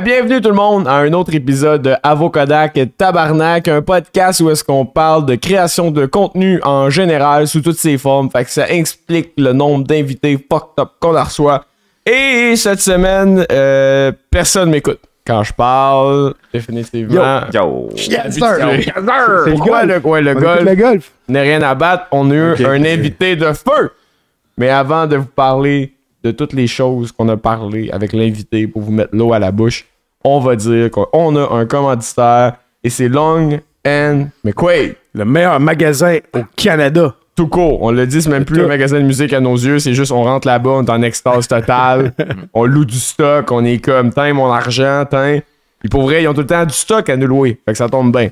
bienvenue tout le monde à un autre épisode de Avocodac Tabarnak, un podcast où est-ce qu'on parle de création de contenu en général sous toutes ses formes. Fait que ça explique le nombre d'invités fucked up qu'on a reçoit. Et cette semaine, euh, personne m'écoute. Quand je parle, définitivement. Yo! Yes, sir. C'est le golf. le, ouais, le golf. le golf. N'est rien à battre. On a eu un invité de feu. Mais avant de vous parler de toutes les choses qu'on a parlé avec l'invité pour vous mettre l'eau à la bouche, on va dire qu'on a un commanditaire et c'est Long and McQuaid. Le meilleur magasin au Canada. Tout court. On le dit, c'est même plus un magasin de musique à nos yeux. C'est juste, on rentre là-bas, on est en extase totale. on loue du stock. On est comme, tiens, mon argent, tiens. Puis pour vrai, ils ont tout le temps du stock à nous louer. Fait que ça tombe bien.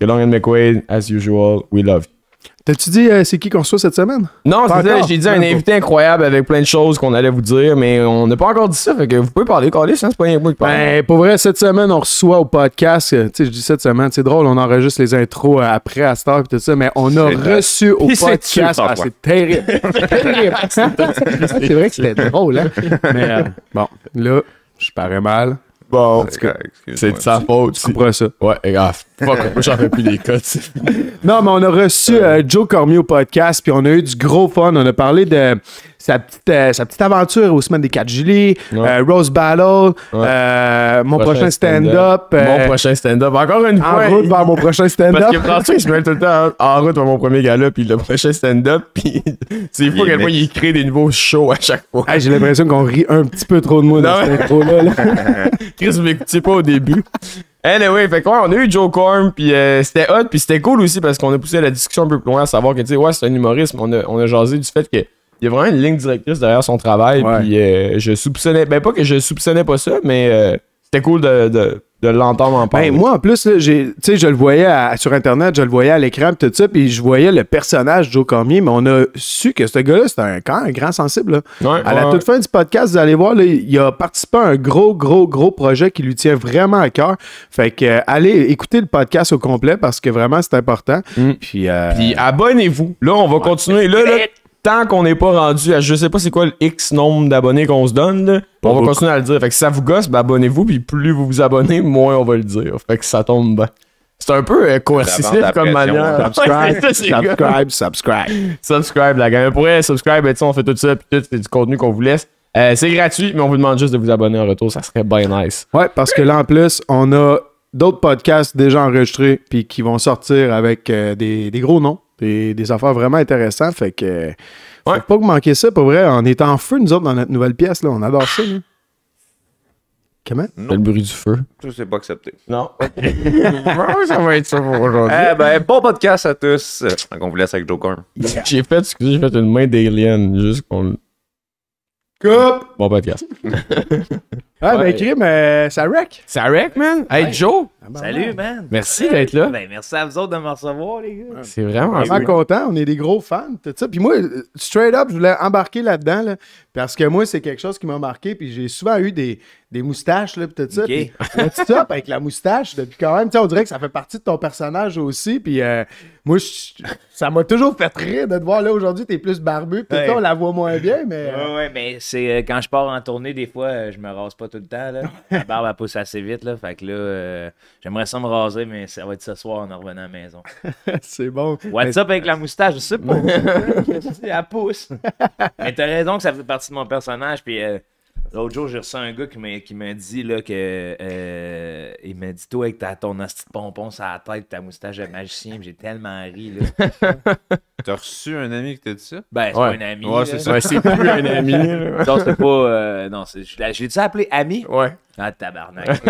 Que Long and McQuaid, as usual, we love you. T'as-tu dit euh, c'est qui qu'on reçoit cette semaine? Non, c'est ça, j'ai dit un invité incroyable avec plein de choses qu'on allait vous dire, mais on n'a pas encore dit ça, fait que vous pouvez parler, Carlis, hein, c'est pas rien que moi qui parle. Ben, pour vrai, cette semaine, on reçoit au podcast, euh, tu sais, je dis cette semaine, c'est drôle, on enregistre les intros euh, après à cette heure et tout ça, mais on a reçu au podcast. Ah, c'est terrible. C'est terrible. c'est vrai que c'était drôle, hein? Mais euh, bon, là, je parais mal. Bon, Excuse-moi. c'est de sa faute. Tu comprends ça? Ouais, et ah, fuck, moi j'en fais plus des cotes. Non, mais on a reçu euh, Joe Cormier au podcast, puis on a eu du gros fun. On a parlé de sa petite, euh, sa petite aventure aux semaines des 4 juillet, Ouais. euh, Rose Battle, euh, mon prochain, stand-up. euh, Mon prochain stand-up. Encore une fois. en route vers mon prochain stand-up. Parce que François, il se met tout le temps en route vers mon premier gala, puis le prochain stand-up, puis c'est fou à quel point il crée des nouveaux shows à chaque fois. Hey, J'ai l'impression qu'on rit un petit peu trop de moi dans cette intro-là. là. Chris, vous m'écoutiez pas au début. Anyway, fait quoi, on a eu Joe Corm, puis euh, c'était hot, puis c'était cool aussi parce qu'on a poussé la discussion un peu plus loin à savoir que, tu sais, ouais, c'est un humoriste, mais on a, on a jasé du fait que il y a vraiment une ligne directrice derrière son travail, Ouais. puis euh, je soupçonnais, ben pas que je soupçonnais pas ça, mais euh, c'était cool de, de, de l'entendre en parler. Ben, moi, en plus, là, j'ai- tu sais, je le voyais à- sur Internet, je le voyais à l'écran, pis tout ça, puis je voyais le personnage Joe Cormier, mais on a su que ce gars-là, c'était un, quand même un grand sensible. là. Ouais, À la ouais, toute fin du podcast, vous allez voir, là, il a participé à un gros, gros, gros projet qui lui tient vraiment à cœur. Fait que, euh, allez écouter le podcast au complet parce que vraiment, c'est important. Mm. Puis, euh, Puis abonnez-vous. Là, on va continuer. Là, là, tant qu'on n'est pas rendu à je sais pas c'est quoi le X nombre d'abonnés qu'on se donne, là, on va continuer à le dire. Fait que si ça vous gosse, ben abonnez-vous, puis plus vous vous abonnez, moins on va le dire. Fait que ça tombe bien. C'est un peu euh, coercitif comme pression. manière. subscribe, ça, subscribe, subscribe. Subscribe, la gang. Pour subscribe, ben, tu sais, on fait tout ça, puis tout, c'est du contenu qu'on vous laisse. Euh, c'est gratuit, mais on vous demande juste de vous abonner en retour, ça serait bien nice. Ouais, parce que là, en plus, on a d'autres podcasts déjà enregistrés puis qui vont sortir avec euh, des, des gros noms, des, des affaires vraiment intéressantes. Fait que. Faut Ouais. pas que vous manquiez ça, pour vrai. On est en feu, nous autres, dans notre nouvelle pièce. Là. On adore ça. là. Comment? C'est le bruit du feu. Ça, c'est pas accepté. Non. ça va être ça pour aujourd'hui. Eh ben, bon podcast à tous. Donc, on vous laisse avec Joe. J'ai fait, excusez, j'ai fait une main d'alien, juste qu'on. Coupe! Bon podcast. Ah, Ouais. ben, écrit, mais ça wreck. Ça wreck, man? Hey, Joe! Salut, man. Merci d'être là. Ben, merci à vous autres de me recevoir, les gars. C'est vraiment Vraiment content, on est des gros fans, tout ça. Puis moi, straight up, je voulais embarquer là-dedans, là, parce que moi, c'est quelque chose qui m'a marqué. Puis j'ai souvent eu des, des moustaches, là, puis tout ça. Puis top avec la moustache, depuis quand même, tu on dirait que ça fait partie de ton personnage aussi. Puis euh, moi, je- ça m'a toujours fait rire de te voir là aujourd'hui, t'es plus barbu. Puis Ouais. on la voit moins bien, mais. Ouais, ouais, mais c'est euh, quand je pars en tournée, des fois, euh, je me rase pas tout le temps. Là. La barbe, elle pousse assez vite. Là. Fait que là, euh, j'aimerais ça me raser, mais ça va être ce soir en revenant à la maison. c'est bon. What's up avec la moustache? Je sais pas. elle pousse. mais t'as raison que ça fait partie de mon personnage. Puis euh, l'autre jour, j'ai reçu un gars qui m'a, qui m'a dit là, que. euh, il m'a dit, toi, avec ta, ton asti de pompon sur la tête, ta moustache de magicien, j'ai tellement ri. Là. T'as reçu un ami qui t'a dit ça? Ben, c'est Ouais. pas un ami. Ouais, c'est ça. Ouais, c'est plus un ami. là. Non, c'était pas. euh, non, c'est- je l'ai- je l'ai-tu appelé ami? Ouais. Ah, tabarnak.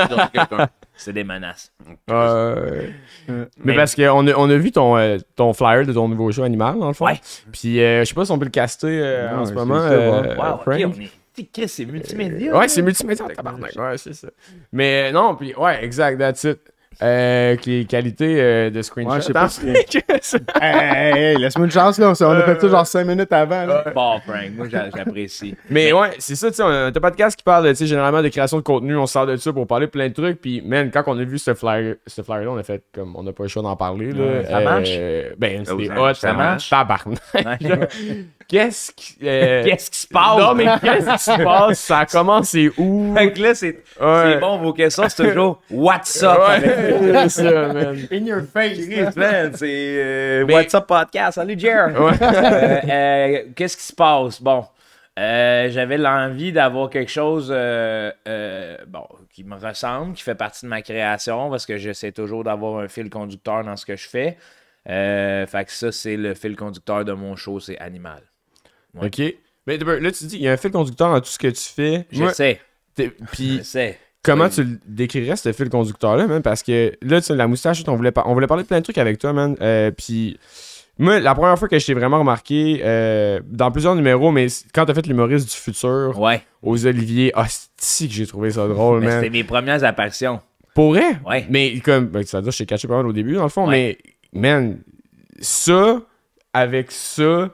c'est des menaces. Euh, mais, Mais- parce qu'on a, on a vu ton, euh, ton flyer de ton nouveau show animal, dans le fond. Ouais. Puis euh, je sais pas si on peut le caster euh, Non, en ce moment. euh. Wow, ok, Frank. on est. Chris, c'est multimédia. Ouais, là. c'est multimédia, tabarnak. Ouais, c'est ça. Mais euh, non, puis ouais, exact, that's it. euh, avec les qualités euh, de screenshot. Ouais, je sais pas hein? si- Hey, hey, hey, laisse-moi une chance, là. On, a fait ça genre 5 minutes avant. Là. Bon, Frank, moi j'a- j'apprécie. Mais ouais, c'est ça, tu sais, on a un podcast qui parle, tu sais, généralement de création de contenu, on sort de ça pour parler de plein de trucs, puis man, quand on a vu ce flyer, ce flyer là on a fait comme, on n'a pas le choix d'en parler, là. Ouais, ça marche? Ben, marche, hot, ça marche. Tabarnak. Qu'est-ce qui... euh, Qu'est-ce qui se passe? Non, mais qu'est-ce qui se passe? Ça commence, c'est où? Fait que là, c'est Ouais. c'est bon, vos questions, c'est toujours What's up? avec- Ouais, c'est ça, man. In your face. Man, c'est euh, Mais- What's up podcast? Salut, Jer. Ouais. Euh, euh, Qu'est-ce qui se passe? Bon, euh, j'avais l'envie d'avoir quelque chose euh, euh, bon, qui me ressemble, qui fait partie de ma création, parce que j'essaie toujours d'avoir un fil conducteur dans ce que je fais. Euh, fait que ça, c'est le fil conducteur de mon show, c'est animal. Ouais. OK? Mais là, tu dis, il y a un fil conducteur dans tout ce que tu fais. Je Moi, sais, t'es- je Puis, sais. comment Oui. tu le décrirais, ce fil conducteur-là, man? Parce que là, tu sais, la moustache, on voulait, par- on voulait parler de plein de trucs avec toi, man. Euh, puis, moi, la première fois que je t'ai vraiment remarqué, euh, dans plusieurs numéros, mais quand t'as fait l'humoriste du futur Ouais, aux Oliviers, ah, c'est que j'ai trouvé ça drôle, mais man. c'était mes premières apparitions. Pour vrai? Ouais. Mais comme, ben, ça veut dire que je t'ai caché pas mal au début, dans le fond, Ouais. mais, man, ça, avec ça,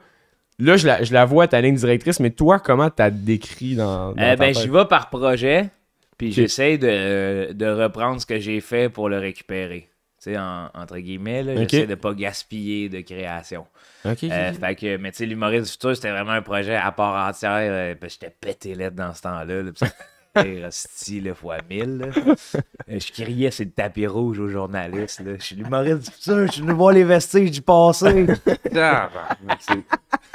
là, je la, je la vois, ta ligne directrice, mais toi, comment t'as décrit dans, dans Euh, ben, j'y vais par projet, puis j'essaie de, de reprendre ce que j'ai fait pour le récupérer. Tu sais, en- entre guillemets, là, j'essaie de pas gaspiller de création. Ok, Euh, fait que, mais tu sais, l'humoriste du futur, c'était vraiment un projet à part entière. euh, parce que j'étais pété lettre dans ce temps-là. Là, là, fois mille. là. Euh, Je criais, c'est le tapis rouge aux journalistes. Là. Je suis l'humoriste du futur, je suis venu voir les vestiges du passé.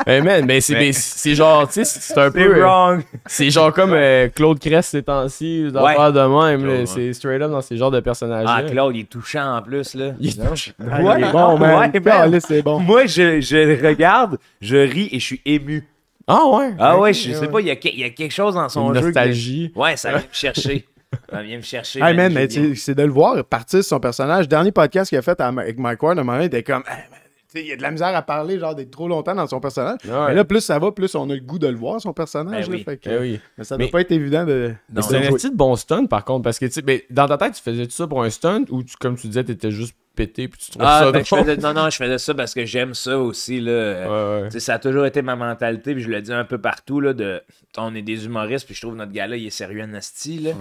Eh, man, mais c'est Mais- mais c'est genre, tu sais, c'est un peu. euh. C'est genre comme euh, Claude Crest ces temps-ci, d'affaires de même. là. Claude, C'est straight up dans ces genres de personnages-là. Ah, Claude, il est touchant en plus. Là. Il est touchant. Ah, il est bon, man. Ouais, man. Caliste, c'est bon. Moi, je, je le regarde, je ris et je suis ému. Ah ouais? Ah Ok, ouais, je sais pas, il y, a, que- il y a quelque chose dans son Une jeu. que- nostalgie. Ouais, ça vient me chercher. Ça vient me chercher. Hey man, mais c'est de le voir partir de son personnage. Dernier podcast qu'il a fait avec Mike Ward, à un moment, il était comme. Hey, man, il y a de la misère à parler, genre d'être trop longtemps dans son personnage. Ouais. Mais là, plus ça va, plus on a le goût de le voir, son personnage. Ben là, oui. fait que- oui. Mais ça Mais- doit pas être évident de. C'est un petit de bon stunt par contre, parce que tu sais, ben, dans ta tête, tu faisais ça pour un stunt ou tu, comme tu disais, t'étais juste pété puis tu trouvais Ah, ça ben, je drôle? faisais- non, non, je faisais ça parce que j'aime ça aussi. Là. Ouais, tu Ça a toujours été ma mentalité, puis je le dis un peu partout. Là, de, on est des humoristes, puis je trouve notre gars-là, il est sérieux en asti, là.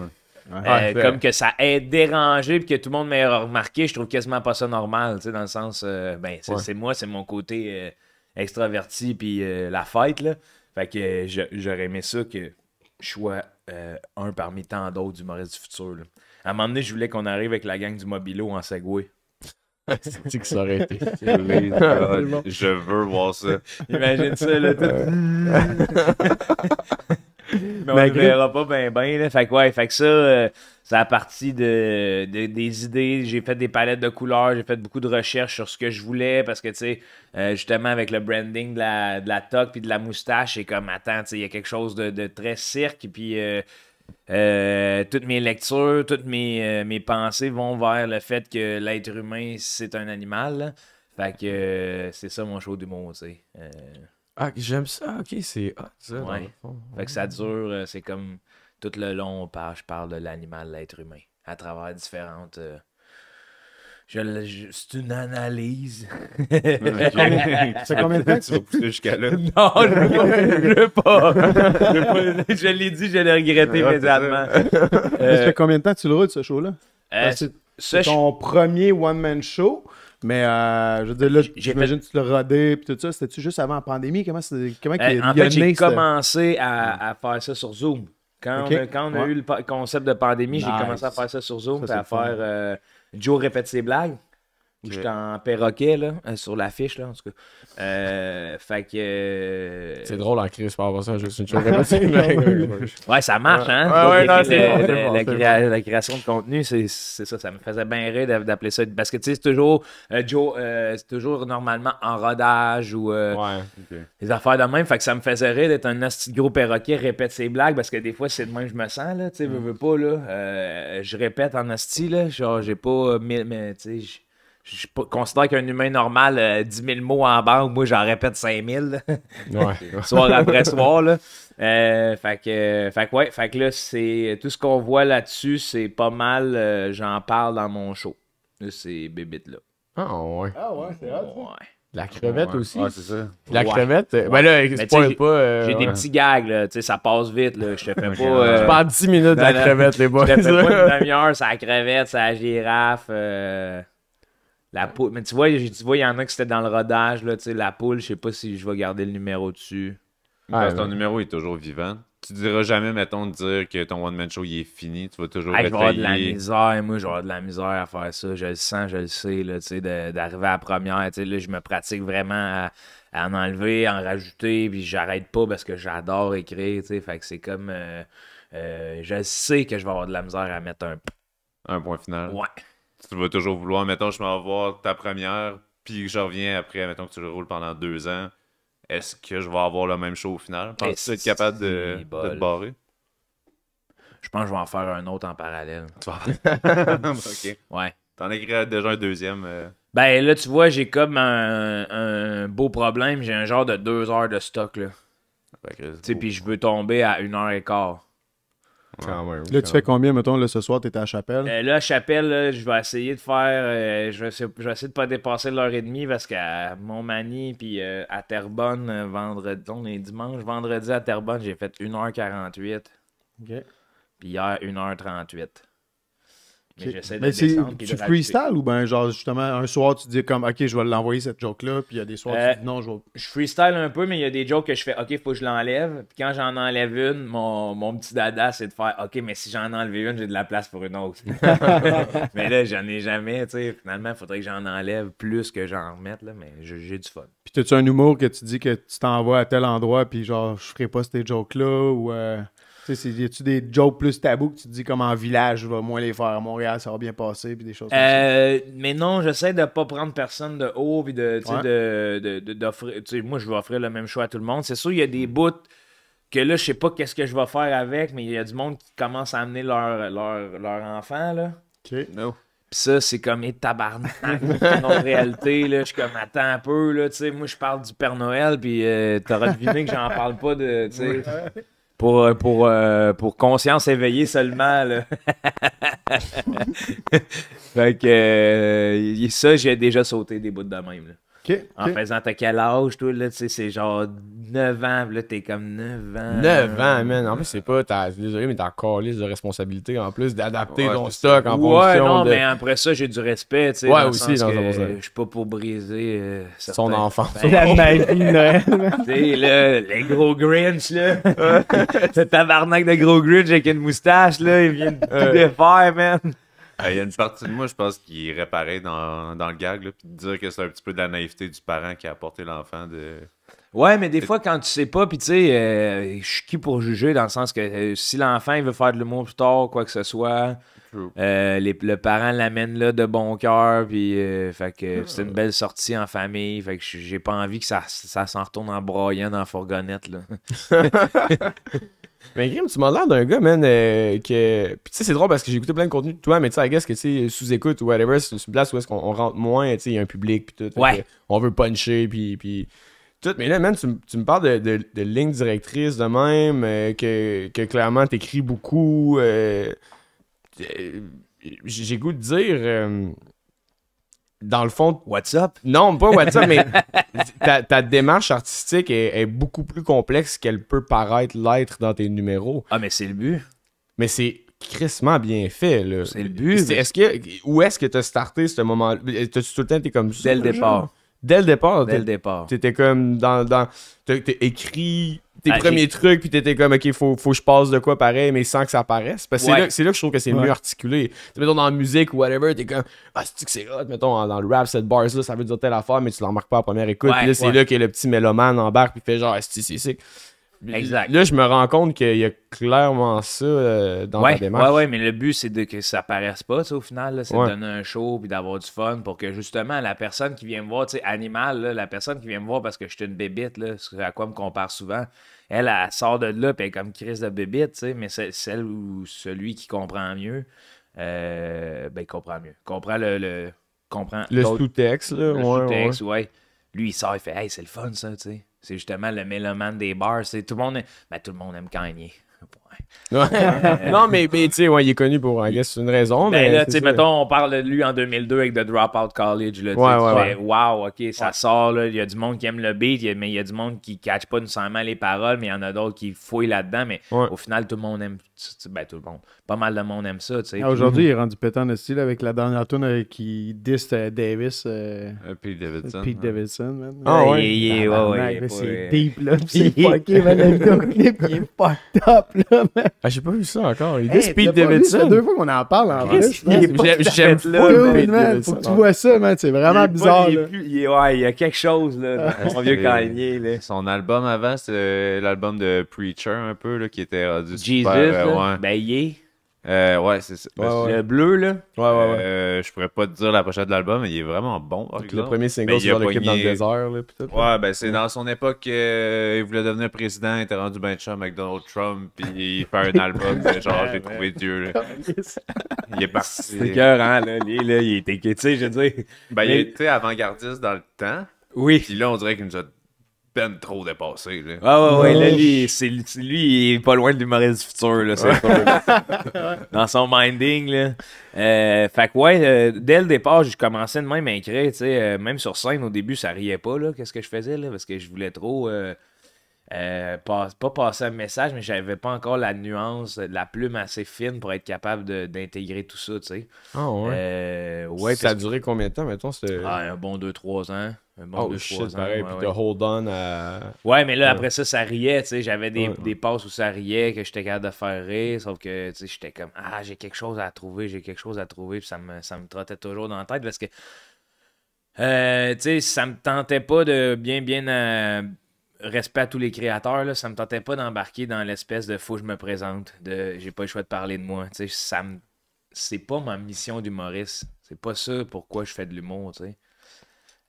Euh, Ouais, fait- comme que ça ait dérangé, puis que tout le monde m'ait remarqué, je trouve quasiment pas ça normal, tu sais, dans le sens, euh, ben, c'est Ouais. moi, c'est mon côté euh, extraverti, puis euh, la fête, là. Fait que euh, j'aurais aimé ça que je sois euh, un parmi tant d'autres humoristes du futur, là. À un moment donné, je voulais qu'on arrive avec la gang du Mobilo en Segway. C'est que ça aurait été. God, Je veux voir ça. Imagine ça, là. Mais on le verra pas ben ben, là. Fait que ouais, fait que ça, euh, ça a parti de, de- des idées. J'ai fait des palettes de couleurs, j'ai fait beaucoup de recherches sur ce que je voulais parce que, tu sais, euh, justement, avec le branding de la, de la toque puis de la moustache, c'est comme, attends, tu sais, il y a quelque chose de, de très cirque. Puis euh, euh, toutes mes lectures, toutes mes, mes pensées vont vers le fait que l'être humain, c'est un animal. là. Fait que c'est ça mon show d'humour, tu sais. Ah, j'aime ça. Ok, c'est hot, ça. dans Ouais. le fond. fait que ça dure, euh, c'est comme tout le long, on parle, je parle de l'animal, l'être humain, à travers différentes. euh, je c'est une analyse. C'est combien de temps? Tu vas pousser jusqu'à là? non, je veux pas. Je, veux pas. Je veux pas. Je l'ai dit, je l'ai regretté immédiatement. Ça fait combien de temps que tu le roules, ce show-là? euh, que C'est ton premier one-man show. Mais euh, je veux dire, là, j'imagine que tu l'as rodé puis tout ça. C'était-tu juste avant la pandémie? Comment, comment Euh, en fait, j'ai commencé à, à faire ça sur Zoom. Quand, on a, quand on a Ouais. eu le concept de pandémie, j'ai commencé à faire ça sur Zoom, puis à faire euh, Joe répète ses blagues. Où Ok. j'étais en perroquet, là, euh, sur l'affiche, là, en tout cas. Euh, fait que. euh, C'est drôle en crise par rapport à ça, juste une chose. Ouais, ça marche, hein? Ouais, non, c'est la- bon, la- bon, la c'est créa- La création de contenu, c'est c'est ça, ça me faisait bien rire d'a- d'appeler ça. Parce que, tu sais, c'est toujours, euh, Joe, euh, c'est toujours normalement en rodage ou euh, Ouais. des affaires de même. Fait que ça me faisait rire d'être un asti de gros perroquet, répète ses blagues, parce que des fois, c'est de même que je me sens, là, tu sais, veux, veux pas, là. Euh, je répète en asti, là, genre, j'ai pas mille, mais, tu sais, je- considère qu'un humain normal, euh, 10 000 mots en banque, moi, j'en répète 5 000, là Ouais. soir après soir là. Euh, fait que fait que ouais, fait que là c'est tout ce qu'on voit là-dessus, c'est pas mal euh, j'en parle dans mon show. Là, c'est bébite là. Ah, ouais. Ah ouais, c'est hot. Ouais. La crevette Ouais. aussi? Ouais, c'est ça. La Ouais. crevette? euh, Ouais. Ben là, c'est pas. j'ai- pas euh, J'ai des petits gags, là. Tu sais, ça passe vite, là. Je te fais pas. Je euh, Je parle 10 minutes de la crevette, les boys. Je te fais pas une demi-heure, c'est la crevette, c'est la girafe, euh, la poule. Mais tu vois, j'ai- tu vois, il y en a qui c'était dans le rodage, là, tu sais, la poule, je sais pas si je vais garder le numéro dessus. Parce que Ouais, ton ouais. numéro est toujours vivant. Tu diras jamais, mettons, de dire que ton one-man show il est fini. Tu vas toujours Hey, je vais avoir de la misère, moi, je vais avoir de la misère à faire ça. Je le sens, je le sais, là, tu sais, d'arriver à la première. Tu sais, là, je me pratique vraiment à, à en enlever, à en rajouter, puis j'arrête pas parce que j'adore écrire, tu sais. Fait que c'est comme. euh, euh, je sais que je vais avoir de la misère à mettre un. Un point final. Ouais. Tu vas toujours vouloir, mettons, je m'en vais voir ta première, puis je reviens après, mettons que tu le roules pendant deux ans. Est-ce que je vais avoir le même show au final? Penses-tu être capable de, te barrer? Je pense que je vais en faire un autre en parallèle. Tu vas- ok. Ouais. T'en écris déjà un deuxième. euh, Ben là, tu vois, j'ai comme un, un beau problème. J'ai un genre de deux heures de stock, là. sais, puis je veux tomber à une heure et quart. Quand même, Là, quand tu fais combien, mettons, là, ce soir, t'étais à la chapelle? Euh, là, Chapelle, là, je vais essayer de faire. euh, je, vais je vais essayer de pas dépasser l'heure et demie parce qu'à Montmagny puis euh, à Terrebonne, euh, vendredi, on est dimanche, vendredi à Terrebonne, j'ai fait 1h48. Ok. Puis hier, 1h38. Mais j'essaie de descendre. tu de freestyle ou ben genre justement un soir tu dis comme ok je vais l'envoyer cette joke là puis il y a des soirs Euh, tu dis non je vais je freestyle un peu, mais il y a des jokes que je fais, OK, faut que je l'enlève. Puis quand j'en enlève une, mon, mon petit dada, c'est de faire, OK, mais si j'en enlève une, j'ai de la place pour une autre. mais là, j'en ai jamais, tu sais. Finalement, il faudrait que j'en enlève plus que j'en remette, là, mais j'ai j'ai du fun. puis t'as-tu un humour que tu dis que tu t'envoies à tel endroit puis genre je ferai pas ces jokes là ou euh, tu sais y a-tu des jokes plus tabous que tu te dis comme en village je vais moins les faire à Montréal ça va bien passer puis des choses comme ça? Euh, mais non, j'essaie de pas prendre personne de haut puis de, tu sais, Ouais. de, de- de- d'offrir. tu sais, moi, je vais offrir le même choix à tout le monde. C'est sûr, il y a des bouts que là, je sais pas qu'est-ce que je vais faire avec, mais il y a du monde qui commence à amener leur, leur, leur enfant, là. Ok. No. Pis ça, c'est comme et tabarnak. en réalité, là, je suis comme attends un peu, là, tu sais, moi je parle du Père Noël, puis euh, t'auras deviné que j'en parle pas de, tu sais, pour, euh, pour, euh, pour conscience éveillée seulement, là. fait que euh, ça, j'ai déjà sauté des bouts de même, là. En faisant, t'as quel âge, toi, là, tu sais, c'est genre 9 ans, là, t'es comme 9 ans. 9 ans, man. En plus, c'est pas. T'as, désolé, mais t'as encore liste de responsabilité en plus d'adapter Ouais, ton stock en ouais, fonction non, de mais après ça, j'ai du respect, tu sais. Ouais, dans aussi, dans. Je suis pas pour briser euh, son enfant. Ben, la magie de Noël Tu sais, là, les gros Grinch, là. Ce tabarnak de gros Grinch avec une moustache, là, il vient de tout défaire, man. Euh, Il y a une partie de moi, je pense, qui pareil dans, dans le gag, là, puis de dire que c'est un petit peu de la naïveté du parent qui a apporté l'enfant de. Ouais, mais des fois, quand tu sais pas, pis tu sais, euh, je suis qui pour juger, dans le sens que euh, si l'enfant, il veut faire de l'humour plus tard, quoi que ce soit, euh, les- le parent l'amène là de bon cœur, puis fait que c'est une belle sortie en famille, fait que j'ai pas envie que ça, ça s'en retourne en broyant dans la fourgonnette, là. Mais Grim, tu m'as l'air d'un gars, man, euh, que. Puis tu sais, c'est drôle parce que j'ai écouté plein de contenu de toi, mais tu sais, I guess que tu sais, sous-écoute ou whatever, c'est une place où est-ce qu'on on rentre moins, tu sais, il y a un public, puis tout. fait Ouais. que On veut puncher, puis. puis tout. Mais là, man, tu, me parles de, de, de ligne directrice de même, euh, que, que clairement t'écris beaucoup. euh, euh, j'ai goût de dire. Dans le fond, What's up? non, pas WhatsApp, mais ta, ta démarche artistique est, est beaucoup plus complexe qu'elle peut paraître l'être dans tes numéros. Ah, mais c'est le but. Mais c'est crissement bien fait, là. C'est le but, C'est- Est-ce que, où est-ce que t'as starté ce moment-là? T'as-tu tout le temps été comme ça? Dès le départ. Dès le départ? Dès le départ. T'étais comme dans... dans t'as t'as écrit tes Ah, premiers trucs, puis t'étais comme, OK, faut, faut que je passe de quoi pareil, mais sans que ça apparaisse. Parce que c'est Ouais. là, c'est là que je trouve que c'est Ouais. mieux articulé. Tu sais, mettons, dans la musique ou whatever, t'es comme, ah, c'est que c'est hot, mettons, dans le rap, cette bars-là, ça veut dire telle affaire, mais tu l'en remarques pas à la première écoute. Ouais, puis là, c'est là que le petit mélomane embarque, puis fait genre, c'est c'est c'est. Exact. Là, je me rends compte qu'il y a clairement ça euh, dans ouais, ta démarche. ouais, ouais, mais le but, c'est de que ça paraisse pas, au final. C'est Ouais. de donner un show puis d'avoir du fun pour que justement la personne qui vient me voir, tu sais, animal, là, la personne qui vient me voir parce que je suis une bébite, là, ce à quoi me compare souvent, elle, elle, sort de là puis elle est comme crise de bébite, tu sais, mais c'est celle ou celui qui comprend mieux, euh, ben, il comprend mieux. Comprend le. le comprend Le sous-texte, là. le ouais. sous-texte, ouais. Lui, il sort, il fait Hey, c'est le fun, ça, tu sais. C'est justement le mélomane des bars. C'est tout le monde. Ben, tout le monde aime Kanye. Ouais. non, mais, mais tu sais, ouais, il est connu pour, I guess, c'est une raison. Ben mais là, tu sais, mettons, on parle de lui en 2002 avec The Dropout College. Là, tu sais, Ouais, tu ouais, fais, Wow, ok, ça sort. là. Il y a du monde qui aime le beat, il y a- mais il y a du monde qui ne catch pas nécessairement les paroles, mais il y en a d'autres qui fouillent là-dedans. Mais Ouais. au final, tout le monde aime. Ben, tout le monde. Pas mal de monde aime ça, tu sais. Ah, Aujourd'hui, il est rendu pétant de style avec la dernière tune euh, qui disse euh, Davis. euh, Pete Davidson. Pete. Davidson, man. Ah ouais? Il- il est- ouais, ouais, c'est deep, là. C'est fucké, man. Le il est fucked up, là, man. Ah, j'ai pas vu ça encore. Il dit Hey, Speed Davidson. C'est deux fois qu'on en parle, en man. pas J'aime- pas Faut que tu vois ça, man. C'est vraiment pas- bizarre, il est là. plus- il est- ouais, il y a quelque chose, là, dans mon vieux C'est- Kanye, là. Son album avant, c'est l'album de Preacher, un peu, là, qui était rendu Jesus, super. euh, ouais. ben, il est. Euh, ouais, c'est ça. Ouais, ouais. Le bleu, là. Ouais, ouais, ouais. Euh, je pourrais pas te dire la pochette de l'album, mais il est vraiment bon. Le premier single sur le clip dans le désert, là, tout. Ouais, ben c'est dans son époque, euh, il voulait devenir président, il était rendu ben chum avec Donald Trump, puis il fait un album de genre j'ai trouvé Dieu. là. Il est parti. C'est écœurant, là. Lui, là, il était. Tu sais, je veux dire. Ben, il était avant-gardiste dans le temps, Oui. puis là on dirait qu'il nous a ben trop dépassé. Là. Ah ouais, ouais, là, Ouais. lui, c'est, lui, il est pas loin de l'humoriste du futur, là, c'est. Dans son minding, là. Euh, fait que, ouais, euh, dès le départ, je commençais de même à écrire, tu sais, euh, même sur scène, au début, ça riait pas, là, qu'est-ce que je faisais, là, parce que je voulais trop, euh, pas, pas passer un message, mais j'avais pas encore la nuance, la plume assez fine pour être capable d'intégrer tout ça, tu sais. Ah, ouais. Euh, ouais, ça a duré combien de temps, mettons? Ah, un bon 2-3 ans. Un bon oh 2-3 shit, ans. pareil. ouais, Puis ouais. de hold on à. Ouais, mais là, après ça, ça riait, tu sais. J'avais des, des passes où ça riait, que j'étais capable de faire rire, sauf que, tu sais, j'étais comme, ah, j'ai quelque chose à trouver, j'ai quelque chose à trouver, puis ça me, ça me trottait toujours dans la tête parce que, euh, tu sais, ça me tentait pas de bien, bien, euh, respect à tous les créateurs, là, ça me tentait pas d'embarquer dans l'espèce de faut que je me présente, de j'ai pas le choix de parler de moi, ça c'est pas ma mission d'humoriste, c'est pas ça pourquoi je fais de l'humour, sais.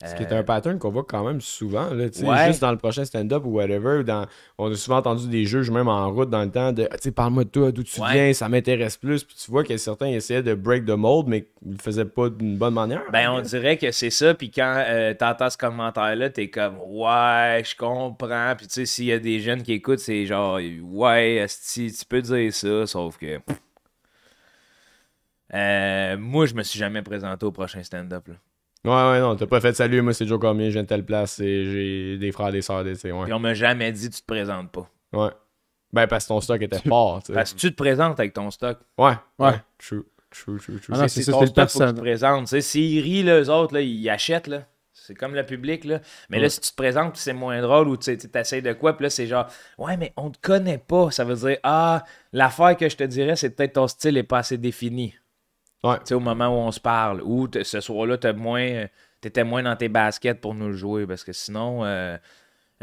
Ce qui est Euh, un pattern qu'on voit quand même souvent, là, tu sais, Ouais. juste dans le prochain stand-up ou whatever. Dans, on a souvent entendu des juges, même en route, dans le temps, de, tu sais, parle-moi de toi, d'où tu Ouais. viens, ça m'intéresse plus. Puis tu vois que certains essayaient de break the mold, mais ils le faisaient pas d'une bonne manière. Ben, on dirait que c'est ça. Puis quand euh, t'entends ce commentaire-là, t'es comme, ouais, je comprends. Puis tu sais, s'il y a des jeunes qui écoutent, c'est genre, ouais, tu peux dire ça, sauf que. Euh, moi, je me suis jamais présenté au prochain stand-up. là. Ouais, ouais, non, t'as pas fait salut, moi c'est Joe Cormier, je viens de telle place, et j'ai des frères, des sœurs, des, tu sais, ouais. Puis on m'a jamais dit, tu te présentes pas. ouais. Ben, parce que ton stock était fort, tu sais. Parce que tu te présentes avec ton stock. Ouais, ouais. True, true, true, true. Ah non, C'est ça, ton c'est le tu te présentes. Tu sais, S'ils rient, les autres, là, ils achètent. Là. C'est comme le public. Là. Mais là, si tu te présentes, c'est moins drôle ou tu essaies de quoi, puis là, c'est genre, ouais, mais on te connaît pas. Ça veut dire, ah, l'affaire que je te dirais, c'est peut-être ton style n'est pas assez défini. Ouais. Tu sais, au moment où on se parle. Ou ce soir-là, t'as moins, t'étais moins dans tes baskets pour nous le jouer. Parce que sinon, euh,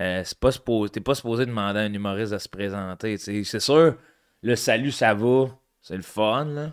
euh, c'est pas supposé- t'es pas supposé demander à un humoriste de se présenter. tu. C'est sûr, le salut, ça va. C'est le fun, là.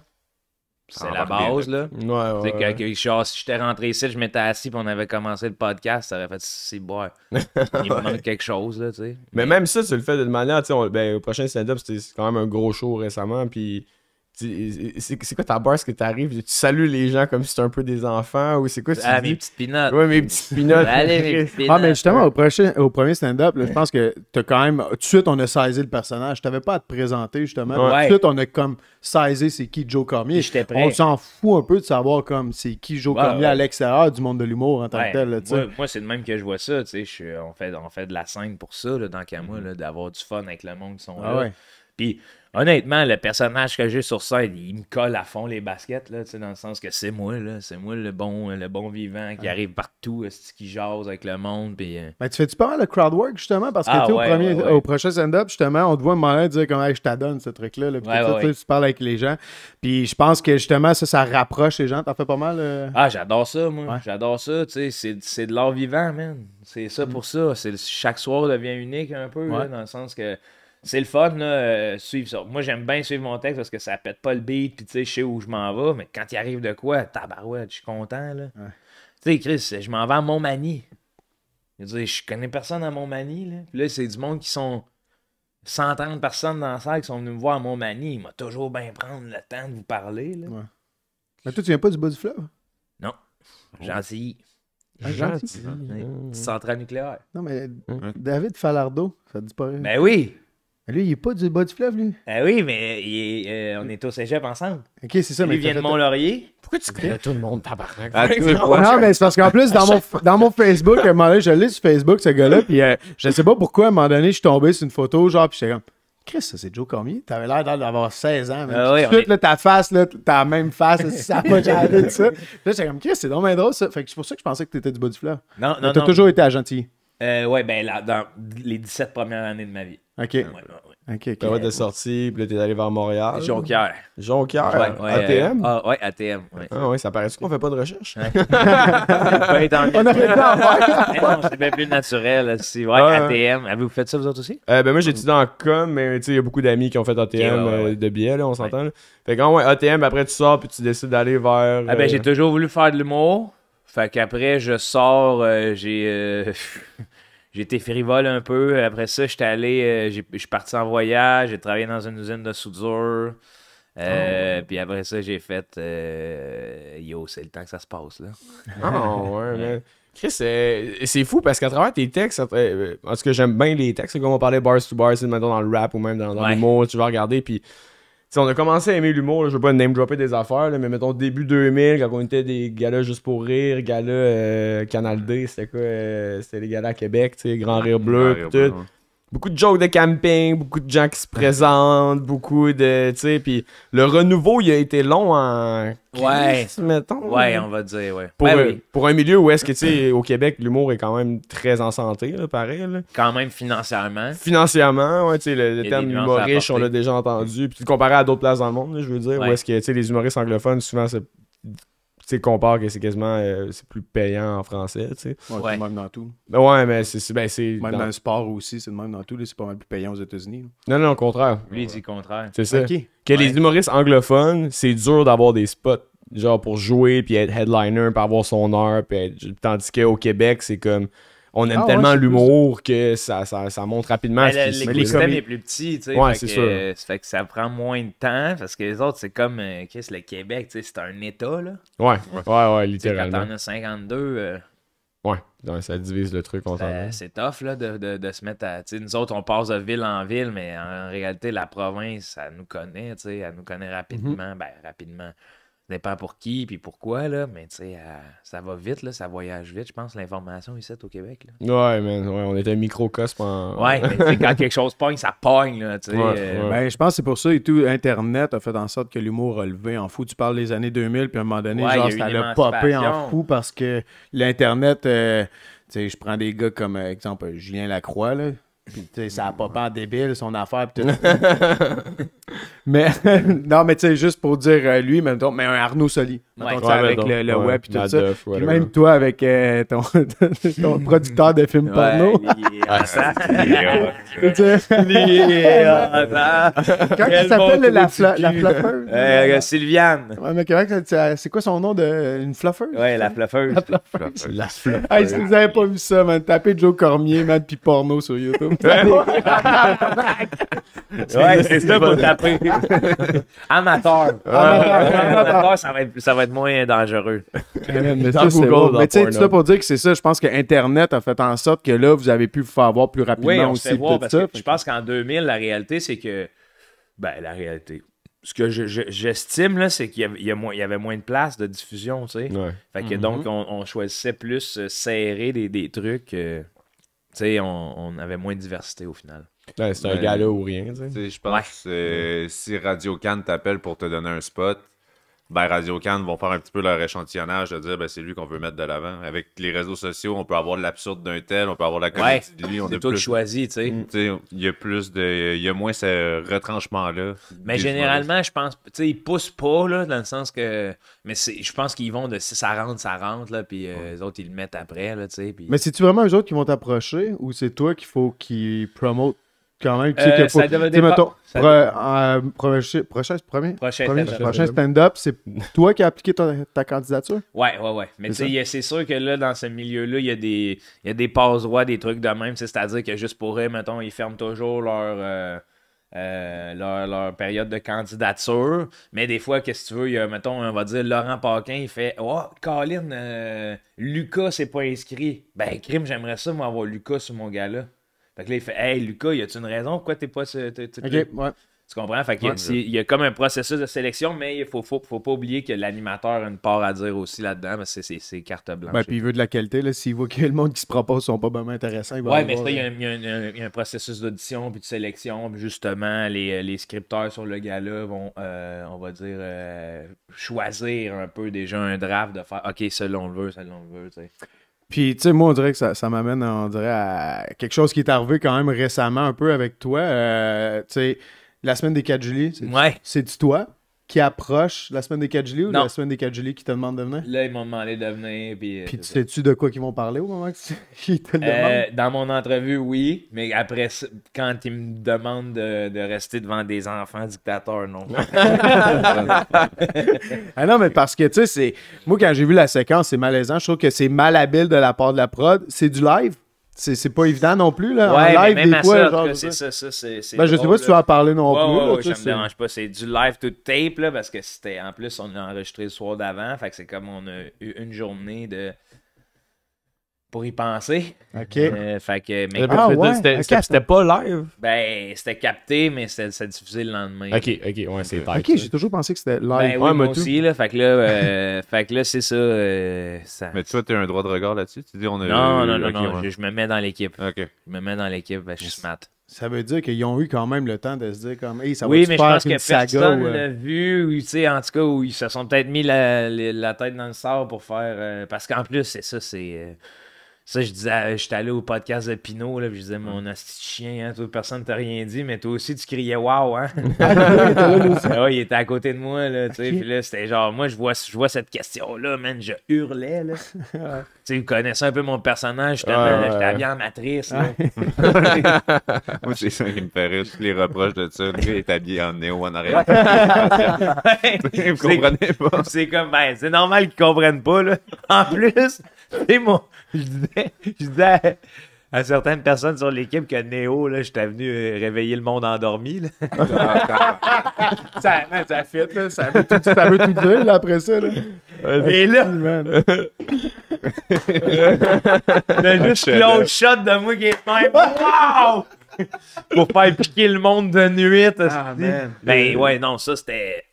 C'est Ça la base, là. Ouais, Tu ouais, que- ouais. que genre, si j'étais rentré ici, je m'étais assis et on avait commencé le podcast, ça aurait fait c'est boire. Il me manque quelque chose, là, tu sais. Mais même ça, tu le fais d'une manière, tu sais, ben, au prochain stand-up, c'était quand même un gros show récemment, puis tu- c'est quoi ta barre, ce que t'arrives, tu salues les gens comme si c'était un peu des enfants, ou c'est quoi tu Ah, dis? mes petites pinottes. Ouais, mes petits pinottes. Allez, mes petites pinottes. Ah, mais justement, au, prochain, au premier stand-up, je pense que t'as quand même. Tout de suite, on a saisi le personnage. T'avais pas à te présenter, justement. Ouais. Tout de suite, on a comme saisi c'est qui Joe Cormier. Puis j'étais prêt. On s'en fout un peu de savoir comme c'est qui Joe Ouais, Cormier ouais. à l'extérieur du monde de l'humour en tant Ouais, que tel. là, moi, moi, c'est de même que je vois ça. tu sais, je suis- on, fait, on fait de la scène pour ça, là, dans Camus, là, d'avoir du fun avec le monde qui sont Ah là. ouais. Puis, honnêtement, le personnage que j'ai sur scène, il me colle à fond les baskets, là, dans le sens que c'est moi, là. C'est moi le bon, le bon vivant qui arrive partout, qui jase avec le monde. Puis, euh, Ben, tu fais-tu pas mal de crowd work, justement? Parce que Ah, tu sais, au, ouais, premier, ouais, ouais. au prochain stand-up, justement, on te voit donné dire comme hey, je t'adonne ce truc-là. Là, Ouais, ouais, tu parles avec les gens. Puis je pense que justement, ça, ça rapproche les gens. T'en fais pas mal. euh? Ah, j'adore ça, moi. Ouais. J'adore ça, tu sais. C'est, c'est de l'art vivant, man. C'est ça pour ça. C'est, chaque soir devient unique un peu, là, Ouais. dans le sens que c'est le fun, là, euh, suivre ça. Moi, j'aime bien suivre mon texte parce que ça pète pas le beat, puis tu sais, je sais où je m'en vais. Mais quand il arrive de quoi, tabarouette, je suis content, là. Ouais. Tu sais, Chris, je m'en vais à Montmagny. Je veux dire, je connais personne à Montmagny, là. Puis là, c'est du monde qui sont 130 personnes dans la salle qui sont venus me voir à Montmagny. Il m'a toujours bien prendre le temps de vous parler, là. Ouais. Mais toi, tu viens pas du bas du fleuve? Gentil. Ah, Gentil. Mmh. Centrale nucléaire. Non, mais Hum. David Falardeau, ça te dit pas rien? Ben oui! Lui, il est pas du bas du fleuve, lui. Ah oui, mais il est- euh, on est au cégep ensemble. Ok, c'est ça, mais Lui vient de Mont-Laurier. Pourquoi tu connais tout le monde, tabarnak? Ah, tu- Non, mais c'est parce qu'en plus, dans mon, dans mon Facebook, à un moment donné, je l'ai sur Facebook, ce gars-là, puis euh, je sais pas pourquoi, à un moment donné, je suis tombé sur une photo, genre, puis j'étais comme, Chris, ça, c'est Joe Cormier. T'avais l'air d'avoir 16 ans, même. Ah oui, tout est- là, ta face, là, la même face, ça a pas changé de ça. Là, j'étais comme, Chris, c'est bien drôle, ça. Fait que c'est pour ça que je pensais que t'étais du bas du fleuve. Non, Mais non, T'as toujours été à Gentilly. Euh, ouais, ben là, dans les 17 premières années de ma vie. Ok. Ouais, ouais, ouais. Ok, ok. Période de sortie, puis là, t'es allé vers Montréal. Jonquière. Jonquière. Ouais, ouais, ATM. euh, ah, ouais, ATM. Ouais. Ah ouais, ça paraît-tu qu'on fait pas de recherche? On en faire. Eh non, c'est bien plus naturel. c'est- Ouais, Ouais. ATM. Avez-vous fait ça, vous autres aussi? Euh, ben moi j'étudie en com, mais tu sais, il y a beaucoup d'amis qui ont fait ATM Ok, ouais, ouais, euh, de billets, là, on s'entend. là. Fait quand ouais, ATM, après tu sors puis tu décides d'aller vers. Ah ben, euh, j'ai toujours voulu faire de l'humour. Fait qu'après, je sors, euh, j'ai... J'ai été frivole un peu. Après ça, j'étais allé... euh, Je suis parti en voyage. J'ai travaillé dans une usine de soudure. Euh, Puis après ça, j'ai fait... euh, Yo, c'est le temps que ça se passe, là. Ah ouais, mais. Chris, c'est fou parce qu'à travers tes textes, tout cas, j'aime bien les textes, comme on parlait bars to bars, c'est maintenant dans le rap ou même dans, dans Ouais. l'humour, tu vas regarder, puis. On a commencé à aimer l'humour, je veux pas name dropper des affaires, là, mais mettons début 2000, quand on était des galas juste pour rire, galas euh, Canal D, c'était quoi euh, C'était les galas à Québec, tu sais, Grand Rire Bleu, Rire bleu, tout. ouais. Beaucoup de jokes de camping, beaucoup de gens qui se présentent, beaucoup de, tu sais, puis le renouveau, il a été long en Ouais. Mettons. Ouais, on va dire, ouais. Pour, Ben oui. pour un milieu où est-ce que, tu sais, au Québec, l'humour est quand même très en santé, là, pareil, là. Quand même financièrement. Financièrement, ouais, tu sais, le, terme humoriste, on l'a déjà entendu. Puis comparé à d'autres places dans le monde, là, je veux dire, où est-ce que, tu sais, les humoristes anglophones, souvent, c'est- tu sais, comparent que c'est quasiment, euh, c'est plus payant en français, tu sais. Ouais, Ouais. c'est le même dans tout. Ben ouais, mais c'est, ben c'est... Même dans- dans le sport aussi, c'est le même dans tout. là, C'est pas mal plus payant aux États-Unis. Non, non, au contraire. Lui, il dit le contraire. C'est ça. Que Ouais. les humoristes anglophones, c'est dur d'avoir des spots, genre pour jouer, puis être headliner, puis avoir son heure, puis être- tandis qu'au Québec, c'est comme, on aime Ah ouais, tellement l'humour que ça, ça, ça monte rapidement. Mais ce le- L'écosystème est plus petit, tu sais. Ouais, fait c'est que, sûr. euh, ça fait que ça prend moins de temps parce que les autres, c'est comme, euh, qu'est-ce le Québec, tu sais, c'est un État, là. Ouais, ouais, ouais, sais, quand littéralement. t'en as 52, euh, Ouais, non, ça divise le truc, on s'en euh, c'est tough, là, de, de, de se mettre à... Tu sais, nous autres, on passe de ville en ville, mais en réalité, la province, elle nous connaît, tu sais, elle nous connaît rapidement. Mm-hmm. Ben, rapidement. Ça dépend pour qui puis pourquoi, là, mais tu sais, euh, ça va vite, là, ça voyage vite, je pense, l'information ici au Québec, là. Ouais, man, ouais, on était un microcosme en. Ouais, mais quand quelque chose pogne, ça pogne, là, tu sais. Ouais, euh, ouais. Ben, je pense que c'est pour ça et tout. Internet a fait en sorte que l'humour a levé en fou. Tu parles des années 2000, puis à un moment donné, genre, ça l'a popé en fou parce que l'Internet, euh, tu sais, je prends des gars comme, exemple, Julien Lacroix, là. Puis, tu sais, ça a popé en débile, son affaire, puis tout. mais, non, mais tu sais, juste pour dire euh, lui, mettons, mais un Arnaud Soli. Mettons, Ouais. tu sais, Ouais, avec mettons, le, le ouais, web, puis tout la ça. Puis même toi, avec euh, ton, ton producteur de films porno. Quand Quel il s'appelle bon la, fla- la fluffeuse? Euh, Sylviane. Ouais, mais comment que ça- c'est quoi son nom de une fluffeuse? Ouais, la fluffeuse. La flop. Hey, si vous avez pas vu ça, man, tapez Joe Cormier, man, pis porno sur YouTube. Ouais, c'est ça pour taper. Amateur. Amateur, ça va être, ça va être moins dangereux. mais Dans ça, c'est Google, Mais tu sais, tout Pornhub. ça pour dire que c'est ça, je pense que Internet a fait en sorte que là, vous avez pu vous faire voir plus rapidement Oui, on aussi. voir parce ça. que je pense qu'en 2000, la réalité, c'est que. Ben, la réalité. Ce que je- je- j'estime, là, c'est qu'il y y a moins- il y avait moins de place de diffusion, tu sais. Ouais. Fait que Mhm. donc, on, on choisissait plus serrer des, des trucs. euh, sais, on, on avait moins de diversité au final. Ouais, c'est un Ouais. gars-là ou rien, Je pense que euh, si Radio Cannes t'appelle pour te donner un spot, ben Radio Cannes vont faire un petit peu leur échantillonnage de dire ben, c'est lui qu'on veut mettre de l'avant. Avec les réseaux sociaux, on peut avoir de l'absurde d'un tel, on peut avoir la Ouais, comédie de lui, on c'est a toi qui plus. choisis, tu sais. Mm. Tu sais, Il y a plus de. Il y a moins ce retranchement-là. Mais généralement, je pense, tu sais, ils poussent pas, là, dans le sens que. Mais c'est, je pense qu'ils vont de si ça rentre, ça rentre, là, puis euh, les autres, ils le mettent après, là, tu sais. puis- Mais c'est-tu vraiment eux autres qui vont t'approcher ou c'est toi qu'il faut qu'ils promotent quand même? Tu sais Euh, ça dépa- mettons, ça pro- euh, prochain, prochain, premier, Prochain premier- stand-up. prochain stand-up, c'est toi qui as appliqué ta, ta candidature? Ouais, ouais, ouais. Mais tu C'est sais, c'est sûr que là, dans ce milieu-là, il y a des, il y a des passe-droits, des trucs de même. C'est-à-dire que juste pour eux, mettons, ils ferment toujours leur, euh, euh, leur, leur période de candidature. Mais des fois, qu'est-ce que tu veux, il y a, mettons, on va dire Laurent Paquin, il fait Oh, Colin, euh, Lucas s'est pas inscrit. Ben, crime, j'aimerais ça, moi, avoir Lucas sur mon gars-là. Fait que là, il fait Hey, Lucas, y a-tu une raison pourquoi t'es pas. ce- t'es- t'es- ouais. Tu comprends? Fait qu'il y a- Ouais. c'est- il y a comme un processus de sélection, mais il faut, faut, faut pas oublier que l'animateur a une part à dire aussi là-dedans, mais c'est- c'est c'est carte blanche. Ben, puis il veut de la qualité, là. S'il voit que le monde qui se propose sont pas vraiment intéressants, il va Ouais, mais il y, a un- y y a processus d'audition puis de sélection. Puis justement, les, les scripteurs sur le gala vont, euh, on va dire, euh, choisir un peu déjà un draft de faire OK, celui-là on le veut, celui-là on le veut. tu sais. Puis, tu sais, moi, on dirait que ça, ça m'amène, on dirait, à quelque chose qui est arrivé quand même récemment un peu avec toi. Euh, tu sais, la semaine des 4 juillet, c'est Ouais. c'est-tu toi? Qui approche la semaine des 4 juillet ou Non. la semaine des 4 juillet qui te demande de venir? Là, ils m'ont demandé de venir. Puis, euh, Puis, tu sais-tu de quoi qu'ils vont parler au moment qu'ils te le Euh, demandent? dans mon entrevue, oui, mais après, quand ils me demandent de, de rester devant des enfants dictateurs, non. Ah non, mais parce que, tu sais, c'est. Moi, quand j'ai vu la séquence, c'est malaisant. Je trouve que c'est malhabile de la part de la prod. C'est du live? C'est c'est pas évident non plus, là. ouais, en live, mais même des à fois, ça, c'est c'est. Ben, je sais pas si tu vas en parler non Ouais, plus. ouais, là, ça me dérange pas. C'est du live tout tape, là, parce que c'était. En plus, on a enregistré le soir d'avant. Fait que c'est comme on a eu une journée de. Pour y penser. Ok. Euh, fait que. Mais, Ah, ouais, C'était c'était- c'était pas live. ben, c'était capté, mais c'était c'était diffusé le lendemain. Ok, ok, ouais, c'est tight. Ok, j'ai toujours pensé que c'était live. Ben oui, Ouais, moi moi tout. aussi, là. Fait que là, euh, fait que là c'est ça, euh, ça- Mais toi, tu as un droit de regard là-dessus? Tu dis on a Non, non, non, non. ouais. Je, je me mets dans l'équipe. Ok. Je me mets dans l'équipe, ben, je suis smart. Ça veut dire qu'ils ont eu quand même le temps de se dire comme, hey, ça va oui, se mais je pense une que personne ou, euh, l'a vu, ou tu sais, en tout cas, où ils se sont peut-être mis la, la- la tête dans le sable pour faire. euh, parce qu'en plus, c'est ça, c'est. Euh, ça, je disais, à- j'étais allé au podcast de Pinot, là, puis je disais, mon asti de chien, hein, toi, personne t'a rien dit, mais toi aussi, tu criais waouh, hein? Ah ouais, il était à côté de moi, là, tu sais, puis là, c'était genre, moi, je vois, je vois cette question-là, man, je hurlais, là. tu sais, vous connaissez un peu mon personnage, justement, Ouais, là, ouais, j'étais habillé en matrice, là. Moi, c'est ça qui me fait rire. Tous les reproches de ça. Gars est habillé en néo en arrière. Vous comprenez pas? C'est comme, ben, c'est normal qu'ils comprennent pas, là. En plus, sais, moi, je disais, je disais à, à certaines personnes sur l'équipe que Néo, là, j'étais venu euh, réveiller le monde endormi, là. Ça, man, ça fit, là. Ça veut tout, ça veut tout dire, là, après ça, là. Et là, Man. t'as juste l'autre shot de moi qui est même, wow! Pour faire piquer le monde de nuit, Ah, man. Ben, ouais, non, ça, c'était...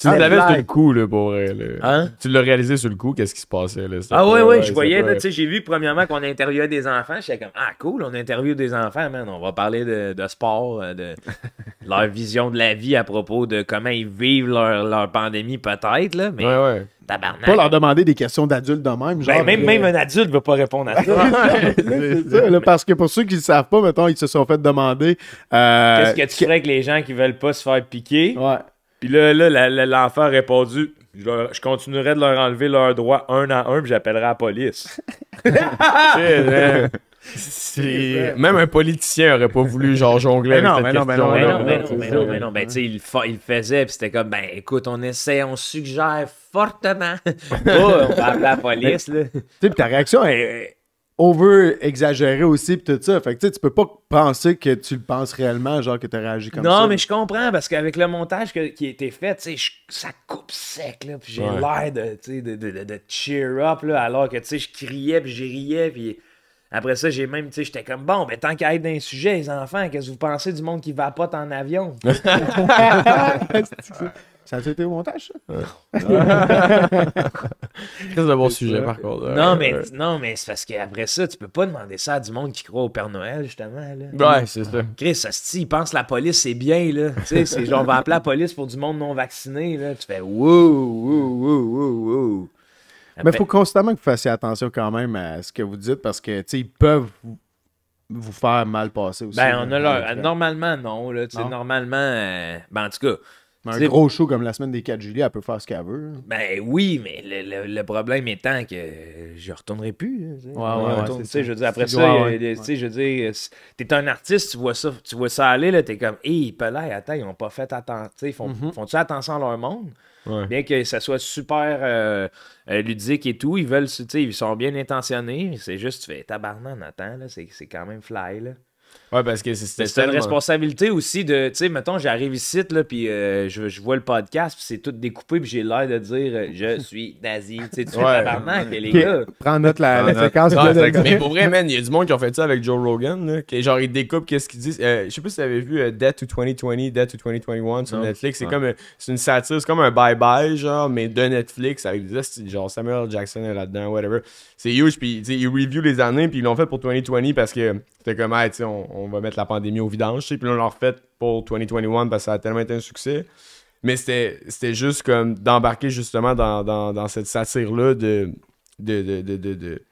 Tu l'avais sur le coup, là, pour vrai. là. Hein? Tu l'as réalisé sur le coup, qu'est-ce qui se passait, là? Ah pas- ouais, ouais, je voyais, tu sais, j'ai vu premièrement qu'on interviewait des enfants, j'étais comme, ah cool, on interviewe des enfants, man, on va parler de, de sport, euh, de leur vision de la vie à propos de comment ils vivent leur, leur pandémie peut-être, là, mais Ouais, ouais. tabarnak. Pas leur demander des questions d'adultes de même. Genre, Ben, même, euh, même un adulte veut pas répondre à ça. c'est ça, là, parce que pour ceux qui ne savent pas, mettons, ils se sont fait demander. euh, Qu'est-ce que tu ferais avec les gens qui veulent pas se faire piquer? Ouais. Puis là, l'enfant a répondu, je, leur- je continuerai de leur enlever leurs droits un à un, puis j'appellerai la police. C'est- Même un politicien aurait pas voulu genre jongler Mais non, avec cette mais non, mais non, mais non, ben non, ça. non, ben non, ben tu sais, il, fa- il le faisait, puis c'était comme, ben écoute, on essaie, on suggère fortement. Pas, on va appeler la police, là. Tu sais, pis ta réaction est est over exagérée aussi, pis tout ça. Fait que tu sais, tu peux pas penser que tu le penses réellement, genre que t'as réagi comme ça. Non, mais je comprends, parce qu'avec le montage que- qui a été fait, tu sais, ça coupe sec, là, puis j'ai Ouais. l'air de, tu sais, de, de, de- de cheer up, là, alors que, tu sais, je criais, puis j'ai riais, puis... Après ça, j'ai même, tu sais, j'étais comme, bon, ben tant qu'à être dans un sujet, les enfants, qu'est-ce que vous pensez du monde qui vapote en avion? ça a été au montage, ça? Très de bon sujet, par contre. non, Euh, mais, euh, non, mais c'est parce qu'après ça, tu peux pas demander ça à du monde qui croit au Père Noël, justement, là. Ouais, c'est ça. Chris, hostie, il pense que la police, c'est bien, là. Tu sais, c'est genre, on va appeler la police pour du monde non vacciné, là. Tu fais, wouh, wouh, wouh, wouh, wouh. Mais il faut constamment que vous fassiez attention quand même à ce que vous dites parce que, tu sais, ils peuvent vous, faire mal passer aussi. Ben, on a là. leur... Normalement, non, là. Tu sais, Non? normalement... euh, Ben, en tout cas, Mais un gros show comme la semaine des 4 juillet, elle peut faire ce qu'elle veut. ben oui, mais le, le- le problème étant que je retournerai plus. là, tu sais. Ouais, ouais, ouais, retourne, je veux dire, après ça, a je veux dire, t'es un artiste, tu vois ça, tu vois ça aller, là, t'es comme, hé, hey, attends, ils ont pas fait attention, ils font, Mhm. font-tu attention à leur monde? Ouais. Bien que ça soit super euh, euh, ludique et tout, ils veulent, tu sais, ils sont bien intentionnés, mais c'est juste, tu fais tabarnak, Nathan, là, c'est, c'est quand même fly, là. Ouais, parce que c'était C'est une tellement- responsabilité aussi de, tu sais, mettons, j'arrive ici, là, puis euh, je, je vois le podcast, puis c'est tout découpé, puis j'ai l'air de dire euh, je suis nazi. Tu sais, tu Ouais. les gars. Prends note la, Prends la note. séquence. De mais pour vrai, man, il y a du monde qui ont fait ça avec Joe Rogan, là, qui, genre, il découpe qu'est-ce qu'ils disent. Euh, je sais pas si tu avais vu euh, Death to 2020, Death to 2021 sur Non. Netflix. C'est comme, c'est une satire, c'est comme un bye-bye, genre, mais de Netflix, avec des genre Samuel. Jackson est là-dedans, whatever. C'est huge, puis ils review les années, puis ils l'ont fait pour 2020 parce que c'était comme, hey, tu sais, on, on va mettre la pandémie au vidange, puis là, on l'a refait pour 2021 parce que ça a tellement été un succès. Mais c'était c'était juste comme d'embarquer justement dans, dans, dans cette satire-là de. de, de, de, de, de-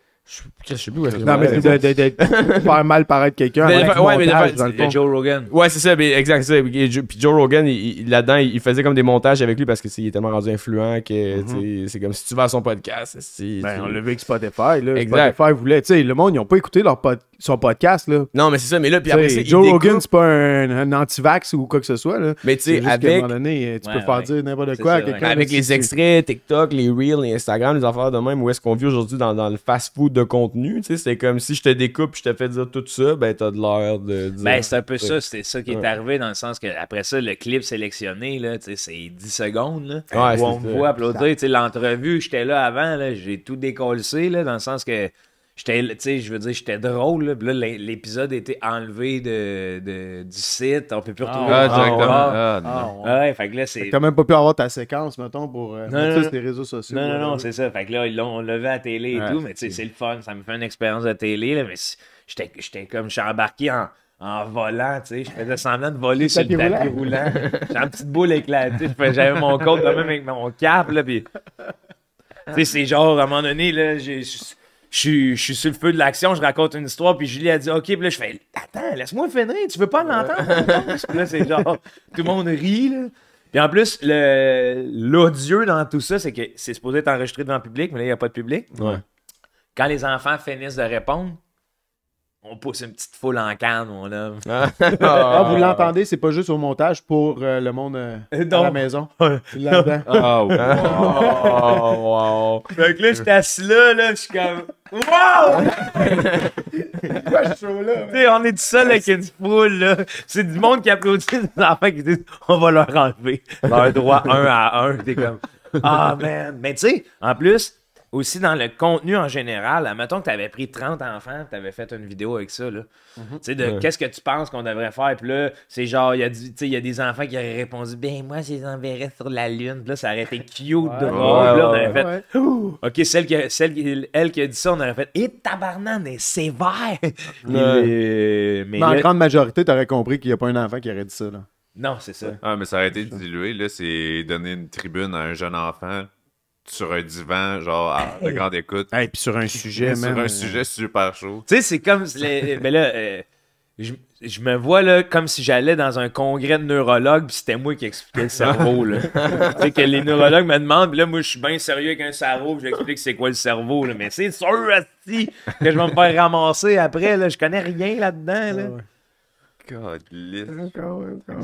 Je, sais plus où est-ce que Non, mais de, de, de faire mal paraître quelqu'un. Ouais, mais de montage, faire- dans le Le fond. Joe Rogan. Ouais, c'est ça, mais exact, ça. Puis Joe Rogan, là-dedans, il faisait comme des montages avec lui parce que c'est- il est tellement rendu influent que sais, c'est comme si tu vas à son podcast. Ben, on l'a vu avec Spotify. Là. Exact. Spotify voulait. Tu sais, le monde, ils n'ont pas écouté leur pod- son podcast. Là. Non, mais c'est ça, mais là, puis après il Joe. Rogan, c'est pas un, un anti-vax ou quoi que ce soit. Là. Mais tu C'est sais, juste qu'à un avec, moment donné, tu Ouais, peux faire dire n'importe C'est quoi ça, à quelqu'un. avec les extraits TikTok, les Reels, les Instagram, les affaires de même, où est-ce qu'on vit aujourd'hui dans, dans le fast-food de contenu, tu sais, c'est comme si je te découpe, je te fais dire tout ça, ben t'as de l'air de dire... Ben, c'est un peu ça, c'était ça qui est arrivé dans le sens que après ça, le clip sélectionné, là, tu sais, c'est 10 secondes, là, Ouais, où c'est on me voit applaudir, tu sais, l'entrevue, j'étais là avant, là, j'ai tout décollé, là, dans le sens que j'étais, tu sais, je veux dire, j'étais drôle, là, là, l'é- l'épisode a été enlevé de, de- du site, on peut plus retrouver. Ah, le directement. Ah, Ah, non. ouais. Ouais, fait que là, Fait c'est... que T'as même pas pu avoir ta séquence, mettons, pour euh, Non, non, non. les réseaux sociaux. Non, non, non, c'est ça. Fait que là, ils l'ont- on l'a vu à la télé et Ouais, tout, mais tu sais, c'est le fun. Ça me fait une expérience de télé, là, mais j'étais j'étais comme, je suis embarqué en, en volant, tu sais. Je faisais semblant de voler sur le tapis tapis roulant. J'ai une petite boule éclatée. J'avais mon code de même avec mon cap, là, puis... Tu sais, c'est genre, à un moment donné, là, j'ai... je- je suis, sur le feu de l'action, je raconte une histoire, puis Julie a dit OK, puis là je fais Attends, laisse-moi finir, tu veux pas l'entendre? Puis là c'est genre tout le monde rit là. Puis en plus le l'odieux dans tout ça, c'est que c'est supposé être enregistré devant le public, mais là il n'y a pas de public. Ouais. Quand les enfants finissent de répondre, on pousse une petite foule en canne, mon homme. Ah, vous l'entendez, c'est pas juste au montage pour euh, le monde euh, la maison. C'est là-dedans. Ah. Oh, wow. Fait que là j'étais assis là, là, je suis comme Wow! Quoi, show-là? Tu sais, on est tout seul avec une foule, là. C'est du monde qui applaudit des enfants qui disent on va leur enlever leur droit un à un. T'es comme Ah, man. Mais tu sais, en plus, aussi dans le contenu en général, admettons que tu avais pris 30 enfants, tu avais fait une vidéo avec ça, là. Tu sais, de Ouais. qu'est-ce que tu penses qu'on devrait faire. Puis là, c'est genre, il y, a du- tu sais, il y a des enfants qui auraient répondu Ben, moi, je les enverrais sur la Lune. Puis là, ça aurait été cute. Ouais, Puis là, on aurait ouais, fait Ouais. Ouh! OK, celle, qui, celle qui, elle qui a dit ça, on aurait fait Et tabarnak, mais c'est sévère! Euh, mais Mais en là- grande majorité, t'aurais compris qu'il n'y a pas un enfant qui aurait dit ça. Là. Non, c'est ça. Ah, mais ça aurait été dilué, là, c'est donner une tribune à un jeune enfant sur un divan, genre, à, de grande écoute. Et puis sur un sujet, sur même, un euh, sujet super chaud. Tu sais, c'est comme. Les, ben là, euh, je, je me vois là comme si j'allais dans un congrès de neurologues, puis c'était moi qui expliquais le cerveau. là. tu sais, que les neurologues me demandent, puis là, moi, je suis bien sérieux avec un cerveau, puis j'explique c'est quoi le cerveau. Là. Mais c'est sûr, que je vais me faire ramasser après. Là. Je connais rien là-dedans. Là. God, lisse.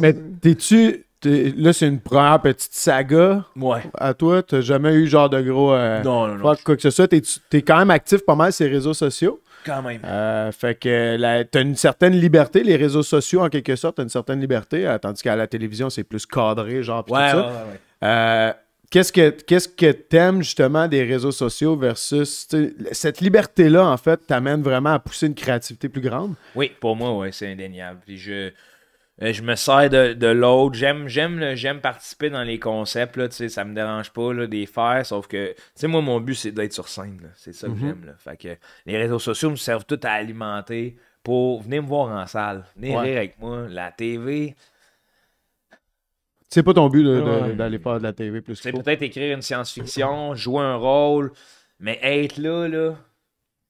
Mais t'es-tu. Là, c'est une première petite saga Ouais. à toi. T'as jamais eu genre de gros. Euh, Non, non, non. quoi que ce soit. T'es, t'es quand même actif pas mal sur les réseaux sociaux. Quand même. Euh, fait que t'as une certaine liberté. Les réseaux sociaux, en quelque sorte, t'as une certaine liberté. euh, tandis qu'à la télévision, c'est plus cadré, genre. pis Ouais, tout ouais, ça. ouais, ouais. Euh, qu'est-ce que qu'est-ce que t'aimes justement des réseaux sociaux versus cette liberté là en fait t'amène vraiment à pousser une créativité plus grande? Oui, pour moi, ouais, c'est indéniable. Puis je, euh, je me sers de, de l'autre. J'aime, j'aime, j'aime participer dans les concepts, là, ça me dérange pas là, des faire, sauf que, tu sais, moi, mon but, c'est d'être sur scène. C'est ça que j'aime. Là. Fait que les réseaux sociaux me servent tout à alimenter pour venir me voir en salle. Venir Ouais. rire avec moi. La TV, c'est pas ton but d'aller faire de la TV plus c'est peut-être écrire une science-fiction, jouer un rôle, mais être là, là.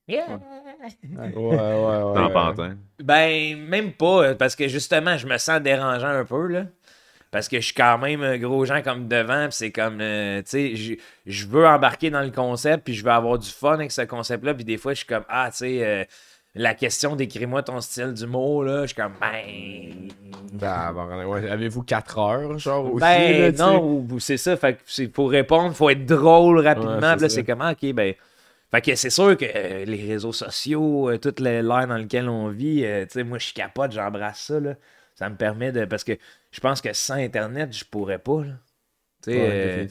Yeah! Ouais, ouais, ouais. Dans Pantin. Ben, même pas, euh, parce que justement, je me sens dérangeant un peu, là. Parce que je suis quand même un gros gens comme devant, puis c'est comme, euh, tu sais, je- je veux embarquer dans le concept, puis je veux avoir du fun avec ce concept-là, puis des fois, je suis comme, ah, tu sais, euh, la question d'écris-moi ton style d'humour, là, je suis comme, ben. Ben, ben, ouais. Avez-vous 4 heures, genre, aussi? Ben, là, non, c'est ça, fait que pour répondre, faut être drôle rapidement, Ouais, puis là, c'est comment, ok, ben. Fait que c'est sûr que euh, les réseaux sociaux, euh, toute l'ère dans laquelle on vit, euh, tu sais, moi, je capote, j'embrasse ça, là. Ça me permet de... Parce que je pense que sans Internet, je pourrais pas, là. Tu sais, Ouais, euh,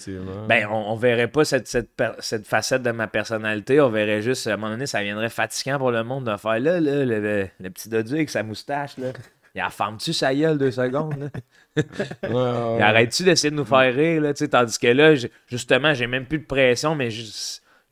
ben, on, on verrait pas cette, cette, cette facette de ma personnalité. On verrait juste, à un moment donné, ça viendrait fatigant pour le monde de faire là, là, le, le- le petit dodu avec sa moustache, là. Il ferme-tu sa gueule deux secondes, là? Ouais, ouais, Il arrête-tu d'essayer de nous faire rire, là, tu sais, tandis que là, justement, j'ai même plus de pression, mais je,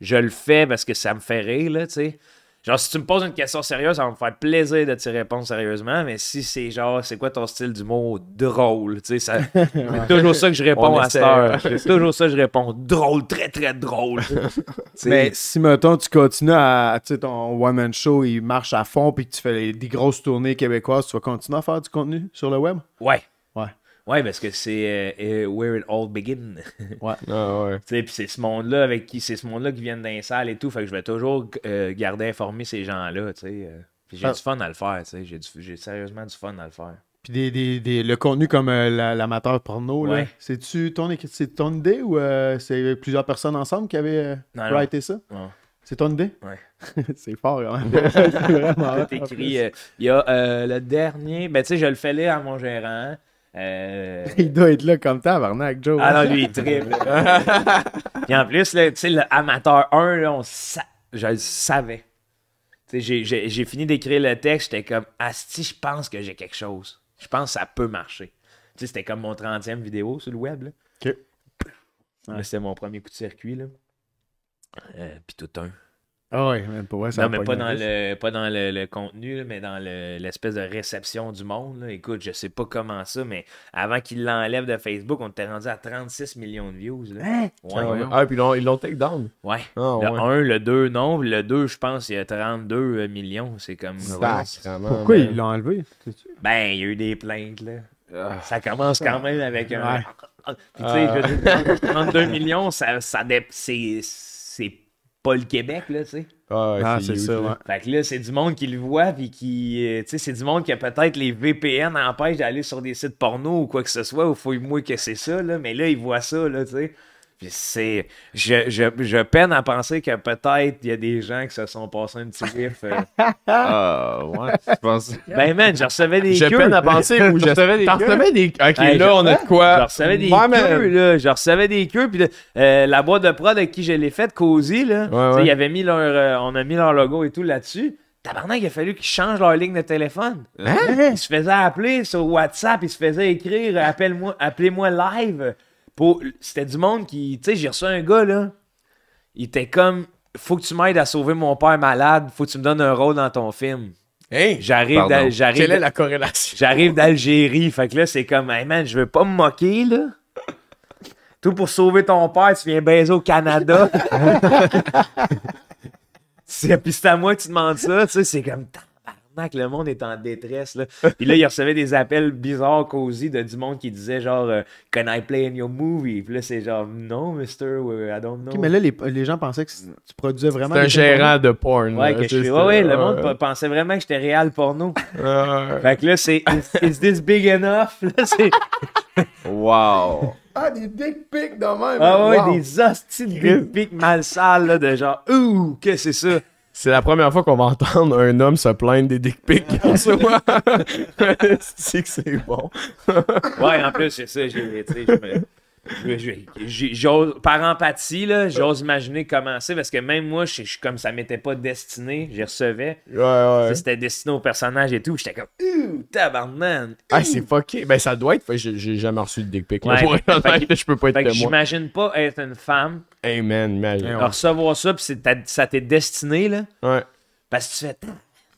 je le fais parce que ça me fait rire, là, tu sais. Genre, si tu me poses une question sérieuse, ça va me faire plaisir de t'y répondre sérieusement, mais si c'est genre, c'est quoi ton style d'humour drôle, tu sais, ça- c'est toujours ça que je réponds On à cette heure. C'est toujours ça que je réponds, drôle, très très drôle. Mais si, mettons, tu continues à. Tu sais, ton one-man show, il marche à fond, puis que tu fais les- des grosses tournées québécoises, tu vas continuer à faire du contenu sur le web? ouais. Ouais. Parce que c'est euh, euh, where it all begin. Ah, ouais. Tu sais, puis c'est ce monde-là avec qui c'est ce monde-là qui viennent d'un salle et tout. Fait que je vais toujours euh, garder informé ces gens-là, tu sais. euh. Puis j'ai Ah. du fun à le faire, tu sais. J'ai, du- j'ai sérieusement du fun à le faire. Puis des, des, des- le contenu comme euh, la- l'amateur porno, là, c'est-tu ton, écrit- c'est ton idée ou euh, c'est plusieurs personnes ensemble qui avaient euh, Non, non. writé ça? Non. C'est ton idée? Ouais. c'est fort, quand même. c'est vraiment Tout écrit. euh, Il y a euh, le dernier, ben tu sais, je le fais lire à mon gérant. Euh, Il doit être là comme tabarnak, Joe. Ah non, lui, il triple. Puis en plus, tu sais, le amateur 1, là, on sa- je le savais. Tu sais, j'ai- fini d'écrire le texte, j'étais comme, Asti, je pense que j'ai quelque chose. Je pense que ça peut marcher. Tu sais, c'était comme mon 30e vidéo sur le web, là. Ok. Là, c'était mon premier coup de circuit, là. Euh, Puis tout un. Ah ouais, même vrai, ça Non, mais pas dans, le, pas dans le, le contenu, là, mais dans le- l'espèce de réception du monde. là. Écoute, je sais pas comment ça, mais avant qu'il l'enlève de Facebook, on était rendu à 36 millions de views. Là. Hein? Ouais, Ah, ouais. Ah, puis ils l'ont- ils l'ont take down. Ouais. Ah, Le ouais. 1, le 2, non. Le 2, je pense, il y a 32 millions. C'est comme. Sacrement, Pourquoi ils l'ont enlevé? Ben, il y a eu des plaintes, là. Ah. Ça commence quand même avec un. Ouais. Puis, tu sais, je veux dire, 32 millions, ça, ça c'est pas le Québec, là, tu sais. Ah, ouais, Ah, c'est ça, ouais. Fait que là, c'est du monde qui le voit, puis qui. euh, tu sais, c'est du monde qui a peut-être les VPN empêchent d'aller sur des sites porno ou quoi que ce soit, ou fouille-moi que c'est ça, là. Mais là, ils voient ça, là, tu sais. Puis c'est. Je, je, je peine à penser que peut-être il y a des gens qui se sont passés un petit whiff. euh. Ah, ouais, je pense. Ben, man, je recevais des Je queues. peine à penser où je recevais des queues? recevais des. Ok, Hey, là, je- on a de quoi. Je recevais des Ouais, mais- queues, là. Je recevais des queues. Puis euh, la boîte de prod avec qui je l'ai faite, Cozy, là. tu sais, ouais. Ils avaient mis leur, euh, on a mis leur logo et tout là-dessus. Tabarnak, il a fallu qu'ils changent leur ligne de téléphone. Hein? Ils se faisaient appeler sur WhatsApp, ils se faisaient écrire Appelle-moi, appelez-moi live. Pour... C'était du monde qui. Tu sais, j'ai reçu un gars, là. Il était comme Faut que tu m'aides à sauver mon père malade, faut que tu me donnes un rôle dans ton film. Hey, J'arrive Pardon. d'Al- j'arrive quelle est la corrélation? J'arrive d'Algérie. Fait que là, c'est comme, hey man, je veux pas me moquer, là. Tout pour sauver ton père, tu viens baiser au Canada. c'est, puis c'est à moi que tu demandes ça, tu sais, c'est comme, tabarnak, le monde est en détresse, là. Puis là, il recevait des appels bizarres, cosy, de du monde qui disait genre, euh, Can I play in your movie? Puis là, c'est genre, non, mister, I don't know. Mais là, les, les gens pensaient que c- tu produisais vraiment. C'est un gérant de porn. Ouais, là, que je c'est suis. ça. Ouais, ouais, le monde pensait vraiment que j'étais réel porno. Ouais. Fait que là, c'est, is, is this big enough? Là, c'est. Wow. Ah, des dick pics de même! Ah ouais, Wow. des hosties de dick pics mal sales, là, de genre, ouh, qu'est-ce que c'est ça? C'est la première fois qu'on va entendre un homme se plaindre des dick pics qu'il reçoit. c'est que c'est bon? Ouais, en plus, c'est ça, j'ai, je me- j'ose- par empathie, là, j'ose imaginer comment c'est, parce que même moi, je je suis comme ça m'était pas destiné, j'y recevais. Ouais, ouais. C'était destiné au personnage et tout, j'étais comme, ouh, tabarnak. Ah, c'est fucké. Ben, ça doit être. fait J'ai jamais reçu de dick pic. Ouais, Pour fait je peux pas être j'imagine pas être une femme, Hey, man, imagine. Recevoir ça, ta- ça t'est destiné, là, Ouais. parce que tu fais,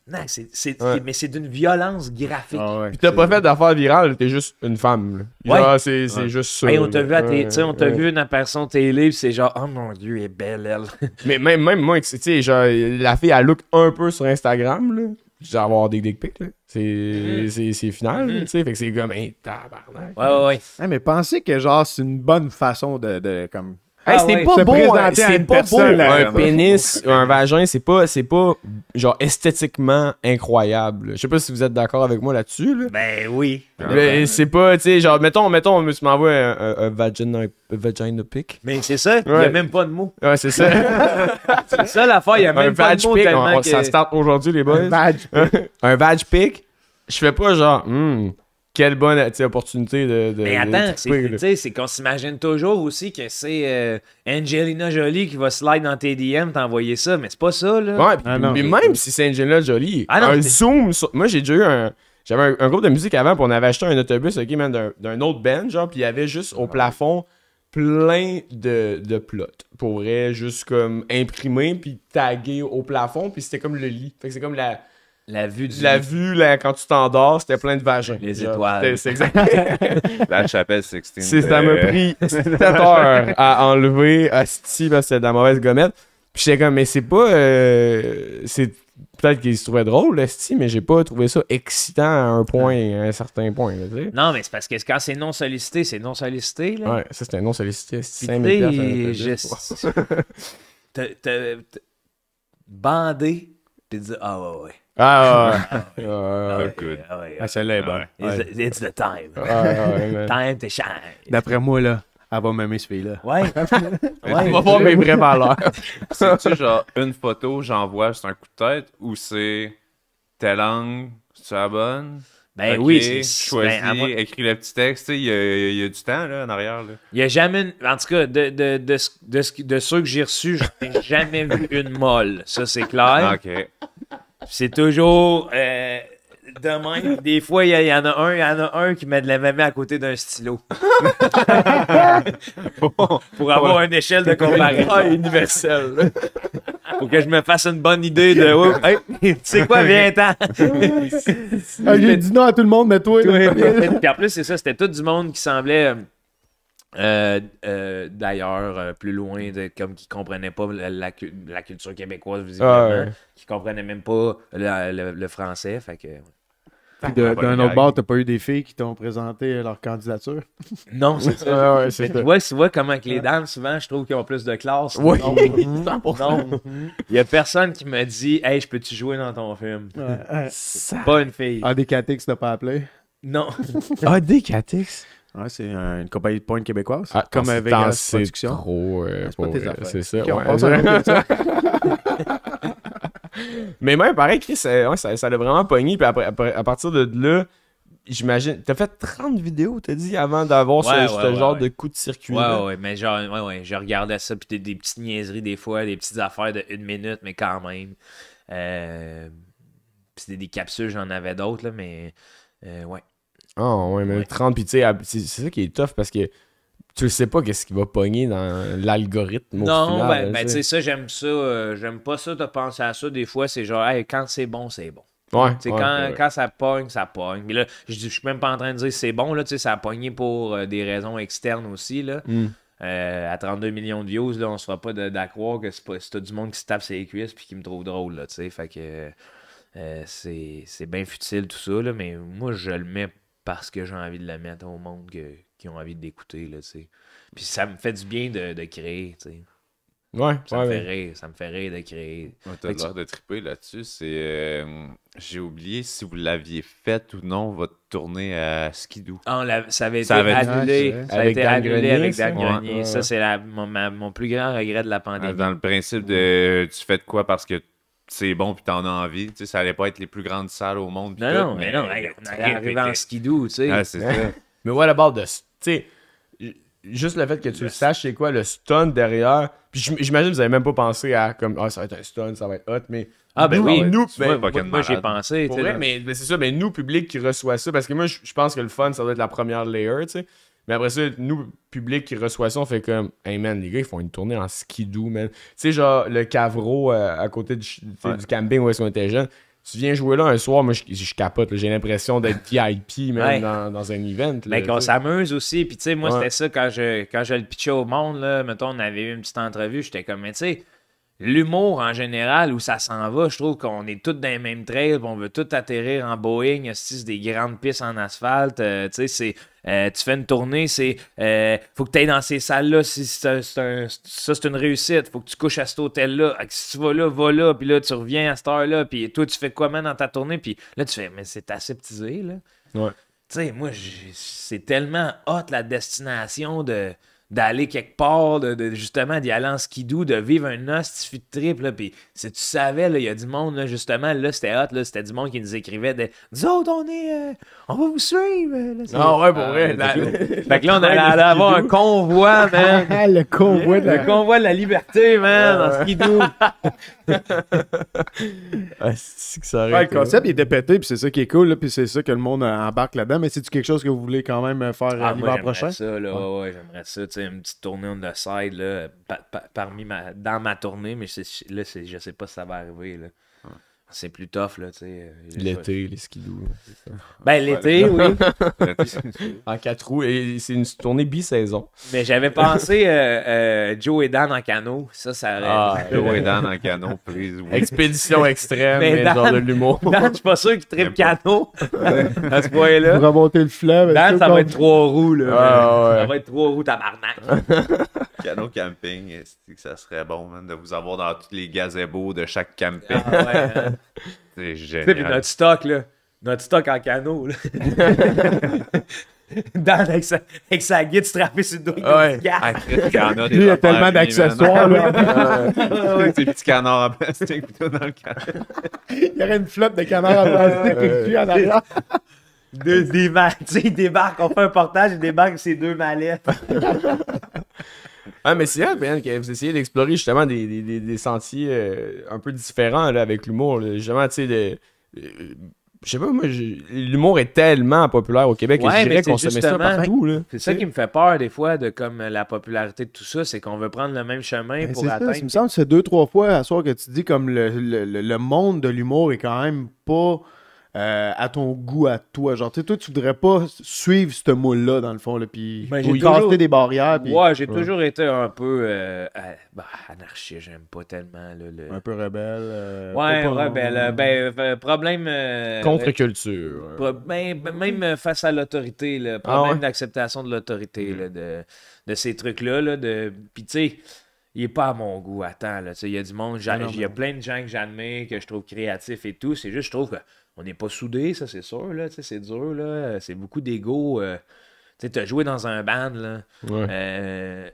tabarnak, c'est, c'est- Ouais. mais c'est d'une violence graphique. Ah ouais. Puis t'as pas fait d'affaires virales, t'es juste une femme. Là. Ouais. Genre, c'est c'est juste ça. Hey, on t'a vu, à tes- on t'a ouais. vu une apparition télé, pis c'est genre, oh mon dieu, elle est belle, elle. Mais même, même moi, tu sais, genre, la fille, elle look un peu sur Instagram, là. Je vais avoir des dick pics, là. C'est c'est- c'est final, là, tu sais. Fait que c'est comme, hey, tabarnak. Ouais, ouais, ouais. Ouais, mais pensez que genre c'est une bonne façon de, de comme Hey, Ah c'était ouais. pas beau, hein, c'est pas personne, beau. là. Un pénis, un vagin, c'est pas, c'est pas, genre, esthétiquement incroyable. Je sais pas si vous êtes d'accord avec moi là-dessus, là. Ben oui. Mais c'est pas, tu sais, genre, mettons, mettons, tu m'envoies un, un, un vagina, un vagina pic. Mais c'est ça, il y Ouais. a même pas de mots. Ouais, c'est ça. C'est ça l'affaire, il y a un même pas vag de mots pic, tellement on- que... ça start aujourd'hui, les boys. Un badge. un vag pic, je fais pas genre, hmm, quelle bonne opportunité de. de Mais attends, c'est, là. tu sais, c'est qu'on s'imagine toujours aussi que c'est euh, Angelina Jolie qui va slide dans tes DM, t'envoyer ça, mais c'est pas ça, là. Ouais, pis- Ah non. mais même si c'est Angelina Jolie, Ah non, un zoom sur... Moi, j'ai déjà eu un... J'avais un, un groupe de musique avant, puis on avait acheté un autobus, ok, man, d'un, d'un autre band, genre, puis il y avait juste au plafond plein de, de plots. Pour vrai, juste comme imprimé, puis tagué au plafond, puis c'était comme le lit. Fait que c'est comme la, La vue du... la vue, là, quand tu t'endors, c'était plein de vagins. Les étoiles. C'est exact. La chapelle 16. C'est- ça m'a pris 7 heures à enlever Asti parce que c'était de la mauvaise gommette. Puis j'étais comme, mais c'est pas. euh, c'est Peut-être qu'il se trouvait drôle, Asti, mais j'ai pas trouvé ça excitant à un point, à un certain point. Là. Non, mais c'est parce que quand c'est non sollicité, c'est non sollicité, là. Ouais, ça c'était non sollicité. Puis, 5000 tu piastres à sais, l'autobus. je- t'as- t'as- t'as- bandé, puis dire ah ouais ouais. Ah ouais. Ah ouais. Ah ouais. good. ah ouais, Ah, celle-là est bonne. It's, Ouais. the, it's the time. Ah. Time to shine. D'après moi, là, elle va m'aimer ce fille-là. Ouais. On ouais. va voir mes vraies valeurs. C'est-tu genre une photo, j'envoie, c'est un coup de tête, ou c'est telle langue, c'est la bonne? Ben Ok, oui, c'est choisis, ben, moi- écris le petit texte, tu sais, il y, a- il y a du temps là, en arrière. Là. Il y a jamais, une- en tout cas, de, de, de, ce- de, ce- de ceux que j'ai reçus, je n'ai jamais vu une molle. Ça, c'est clair. Ok. C'est toujours euh, de même. Des fois, il y, y en a un, il y en a un qui met de la mamie à côté d'un stylo. Pour avoir une échelle de comparaison. Ah, universel. Pour que je me fasse une bonne idée de. Oh, hey, tu sais quoi, viens-t'en. Ah, J'ai dit non à tout le monde, mais toi, là. Puis en plus, c'est ça, c'était tout du monde qui semblait. Euh, euh, d'ailleurs, euh, plus loin, de, comme qui comprenait pas la, la cu- la culture québécoise, visiblement, Ah ouais. qui comprenait même pas la- le, le français. Fait que, D'un autre bord, t'as pas eu des filles qui t'ont présenté leur candidature? non, c'est ça. Ah ouais, c'est Tu ça. vois, tu vois comment que les dames, souvent, je trouve qu'ils ont plus de classe. Oui, Non, 100%. non. Il y a personne qui me dit Hey, je peux-tu jouer dans ton film? Ça- Pas une fille. Ah, des KTX t'as pas appelé? Non. Ah, des KTX. Ouais, c'est un- une compagnie de pointe québécoise. Ah, comme c'est Production. trop. euh, C'est ça. Ouais. Mais même, pareil, Chris, euh, ouais, ça, ça l'a vraiment pogné. Puis après, après- à partir de là, j'imagine. T'as fait 30 vidéos, t'as dit, avant d'avoir Ouais, ce, ouais, ce ouais, genre ouais. de coup de circuit. Ouais, ouais, mais genre, ouais, ouais, je regardais ça, puis des, des petites niaiseries des fois, des petites affaires de une minute, mais quand même. Euh, puis c'était des capsules, j'en avais d'autres, là, mais euh, ouais. Ah, ouais, mais Ouais. 30, puis tu sais, c'est ça qui est tough parce que tu sais pas qu'est-ce qui va pogner dans l'algorithme. non, final, ben, ben, tu sais. ça, j'aime ça. euh, j'aime pas ça de penser à ça. Des fois, c'est genre, hey, quand c'est bon, c'est bon. Ouais, quand, ouais. quand ça pogne, ça pogne. Mais là, je je suis même pas en train de dire c'est bon, là, tu sais, ça a pogné pour euh, des raisons externes aussi, là. Hmm. Euh, à 32 millions de views, là, on se fera pas d'accroire que c'est pas c'est tout du monde qui se tape ses cuisses puis qui me trouve drôle, là, tu sais. Fait que euh, c'est c'est bien futile tout ça, là, mais moi, je le mets parce que j'ai envie de le mettre au monde que- qui ont envie d'écouter, là, tu sais. Puis ça me fait du bien de, de créer, tu sais. Ouais, Ça ouais, me fait ouais. rire, ça me fait rire de créer. Ouais, T'as l'air de triper là-dessus. C'est, euh, j'ai oublié si vous l'aviez fait ou non, votre tournée à Skidoo. Ah, l'a- ça avait été Ça avait- annulé. Ça a Avec été Dan annulé Grenier, avec ça? Dan Grenier. ouais, Ça, c'est la- mon, ma- mon plus grand regret de la pandémie. Dans le principe de tu fais de quoi parce que c'est bon puis t'en as envie. Tu sais, ça allait pas être les plus grandes salles au monde. Non, tout, non, mais non, hey, on allait arriver en skidoo, tu sais. Ah, c'est ça. Mais what about the. Tu sais, juste le fait que tu le saches, c'est quoi le stunt derrière. Puis j'im- j'imagine que vous avez même pas pensé à comme, ah, ça va être un stunt, ça va être hot, mais. Ah, ben nous, oui. Nous, Tu vois, ben, Moi, j'ai pensé, Pour vrai, mais, mais c'est ça, mais nous, public qui reçoit ça, parce que moi, je je pense que le fun, ça doit être la première layer, tu sais. Mais après ça, nous, public qui reçoit ça, on fait comme, hey man, les gars, ils font une tournée en skidoo, man. Tu sais, genre, le Cavro euh, à côté du, Ouais. du camping où est-ce qu'on était jeune. Tu viens jouer là un soir, moi, je, je capote, j'ai l'impression d'être VIP, même Ouais. dans, dans un event. Mais qu'on tu sais. s'amuse aussi. Puis, tu sais, moi, Ouais. c'était ça quand je, quand je le pitchais au monde. Là, mettons, on avait eu une petite entrevue. J'étais comme, mais tu sais, l'humour en général, où ça s'en va, je trouve qu'on est tous dans les mêmes trails, on veut tous atterrir en Boeing, si c'est des grandes pistes en asphalte, euh, tu sais, c'est... euh, tu fais une tournée, c'est euh, faut que tu ailles dans ces salles-là, si ça c'est une réussite, faut que tu couches à cet hôtel-là, Ah, si tu vas là, va là, puis là tu reviens à cette heure-là, puis toi tu fais quoi man dans ta tournée, puis là tu fais, mais c'est aseptisé, là. Ouais. Tu sais, moi, c'est tellement hot la destination de d'aller quelque part, de, de- justement d'y aller en skidoo, de vivre un hostifie de trip, là, puis si tu savais, là, il y a du monde, là, justement, là, c'était hot, là, c'était du monde qui nous écrivait de « Nous autres, on est... euh, on va vous suivre! euh, Ah ouais, pour Ah, vrai. Fait que là, on allait avoir un convoi, man! Ah, le convoi de Le la convoi de la liberté, man, en skidoo! Ah, c'est que ça Ouais, le concept il était pété, puis c'est ça qui est cool, là, puis c'est ça que le monde euh, embarque là-dedans. Mais c'est-tu quelque chose que vous voulez quand même euh, faire euh, Ah, l'hiver j'aimerais prochain? ça, là, ouais, ouais, j'aimerais ça, tu sais, une petite tournée on the side, là, pa- pa- parmi ma, dans ma tournée, mais là, je sais pas si ça va arriver, là. C'est plus tough, là, tu sais. euh, L'été, les skidoo. Ben, l'été, oui. En quatre roues. Et c'est une tournée bi-saison. mais j'avais pensé euh, euh, Joe et Dan en canot, ça, ça aurait... Ah, Joe et Dan en canon, please. oui. Expédition extrême, Mais Dan- genre de l'humour. Dan, je suis pas sûr qu'il tripe canot à ce Pour point-là. remonter le fleuve. Dan, ça va être trois roues, là. Ah, ouais. Ça va être trois roues tabarnak. Canot camping, que ça serait bon, man, de vous avoir dans tous les gazebos de chaque camping? Ah, ouais, hein. C'est puis génial. notre stock, là. Notre stock en canot, là. Dan avec sa, avec sa guide strappée sur le dos. Ah ouais. Ah, il y a tellement d'accessoires. là. man. Ces petits canards en plastique plutôt dans le canot. Il y aurait une flotte de canards en plastique et puis en arrière. Deux, tu sais, il débarque, on fait un portage, il débarque avec ses deux mallettes. Ah, mais c'est vrai, Ben, que vous essayez d'explorer justement des, des, des, des sentiers euh, un peu différents là, avec l'humour. Justement, tu sais, de- euh, je sais pas, moi, l'humour est tellement populaire au Québec Ouais, que je dirais qu'on se met ça partout. Là. C'est ça qui me fait peur des fois de comme la popularité de tout ça, c'est qu'on veut prendre le même chemin Ben, pour c'est ça, atteindre. il me semble que c'est deux, trois fois à soir que tu dis comme le, le, le- le monde de l'humour est quand même pas euh, à ton goût, à toi. Genre, tu sais, toi, tu voudrais pas suivre ce moule-là, dans le fond, là, puis Ben, toujours- casser des barrières, Ouais, j'ai toujours été un peu euh, euh, bah, anarchiste, j'aime pas tellement là, le. un peu rebelle. euh, Ouais, pas- pas- ouais, ben, problème. euh, Contre-culture. Pro- ben, ben, même face à l'autorité, le Ah problème ouais? d'acceptation de l'autorité, là, de, de ces trucs-là. Là, de... Puis, tu sais, il est pas à mon goût. Attends, là, tu sais, il y a du monde, il y a plein de gens que j'admire, que je trouve créatifs et tout. C'est juste, je trouve qu'on n'est pas soudés, ça, c'est sûr. Là, c'est dur. là. C'est beaucoup d'ego. euh. Tu sais, t'as joué dans un band, là. Ouais. Euh,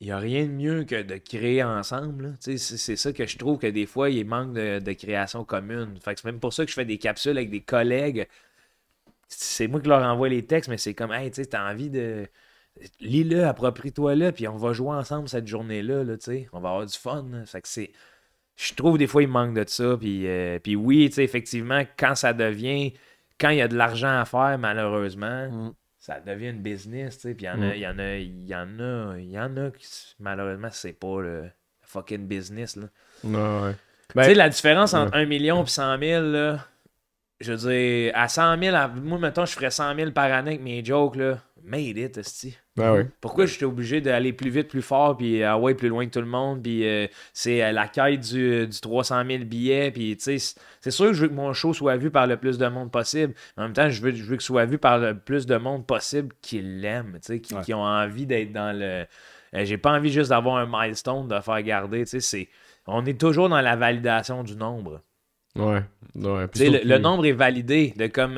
Il n'y a rien de mieux que de créer ensemble. C'est ça que je trouve que des fois, il manque de, de création commune. Fait que c'est même pour ça que je fais des capsules avec des collègues. C'est moi qui leur envoie les textes, mais c'est comme, hey, tu sais, t'as envie de. Lis-le, approprie-toi-le, puis on va jouer ensemble cette journée-là, là, tu sais. On va avoir du fun. là. Fait que c'est. Je trouve des fois, il manque de ça. Puis, euh, puis oui, tu sais, effectivement, quand ça devient. Quand il y a de l'argent à faire, malheureusement, Mm. ça devient une business, tu sais. Puis il y en a, il y en a, il y en a, il y en a qui, malheureusement, c'est pas le fucking business, là. Ouais, ouais. tu sais, Ben, la différence entre 1 million et 100 000, là, je veux dire, à 100 000, à- moi, mettons, je ferais 100 000 par année avec mes jokes, là. Made it, esti. ben ouais. Pourquoi j'étais obligé d'aller plus vite, plus fort, puis ah ouais, plus loin que tout le monde, puis euh, c'est euh, la quête du, du 300 000 billets, puis tu sais, c'est- sûr que je veux que mon show soit vu par le plus de monde possible. En même temps, je veux, je veux que ce soit vu par le plus de monde possible qui l'aime, tu sais, qui, Ouais. qui ont envie d'être dans le... Euh, J'ai pas envie juste d'avoir un milestone, de faire garder, tu sais, c'est... On est toujours dans la validation du nombre. Ouais. ouais. Tu sais, le, le nombre est validé de comme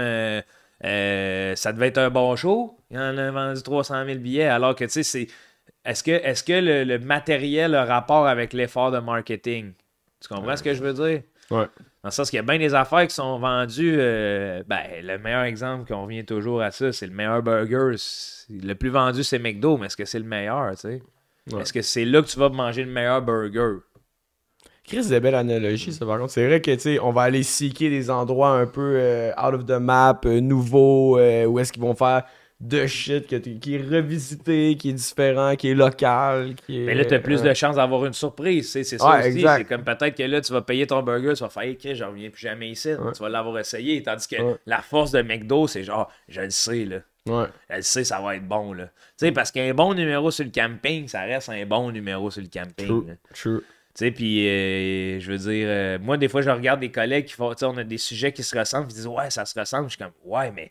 euh, ça devait être un bon show. Il en a vendu 300 000 billets. Alors que tu sais, c'est. Est-ce que, est que le, le matériel a rapport avec l'effort de marketing? Tu comprends ce que je veux dire? Ouais. Dans le sens qu'il y a bien des affaires qui sont vendues. euh, ben, le meilleur exemple qu'on revient toujours à ça, c'est le meilleur burger. Le plus vendu, c'est McDo, mais est-ce que c'est le meilleur, tu sais? Ouais. Est-ce que c'est là que tu vas manger le meilleur burger? Chris, de belle analogie, ça, par contre. C'est vrai que, tu sais, on va aller seeker des endroits un peu euh, out of the map, euh, nouveaux, euh, où est-ce qu'ils vont faire de shit que qui est revisité, qui est différent, qui est local, qui est... Mais là, tu as plus de chances d'avoir une surprise. C'est ça Ouais, aussi. C'est comme peut-être que là, tu vas payer ton burger, tu vas faire, OK, je reviens plus jamais ici. Ouais. Tu vas l'avoir essayé. Tandis que Ouais. la force de McDo, c'est genre, je le sais, là. Ouais. Je le sais, ça va être bon, là. Tu sais, parce qu'un bon numéro sur le camping, ça reste un bon numéro sur le camping. True. True. Sais, puis euh, je veux dire, euh, moi, des fois, je regarde des collègues qui font, tu sais, on a des sujets qui se ressemblent, ils disent, ouais, ça se ressemble. Je suis comme, ouais, mais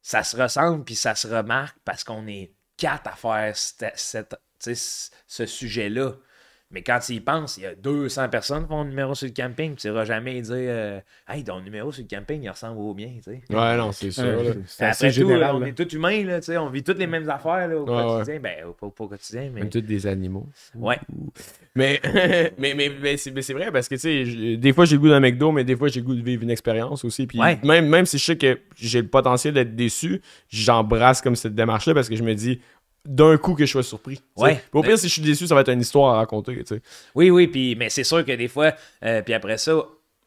ça se ressemble, puis ça se remarque parce qu'on est quatre à faire cette- ce sujet-là. Mais quand tu y penses, il y a 200 personnes qui font un numéro sur le camping, puis tu iras jamais dire, euh, hey, ton numéro sur le camping, il ressemble au mien, tu sais. Ouais, non, c'est sûr. Euh, c'est Après assez tout, général. on là. est tous humains, là, tu sais, on vit toutes les mêmes affaires là, au Ouais, quotidien. Ben, pas, pas au quotidien, mais. Même tous des animaux. Ouais. Mais, mais, mais, mais c'est mais c'est vrai parce que, tu sais, je- des fois j'ai le goût d'un McDo, mais des fois j'ai le goût de vivre une expérience aussi. Puis Ouais. même, même si je sais que j'ai le potentiel d'être déçu, j'embrasse comme cette démarche-là parce que je me dis d'un coup que je sois surpris. Ouais. Au pire, si je suis déçu, ça va être une histoire à raconter. tu sais. Oui, oui, puis, mais c'est sûr que des fois, euh, puis après ça,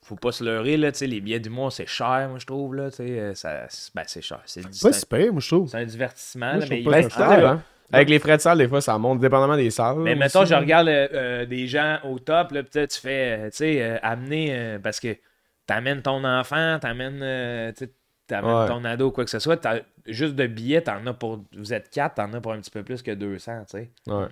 faut pas se leurrer, là, tu sais, les billets d'humour, c'est cher, moi, je trouve, là, tu sais, euh, ça, ben, c'est cher. C'est Pas c'est si pire, moi, je trouve. c'est un divertissement, Moi, là, mais il reste dépend. Avec les frais de salle, des fois, ça monte, dépendamment des salles. Mais mettons, je regarde euh, euh, des gens au top, là, peut-être tu fais, euh, tu sais, euh, amener, euh, parce que t'amènes ton enfant, t'amènes, euh, tu sais, t'amènes Ouais. ton ado ou quoi que ce soit, juste de billets, t'en as pour, vous êtes quatre, t'en as pour un petit peu plus que 200, tu sais. Ouais.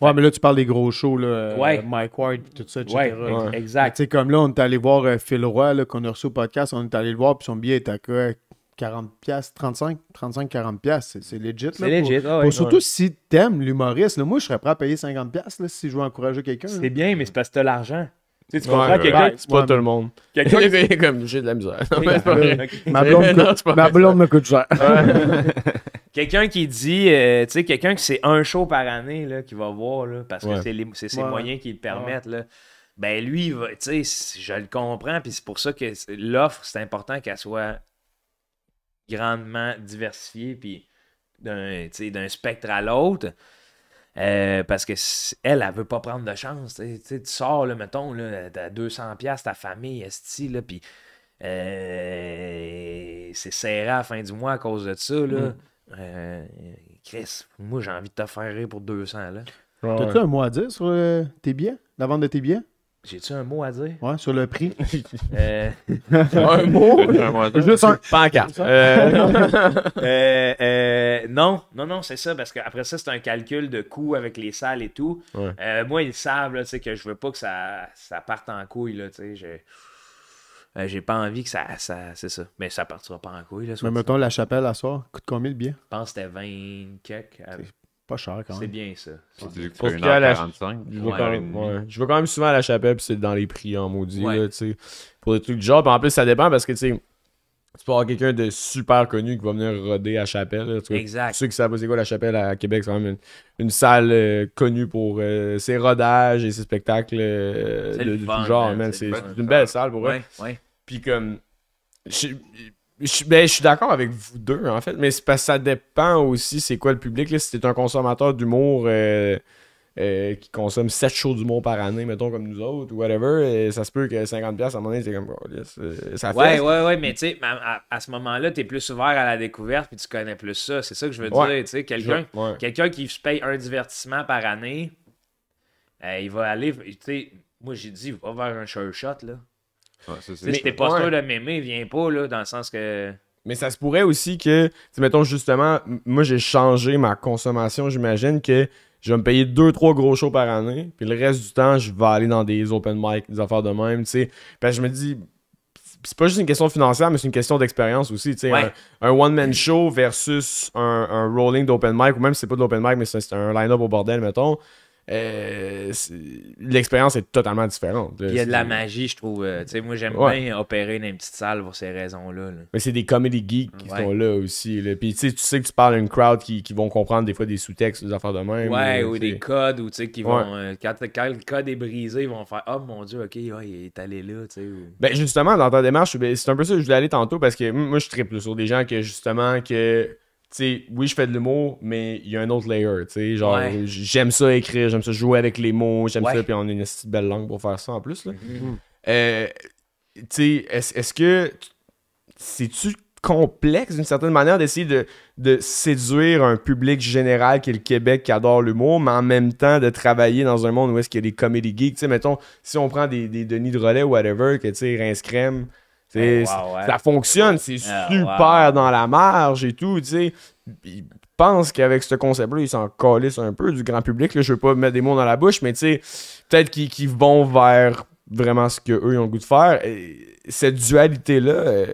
Ouais, mais là, tu parles des gros shows, là. euh, Ouais. Mike Ward, tout ça, etc. Ouais. Mais Tu exact. sais, comme là, on est allé voir euh, Phil Roy, là, qu'on a reçu au podcast, on est allé le voir, puis son billet était à quoi 40 piastres, 35, 35, 40 piastres. C'est- C'est legit, là. C'est pour- legit, pour- ouais. surtout si t'aimes l'humoriste, là. Moi, je serais prêt à payer 50 piastres, là, si je veux encourager quelqu'un. C'est bien, mais c'est parce que t'as l'argent. Tu sais, tu Ouais, comprends ouais, quelqu'un ouais. C'est pas Ouais, tout le monde. quelqu'un qui- Quelqu'un comme j'ai de la misère. Non, mais c'est pas vrai. Ma blonde, Non, ma blonde me coûte cher. Quelqu'un qui dit, euh, tu sais, quelqu'un qui c'est un show par année, là, qui va voir, là, parce que c'est les- c'est ses Ouais. moyens qui le permettent, là. Ben lui, il va- tu sais, je le comprends, puis c'est pour ça que l'offre, c'est important qu'elle soit grandement diversifiée, puis d'un, tu sais, d'un spectre à l'autre. Euh, parce que elle, elle veut pas prendre de chance. Tu sors, là, mettons, là, t'as 200$ piastres, ta famille, esti, là, puis euh, c'est serré à la fin du mois à cause de ça, là. Euh, Chris, moi, j'ai envie de te faire rire pour 200, là. Ouais. T'as-tu un mot à dire sur euh, tes billets? La vente de tes billets? J'ai-tu un mot à dire? Ouais, sur le prix. Euh, Un mot? Juste un. Pancarte. Euh, euh, euh, non, non, non, c'est ça, parce qu'après ça, c'est un calcul de coût avec les salles et tout. Ouais. Euh, moi, ils savent, là, tu sais, que je veux pas que ça, ça parte en couille, là, tu sais, j'ai... euh, j'ai pas envie que ça, ça c'est ça. Mais ça partira pas en couille, là. soit Mais mettons, la chapelle à soir, coûte combien le billet? Je pense que c'était 20 quelques. Pas cher quand C'est même. bien ça. Pour tu ce fais qui est à la- 1h45. Je vais, Ouais, quand même, heure et ouais. je vais quand même souvent à la chapelle, puis c'est dans les prix en maudit, Ouais. là, tu sais. Pour des trucs du genre. Puis en plus, ça dépend parce que, tu sais, tu peux avoir quelqu'un de super connu qui va venir roder à la chapelle. là. Exact. Ceux qui savent pas c'est quoi la chapelle à Québec, c'est quand même une, une salle euh, connue pour euh, ses rodages et ses spectacles euh, C'est de, le de fun, tout genre, c'est C'est c'est une belle salle pour ouais. Puis comme. Je, ben, je suis d'accord avec vous deux, en fait, mais c'est parce que ça dépend aussi c'est quoi le public. Là, si t'es un consommateur d'humour euh, euh, qui consomme 7 shows d'humour par année, mettons comme nous autres, ou whatever, euh, ça se peut que 50$ à un moment donné, c'est comme. oh, yes, ça fait. Ouais, ouais, ouais, mais tu sais, à, ce moment-là, t'es plus ouvert à la découverte puis tu connais plus ça. C'est ça que je veux Ouais. dire. Tu sais, quelqu'un ouais. qui se paye un divertissement par année, euh, il va aller. Tu sais, moi, j'ai dit, va vers un sure shot, là. Ouais, ça, c'est t'es pas ouais. sûr de m'aimer, viens pas, là, dans le sens que. Mais ça se pourrait aussi que, mettons justement, moi j'ai changé ma consommation, j'imagine que je vais me payer 2-3 gros shows par année, puis le reste du temps, je vais aller dans des open mic, des affaires de même, tu sais. Parce que je me dis, c'est pas juste une question financière, mais c'est une question d'expérience aussi, tu sais. Ouais. Un, un one-man show versus un, un rolling d'open mic, ou même si c'est pas de l'open mic, mais c'est un line-up au bordel, mettons. Euh, l'expérience est totalement différente. là. Il y a de la magie, je trouve. euh, moi, j'aime Ouais. bien opérer dans une petite salle pour ces raisons-là. là. Mais c'est des comedy geeks qui Ouais. sont là aussi. Là. Puis tu sais, que tu parles à une crowd qui, qui vont comprendre des fois des sous-textes, des affaires de même. Ouais, ou des codes, ou tu sais, qui vont. Euh, quand, quand le code est brisé, ils vont faire Oh mon dieu, ok, il est allé là, tu sais. ou- Ben justement, dans ta démarche, ben, c'est un peu ça que je voulais aller tantôt parce que moi je triple sur des gens que justement que. Sais, oui, je fais de l'humour, mais il y a un autre layer, tu sais, genre, Ouais. j'aime ça écrire, j'aime ça jouer avec les mots, j'aime Ouais. ça, puis on a une petite belle langue pour faire ça en plus, là. Mhm. Euh, tu sais, est-ce que tu- c'est-tu complexe d'une certaine manière d'essayer de, de séduire un public général qui est le Québec qui adore l'humour, mais en même temps de travailler dans un monde où est-ce qu'il y a des comedy geeks? Tu sais, mettons, si on prend des, des Denis de relais ou whatever, que tu sais, Rince Crème, Oh, wow, ouais. ça fonctionne, c'est Ah, super wow. dans la marge et tout, tu sais. Puis pense qu'avec ce concept-là, ils s'en calissent un peu du grand public. Là. Je veux pas mettre des mots dans la bouche, mais tu sais, peut-être qu'ils vont vers vraiment ce qu'eux ils ont le goût de faire. Et cette dualité-là, euh,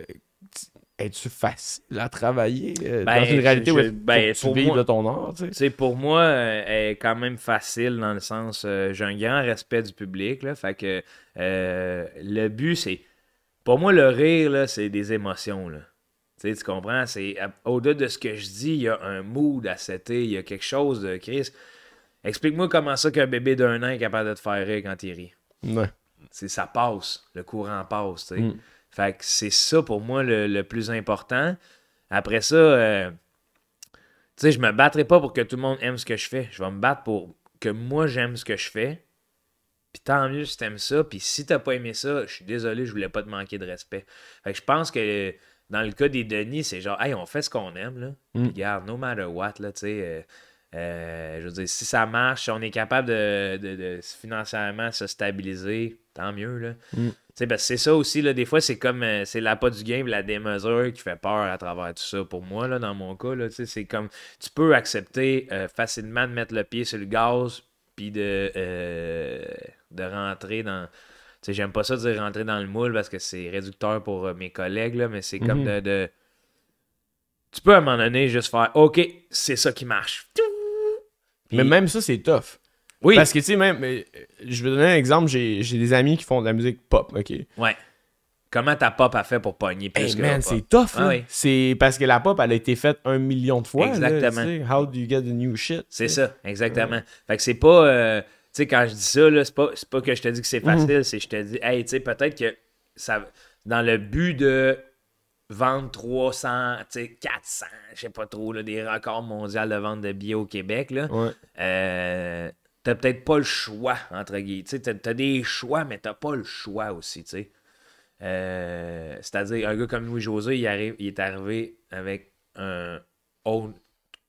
es-tu facile à travailler euh, Ben, dans une réalité je- où ben, tu moi- de ton art, tu sais? Pour moi, euh, elle est quand même facile dans le sens, euh, j'ai un grand respect du public, là, fait que euh, le but, c'est, pour moi, le rire, là, c'est des émotions, là. Tu comprends? C'est, à- au-delà de ce que je dis, il y a un mood à setter, il y a quelque chose de, Chris, explique-moi comment ça qu'un bébé d'un an est capable de te faire rire quand il rit. Ouais. C'est, ça passe, le courant passe, tu sais. Mm. Fait que c'est ça pour moi le, le plus important. Après ça, euh, tu sais, je me battrai pas pour que tout le monde aime ce que je fais. Je vais me battre pour que moi j'aime ce que je fais. Puis tant mieux si t'aimes ça. Puis si t'as pas aimé ça, je suis désolé, je voulais pas te manquer de respect. Fait que je pense que dans le cas des Denis, c'est genre, hey, on fait ce qu'on aime, là. Mm. Puis regarde, no matter what, là, tu sais. euh, euh, je veux dire, si ça marche, si on est capable de, de- de financièrement se stabiliser, tant mieux, là. Mm. Tu sais, parce que c'est ça aussi, là, des fois, c'est comme, euh, c'est la pas du game, la démesure qui fait peur à travers tout ça. Pour moi, là, dans mon cas, là, tu sais, c'est comme, tu peux accepter facilement de mettre le pied sur le gaz, puis de, de rentrer dans... Tu sais, j'aime pas ça dire rentrer dans le moule parce que c'est réducteur pour euh, mes collègues, là, mais c'est comme Mhm. de, de- Tu peux à un moment donné juste faire OK, c'est ça qui marche. Puis- Mais même ça, c'est tough. Oui. Parce que, tu sais, même, euh, je vais donner un exemple. J'ai j'ai des amis qui font de la musique pop, ok? Ouais. Comment ta pop a fait pour pogner plus Hey que man, c'est tough, Ah oui. C'est parce que la pop, elle a été faite un million de fois. Exactement. How do you get the new shit? C'est ça, exactement. Fait que c'est pas. euh, sais, quand je dis ça, là, c'est pas, pas que je te dis que c'est facile, c'est que je te dis, hey, tu sais, peut-être que ça. Dans le but de vendre 300, tu sais, 400, je sais pas trop, là, des records mondiaux de vente de billets au Québec, là. Ouais. euh, t'as peut-être pas le choix, entre guillemets. Tu sais, t'as, des choix, mais t'as pas le choix aussi, tu sais. Euh, c'est-à-dire, un gars comme Louis-José, il, arrive, il est arrivé avec un autre-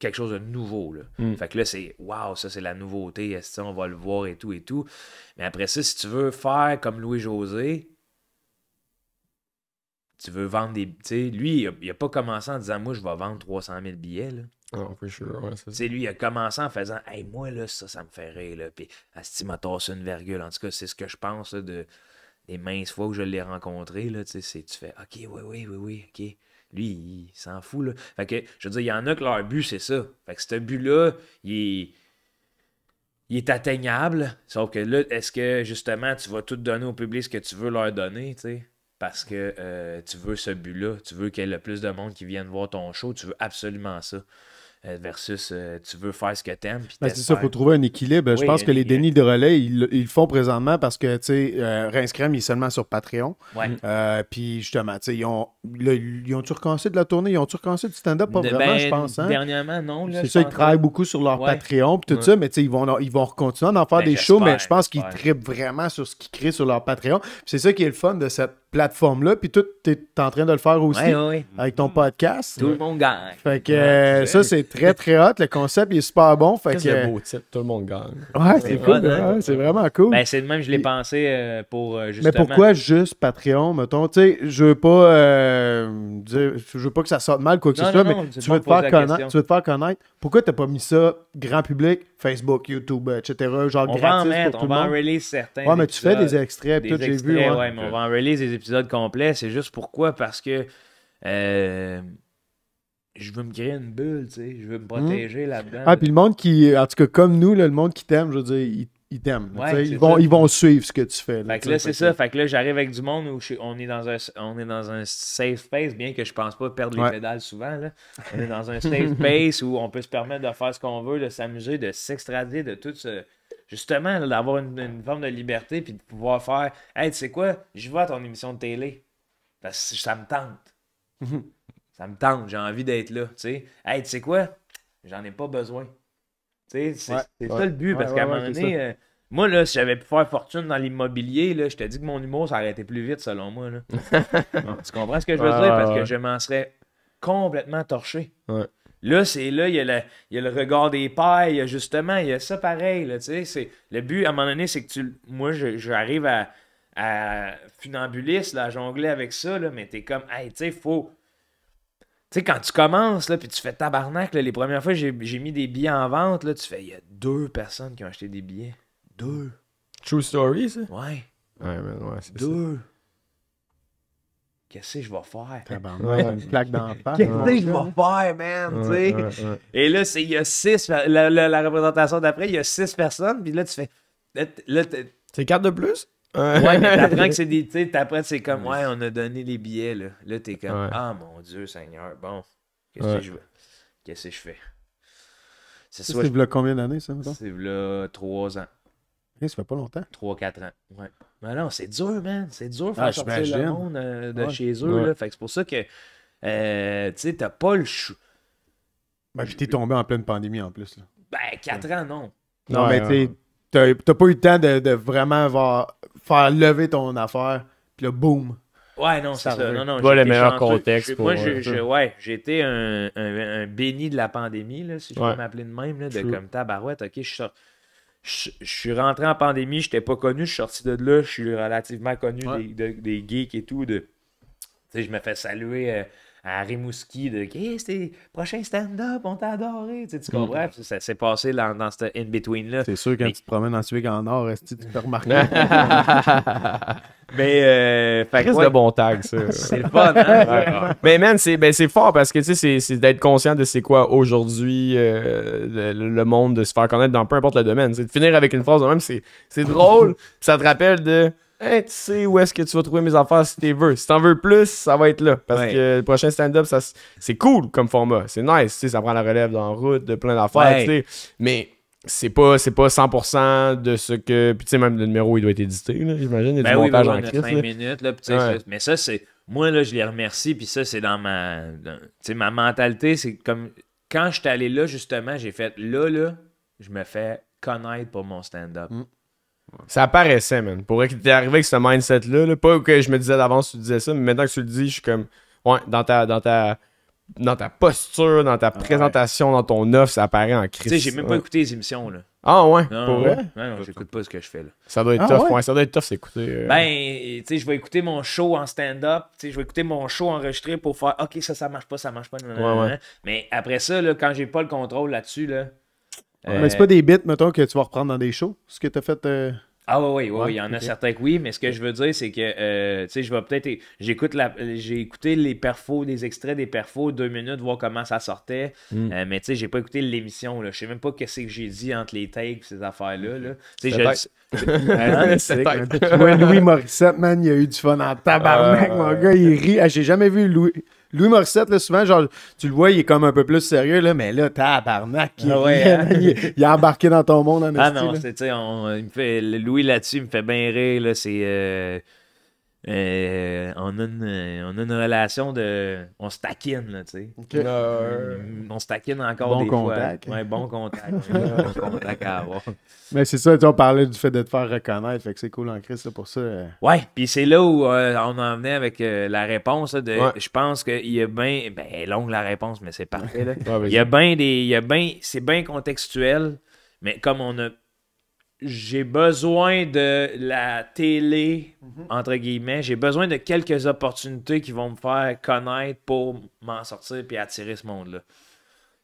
quelque chose de nouveau. Là. Mm. Fait que là, c'est waouh, ça c'est la nouveauté, est-ce on va le voir et tout et tout. Mais après ça, si tu veux faire comme Louis-José, tu veux vendre des. Tu sais, lui, il a, il a pas commencé en disant Moi, je vais vendre 300 000 billets. Là. Ah, for sure, ouais, c'est lui, il a commencé en faisant Hey, moi, là, ça, ça me fait rire. Là. Puis, Asti m'a tassé une virgule. En tout cas, c'est ce que je pense là, de, des minces fois où je l'ai rencontré. Là, c'est- tu fais OK, oui, oui, oui, oui, OK. Lui, il s'en fout. Là. Fait que, je veux dire, il y en a que leur but, c'est ça. Fait que ce but-là, il est. Atteignable, sauf que là, est-ce que justement tu vas tout donner au public ce que tu veux leur donner, tu sais? Parce que euh, tu veux ce but-là, tu veux qu'il y ait le plus de monde qui vienne voir ton show, tu veux absolument ça. Euh, versus euh, tu veux faire ce que t'aimes. puis Ben, c'est ça, il faut trouver un équilibre. je pense que les dénis de relais, ils, ils le font présentement parce que, tu sais, euh, Rince Crème, il est seulement sur Patreon. Ouais. Euh, puis justement, tu sais, ils ont. ils ont-tu recommencé de la tournée? Ils ont-tu recommencé du stand-up? Pas De- vraiment, ben, je pense. Hein? Dernièrement, non. là, C'est ça, ils travaillent beaucoup sur leur Ouais. Patreon puis tout Ouais. ça, mais tu sais, ils vont, ils vont continuer d'en faire Ben, des shows, mais je pense qu'ils trippent vraiment sur ce qu'ils créent sur leur Patreon. C'est ça qui est le fun de cette plateforme-là. Puis tout, tu es en train de le faire aussi Ouais, ouais, ouais. avec ton podcast. Tout le monde gagne. Fait que euh, ça, c'est très, très hot. Le concept, il est super bon. Fait Qu'est-ce que, beau titre, tout le monde gagne. ouais, c'est cool. hein? c'est vraiment cool. Ben, c'est de même, je l'ai pensé euh, pour euh, mais justement. pourquoi juste Patreon, mettons? Tu sais, je veux pas euh, dire, je veux pas que ça sorte mal, quoi que Non, ce soit, mais tu veux, te faire connaître, tu veux te faire connaître. Pourquoi t'as pas mis ça grand public, Facebook, YouTube, etc., genre on va en mettre, on va en release certains. Ouais, mais tu fais des extraits, tout, j'ai vu. ouais. ouais, mais on va en release des épisodes complets. C'est juste pourquoi? Parce que euh, je veux me créer une bulle, tu sais. Je veux me protéger là-dedans. Ah, puis le monde qui, en tout cas, comme nous, là, le monde qui t'aime, je veux dire, ils, ils t'aiment. Ouais, ils, vont, ça. ils vont suivre ce que tu fais. Fait tu que là, c'est fait ça. Fait que là, j'arrive avec du monde où je on, est dans un, on est dans un safe space, bien que je pense pas perdre les Ouais. pédales souvent. Là. On est dans un safe space où on peut se permettre de faire ce qu'on veut, de s'amuser, de s'extrader de tout ce. Justement, là, d'avoir une, une forme de liberté puis de pouvoir faire Hey, tu sais quoi, je vais à ton émission de télé. Parce que ça me tente. ça me tente, j'ai envie d'être là. Tu sais, hey, tu sais quoi, j'en ai pas besoin. C'est Ouais, c'est ouais. ça le but, parce Ouais, qu'à ouais, un moment donné, euh, moi, là, si j'avais pu faire fortune dans l'immobilier, là, je te dis que mon humour, ça aurait été plus vite, selon moi. Là. tu comprends ce que je veux dire? Parce ouais. que je m'en serais complètement torché. Ouais. Là, c'est là, il y, a le, il y a le regard des pères, il y a justement, il y a ça pareil, là, tu sais, c'est, le but, à un moment donné, c'est que tu, moi, j'arrive à, à funambuliste, là, à jongler avec ça, là, mais t'es comme, hey, tu sais, faut, sais, quand tu commences, là, puis tu fais tabarnak, là, les premières fois, j'ai j'ai mis des billets en vente, là, tu fais, il y a deux personnes qui ont acheté des billets. Deux. True story, ça? Ouais, Ouais, man, ouais, c'est deux. Qu'est-ce que je vais faire? Tabarnak, Une claque d'en face. Qu'est-ce que je vais faire, man? tu sais? Ouais, ouais, ouais. Et là, c'est- il y a six. La, la- la représentation d'après, il y a six personnes. Puis là, tu fais. Là, C'est 4 de plus? Ouais, mais t'apprends que c'est des. Tu sais, t'apprends, c'est comme. Ouais, on a donné les billets, là. Là, t'es comme. Ouais. Ah, mon Dieu, Seigneur. Bon. Qu'est-ce Ouais. que je veux? Qu'est-ce que je fais? C'est Ça, c'est là combien d'années, ça? C'est là trois ans. Eh, Ça fait pas longtemps. Trois, quatre ans. Ouais. Mais non, c'est dur, man. C'est dur de faire Ah, sortir le monde euh, de Ouais. chez eux, Ouais. là. Fait que c'est pour ça que. euh, tu sais, t'as pas le chou. Ben, puis t'es tombé en pleine pandémie en plus. Là. Ben, quatre ans, non. Non, Ouais, mais ouais. tu sais, t'as t'as pas eu le temps de, de vraiment voir- faire lever ton affaire. Puis là, boum. Ouais, non, c'est Ça ça. Non, non, Pas le meilleur chanceux. contexte pour, Moi, euh, j'ai- ouais, été un, un, un béni de la pandémie, là, si je Ouais. peux m'appeler de même, là, de True. comme tabarouette. Ok, je je, je suis rentré en pandémie, je n'étais pas connu, je suis sorti de là, je suis relativement connu Ouais. des, de- des geeks et tout. De, tu sais, je me fais saluer euh, à Rimouski de Hey, c'était prochain stand-up, on t'a adoré. Tu, sais, tu comprends? Puis Ça s'est passé dans, dans ce in-between-là. C'est sûr, quand Mais- tu te promènes en Suède en que tu peux remarquer? Mais, euh, fait ouais, de bon tag, ça. c'est le fun, hein? Mais man, c'est ben, c'est fort parce que tu sais, c'est- c'est d'être conscient de c'est quoi aujourd'hui euh, le, le monde, de se faire connaître dans peu importe le domaine. C'est de finir avec une phrase de même, c'est c'est drôle. ça te rappelle de Hey, tu sais où est-ce que tu vas trouver mes affaires si tu veux. Si t'en veux plus, ça va être là. Parce Ouais. que le prochain stand-up, c'est cool comme format. C'est nice. tu sais, Ça prend la relève dans la route de plein d'affaires. Ouais. tu sais. Mais c'est pas, c'est pas 100% de ce que. Puis tu sais, même le numéro, il doit être édité. là, J'imagine. Il y a Ben du oui, montage ben en crise. là. minutes, là, Ouais. mais ça, c'est... Moi, là, je les remercie, puis ça, c'est dans ma... dans- Tu sais, ma mentalité, c'est comme... Quand je suis allé là, justement, j'ai fait... Là, là, je me fais connaître pour mon stand-up. Mm. Ça apparaissait, man. Pour vrai que t'es arrivé avec ce mindset-là, là, pas que je me disais d'avance que tu disais ça, mais maintenant que tu le dis, je suis comme, ouais, dans ta, dans ta, dans ta posture, dans ta présentation, dans ton offre, ça apparaît en Tu crise. sais, j'ai même pas Ouais. écouté les émissions, là. Ah ouais, Non, pour vrai? non, non, j'écoute pas ce que je fais, là. Ça doit être Ah tough, ouais? ouais, ça doit être tough, c'est écouter. euh, Ben, tu sais, je vais écouter mon show en stand-up, tu sais, je vais écouter mon show enregistré pour faire « OK, ça, ça marche pas, ça marche pas, nanana. Ouais, ouais. Mais après ça, là, quand j'ai pas le contrôle là-dessus, là... euh, Mais c'est pas des bits, mettons, que tu vas reprendre dans des shows, ce que t'as fait. euh, Ah oui, oui, oui, Ouais, il y en a certains que oui, mais ce que je veux dire, c'est que, euh, tu sais, je vais peut-être, j'écoute la, j'ai écouté les perfos, des extraits des perfos, deux minutes, voir comment ça sortait, Mm. Euh, mais tu sais, j'ai pas écouté l'émission, là, je sais même pas qu'est-ce que j'ai dit entre les takes, ces affaires-là, là. Tu sais, je- Hein? Tu Louis Morissette, man, il a eu du fun en tabarnak, Euh, mon gars, il rit. Ah, J'ai jamais vu Louis. Louis Morissette, là, souvent, genre, tu le vois, il est comme un peu plus sérieux, là, mais là, tabarnak, il, Ah ouais, hein? il, il est embarqué dans ton monde en Ah non, tu sais, Louis là-dessus, il me fait bien rire, là, c'est... euh, euh, on, a une, euh, on a une relation de... On se taquine, là, tu sais. Euh, On se taquine encore Bon des contact. fois. Ouais, bon contact. bon contact à avoir. Mais c'est ça, tu sais, on parlait du fait de te faire reconnaître, fait que c'est cool en Christ, là, pour ça. euh. Ouais, puis c'est là où euh, on en venait avec euh, la réponse. là, de, Ouais. Je pense qu'il y a bien. Ben, elle est longue la réponse, mais c'est parfait. Là. ouais. Il y a bien des. il y a ben, c'est bien contextuel, mais comme on a. J'ai besoin de la télé, entre guillemets. J'ai besoin de quelques opportunités qui vont me faire connaître pour m'en sortir puis attirer ce monde-là.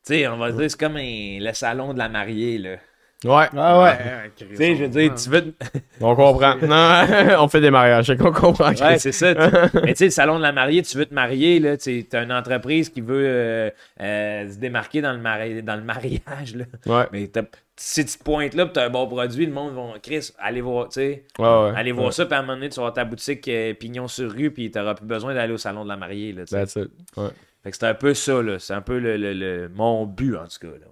Tu sais, on va dire, c'est comme un- le salon de la mariée, là. Ouais, Ah ouais. Tu sais, je veux dire, tu veux. on comprend. Non, on fait des mariages, c'est qu'on comprend. Ouais, c'est ça. tu- Mais tu sais, le salon de la mariée, tu veux te marier, là. Tu as une entreprise qui veut euh, euh, se démarquer dans le, mari- dans le mariage, là. Ouais, Mais si tu te pointes là, pis t'as un bon produit, le monde va. Chris, allez voir, tu sais. ouais, ouais. Allez voir Ouais. ça, puis à un moment donné, tu vas ta boutique euh, pignon sur rue, puis t'auras plus besoin d'aller au salon de la mariée, là. tu sais. That's it. Ouais. Fait que c'est un peu ça, là. C'est un peu le, le- le- mon but, en tout cas, là.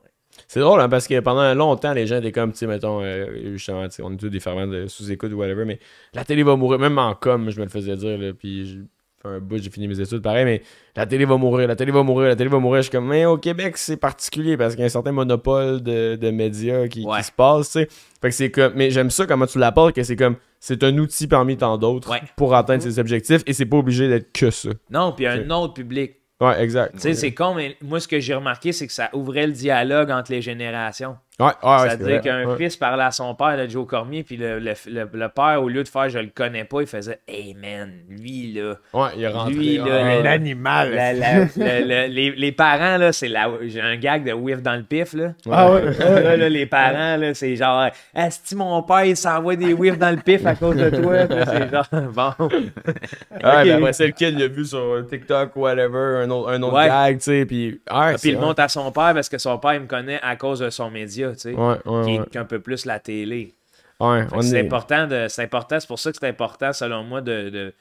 C'est drôle, hein, parce que pendant longtemps, les gens étaient comme, tu sais, mettons, euh, justement, on est tous des fervents de sous-écoute ou whatever, mais la télé va mourir, même en com, je me le faisais dire, là, puis fait un bout, j'ai fini mes études, pareil, mais la télé va mourir, la télé va mourir, la télé va mourir. Je suis comme, mais au Québec, c'est particulier, parce qu'il y a un certain monopole de, de médias qui, se passe, tu sais. Fait que c'est comme, mais j'aime ça comment tu l'apportes, que c'est comme, c'est un outil parmi tant d'autres Ouais. pour atteindre ses objectifs, et c'est pas obligé d'être que ça. Non, puis un autre public. Ouais, exact. Tu sais, c'est con, mais moi, ce que j'ai remarqué, c'est que ça ouvrait le dialogue entre les générations. Ouais, ouais, c'est C'est-à-dire qu'un Ouais. fils parlait à son père, le Joe Cormier, puis le, le, le- le père, au lieu de faire je le connais pas, il faisait Hey man, lui là. Ouais, il est rentré. Lui, là, Un animal. La- la- le- le- les, les parents, là, c'est la. J'ai un gag de whiff dans le pif, là. Ah ouais. Là, là, les parents, là, c'est genre, est-ce mon père, il s'envoie des whiffs dans le pif à cause de toi? C'est genre, bon. Ouais, ben après ça, le kid l'a vu sur TikTok ou whatever, un autre, un autre Ouais. gag, tu sais, puis... Ouais, Ah, Puis c'est il monte à son père parce que son père, il me connaît à cause de son média, tu sais. Ouais, ouais, Qui ouais. est un peu plus la télé. Ouais, C'est est... important, de, c'est important, c'est pour ça que c'est important, selon moi, de, de,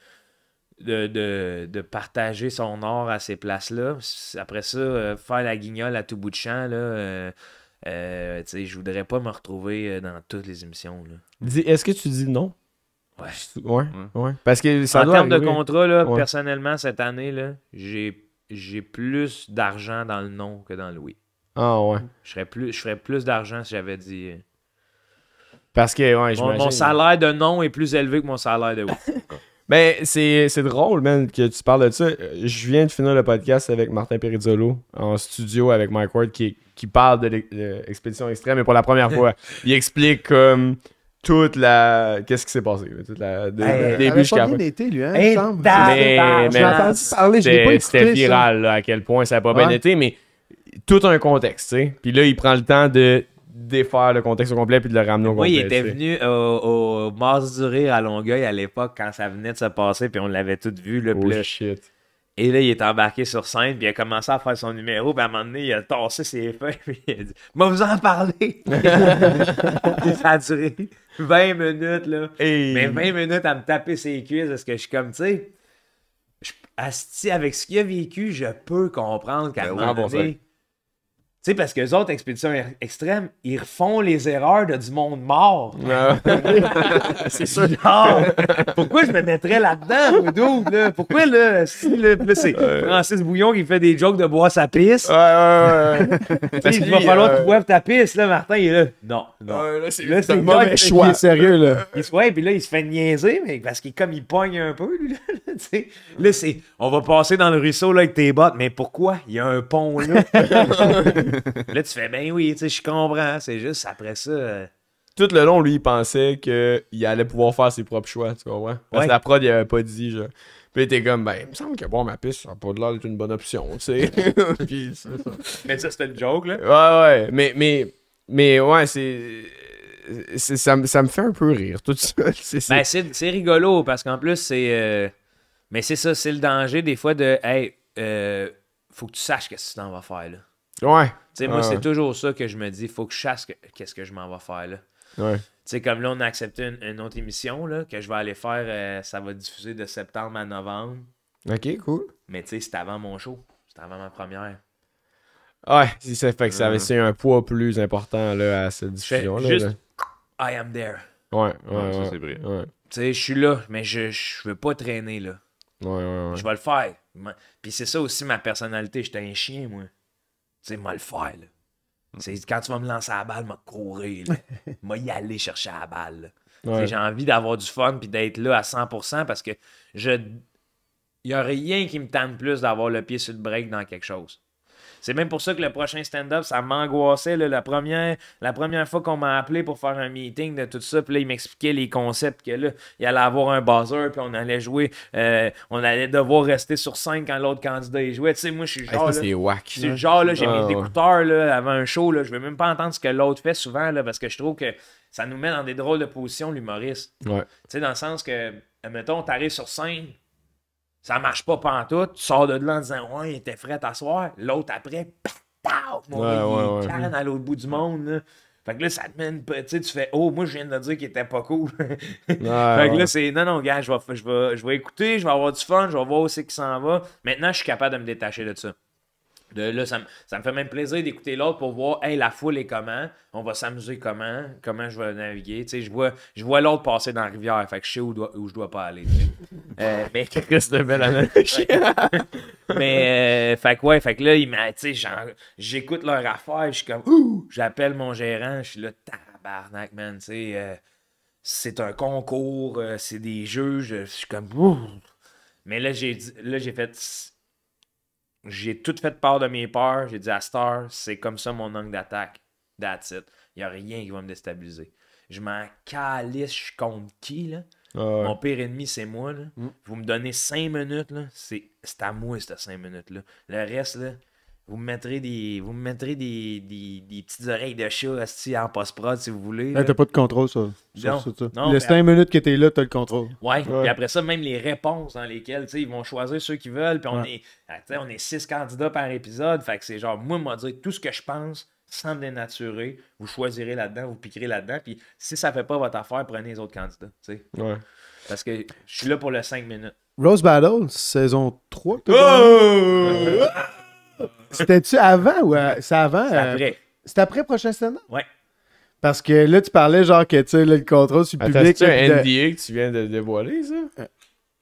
de, de- de partager son art à ces places-là. Après ça, euh, faire la guignole à tout bout de champ, là, euh, euh, tu sais, je voudrais pas me retrouver euh, dans toutes les émissions. Est-ce que tu dis non? Ouais. Ouais, ouais. Parce que ça en termes de contrat, là, Ouais. personnellement, cette année, là, j'ai, j'ai plus d'argent dans le non que dans le oui. Ah ouais. Je ferais plus, je ferais plus d'argent si j'avais dit. euh, Parce que, ouais, Mon, mon salaire de non est plus élevé que mon salaire de oui. Ben, c'est c'est drôle, man, que tu parles de ça. Euh, Je viens de finir le podcast avec Martin Perizzolo en studio avec Mike Ward qui, qui parle de l'ex- de l'expédition extrême, mais pour la première fois. Il explique comme toute la. Qu'est-ce qui s'est passé? Toute la. de- Hey, début jusqu'à pas la bien fin. été, lui, hein, Hey, Mais- mais- J'ai entendu parler, je l'ai pas C'était viral là, à quel point ça n'a pas bien été, mais tout un contexte, tu sais. Puis là, il prend le temps de défaire le contexte au complet puis de le ramener au Moi, complet. il était venu au, au Mars du Rire à Longueuil à l'époque quand ça venait de se passer, puis on l'avait tout vu. Puis Oh shit. et là, il est embarqué sur scène, puis il a commencé à faire son numéro, puis à un moment donné, il a tassé ses feuilles, puis il a dit Moi, vous en parler Ça a duré 20 minutes, là. Mais 20 minutes à me taper ses cuisses, parce que je suis comme, tu sais, asti, avec ce qu'il a vécu, je peux comprendre qu'à un Ben oui, moment donné. Tu sais, parce que les autres expéditions er- extrêmes, ils refont les erreurs de du monde mort. Ah. c'est ça. Genre, pourquoi je me mettrais là-dedans, là? Pourquoi, là, si, là, puis là, c'est Francis Bouillon qui fait des jokes de boire sa pisse. Ouais, ouais, ouais. Parce qu'il va falloir euh, que tu boives ta pisse, là, Martin, il est là. Non, non. Ouais, là, c'est Là, c'est un c'est mauvais Doc choix. Il est sérieux, là. Il se- ouais, puis là, il se fait niaiser, mais parce qu'il comme il pogne un peu, lui, là, tu sais. Là, c'est on va passer dans le ruisseau là, avec tes bottes, mais pourquoi? Il y a un pont là. là, tu fais ben oui, tu sais, je comprends. C'est juste après ça. euh, Tout le long, lui, il pensait qu'il allait pouvoir faire ses propres choix, tu comprends? Parce Ouais. que la prod, il avait pas dit, genre. Puis il était comme, ben, il me semble que boire ma piste, ça n'a pas l'air d'être une bonne option, tu sais. Puis c'est ça. Mais ça, c'était une joke, là. Ouais, ouais, mais, mais, mais ouais, c'est. c'est- Ça, me- ça me fait un peu rire, tout ça. C'est, c'est- Ben, c'est c'est rigolo parce qu'en plus, c'est. euh, Mais c'est ça, c'est le danger des fois de. Hey, euh, faut que tu saches qu'est-ce que tu t'en vas faire, là. ouais. Tu sais, moi, Ouais, c'est toujours ça que je me dis. Faut que je sache que- qu'est-ce que je m'en vais faire, là. Ouais. Tu sais, comme là, on a accepté une, une autre émission là, que je vais aller faire. euh, ça va diffuser de septembre à novembre. Ok, cool. Mais tu sais, c'était avant mon show. C'était avant ma première. Ouais, si ça fait que ça avait c'est un poids plus important là, à cette diffusion-là. juste- là. I am there. Ouais, ouais, Ouais, ça, ouais. c'est vrai. Ouais, Tu sais, je suis là, mais je, je veux pas traîner là. ouais, ouais, ouais. Je vais le faire. Puis c'est ça aussi ma personnalité. J'étais un chien, moi. Tu sais, moi le faire, là. C'est quand tu vas me lancer la balle, m'a courir. M'a y aller chercher la balle, Ouais. J'ai envie d'avoir du fun puis d'être là à 100% parce que je. Il n'y a rien qui me tente plus d'avoir le pied sur le break dans quelque chose. C'est même pour ça que le prochain stand-up, ça m'angoissait. La première, la première fois qu'on m'a appelé pour faire un meeting de tout ça, puis là, il m'expliquait les concepts que là, il allait avoir un buzzer, puis on allait jouer, euh, on allait devoir rester sur scène quand l'autre candidat y jouait. Tu sais, moi, je suis genre. c'est whack. c'est genre, là, j'ai Ah, mes ouais. écouteurs là, avant un show, là, je veux même pas entendre ce que l'autre fait souvent, là, parce que je trouve que ça nous met dans des drôles de positions, l'humoriste. Ouais. Tu sais, dans le sens que, mettons, t'arrives sur scène, ça marche pas pantoute, tu sors de là en disant Ouais, il était frais à soir. L'autre après, paf, mon Ouais, ouais, il ouais. à l'autre bout du monde. Là. Fait que là, ça te mène, tu sais, tu fais Oh, moi, je viens de dire qu'il était pas cool. Ouais, fait que ouais. là, c'est non, non, gars, je vais, je, vais, je vais écouter, je vais avoir du fun, je vais voir où c'est qu'il s'en va. Maintenant, je suis capable de me détacher de ça. De là, ça me, ça me fait même plaisir d'écouter l'autre pour voir, hey, la foule est comment, on va s'amuser comment, comment je vais naviguer. Tu sais, je vois, je vois l'autre passer dans la rivière, fait que je sais où, dois- où je dois pas aller. Euh, mais Chris de belle analogie. mais, euh, fait que ouais, fait que là, il m'a, tu sais, j'écoute leur affaire, je suis comme, ouh, j'appelle mon gérant, je suis là, tabarnak, man, tu sais, euh, c'est un concours, c'est des juges, je suis comme, ouh. Mais là, j'ai dit, là, j'ai fait, j'ai tout fait part de mes peurs, j'ai dit à Star, c'est comme ça mon angle d'attaque, that's it. Il n'y a rien qui va me déstabiliser. Je m'en calisse, je suis contre qui, là? Mon pire ennemi, c'est moi. Là. Mm. Vous me donnez 5 minutes, là, c'est c'est à moi, ces 5 minutes-là. Le reste, là, vous me mettrez des, vous me mettrez des, des, des petites oreilles de chat en post-prod si vous voulez. Là, t'as pas de contrôle sur, Non. sur ça. Non, Les mais- 5 minutes que t'es là, t'as le contrôle. Ouais. Ouais. Puis après ça, même les réponses dans lesquelles, tu sais, ils vont choisir ceux qu'ils veulent. Puis on Ouais. est, ah, tu sais, on est six candidats par épisode. Fait que c'est genre, moi, moi, dire tout ce que je pense sans me dénaturer. Vous choisirez là-dedans, vous piquerez là-dedans. Puis si ça fait pas votre affaire, prenez les autres candidats. tu sais. Ouais. Parce que je suis là pour le 5 minutes. Rose Battle, saison 3. C'était-tu avant ou euh, c'est avant? C'est euh, après. C'est après prochain stand Ouais. Parce que là, tu parlais genre que tu sais, le contrôle sur le Attends, public. c'est un de- NDA que tu viens de dévoiler, ça?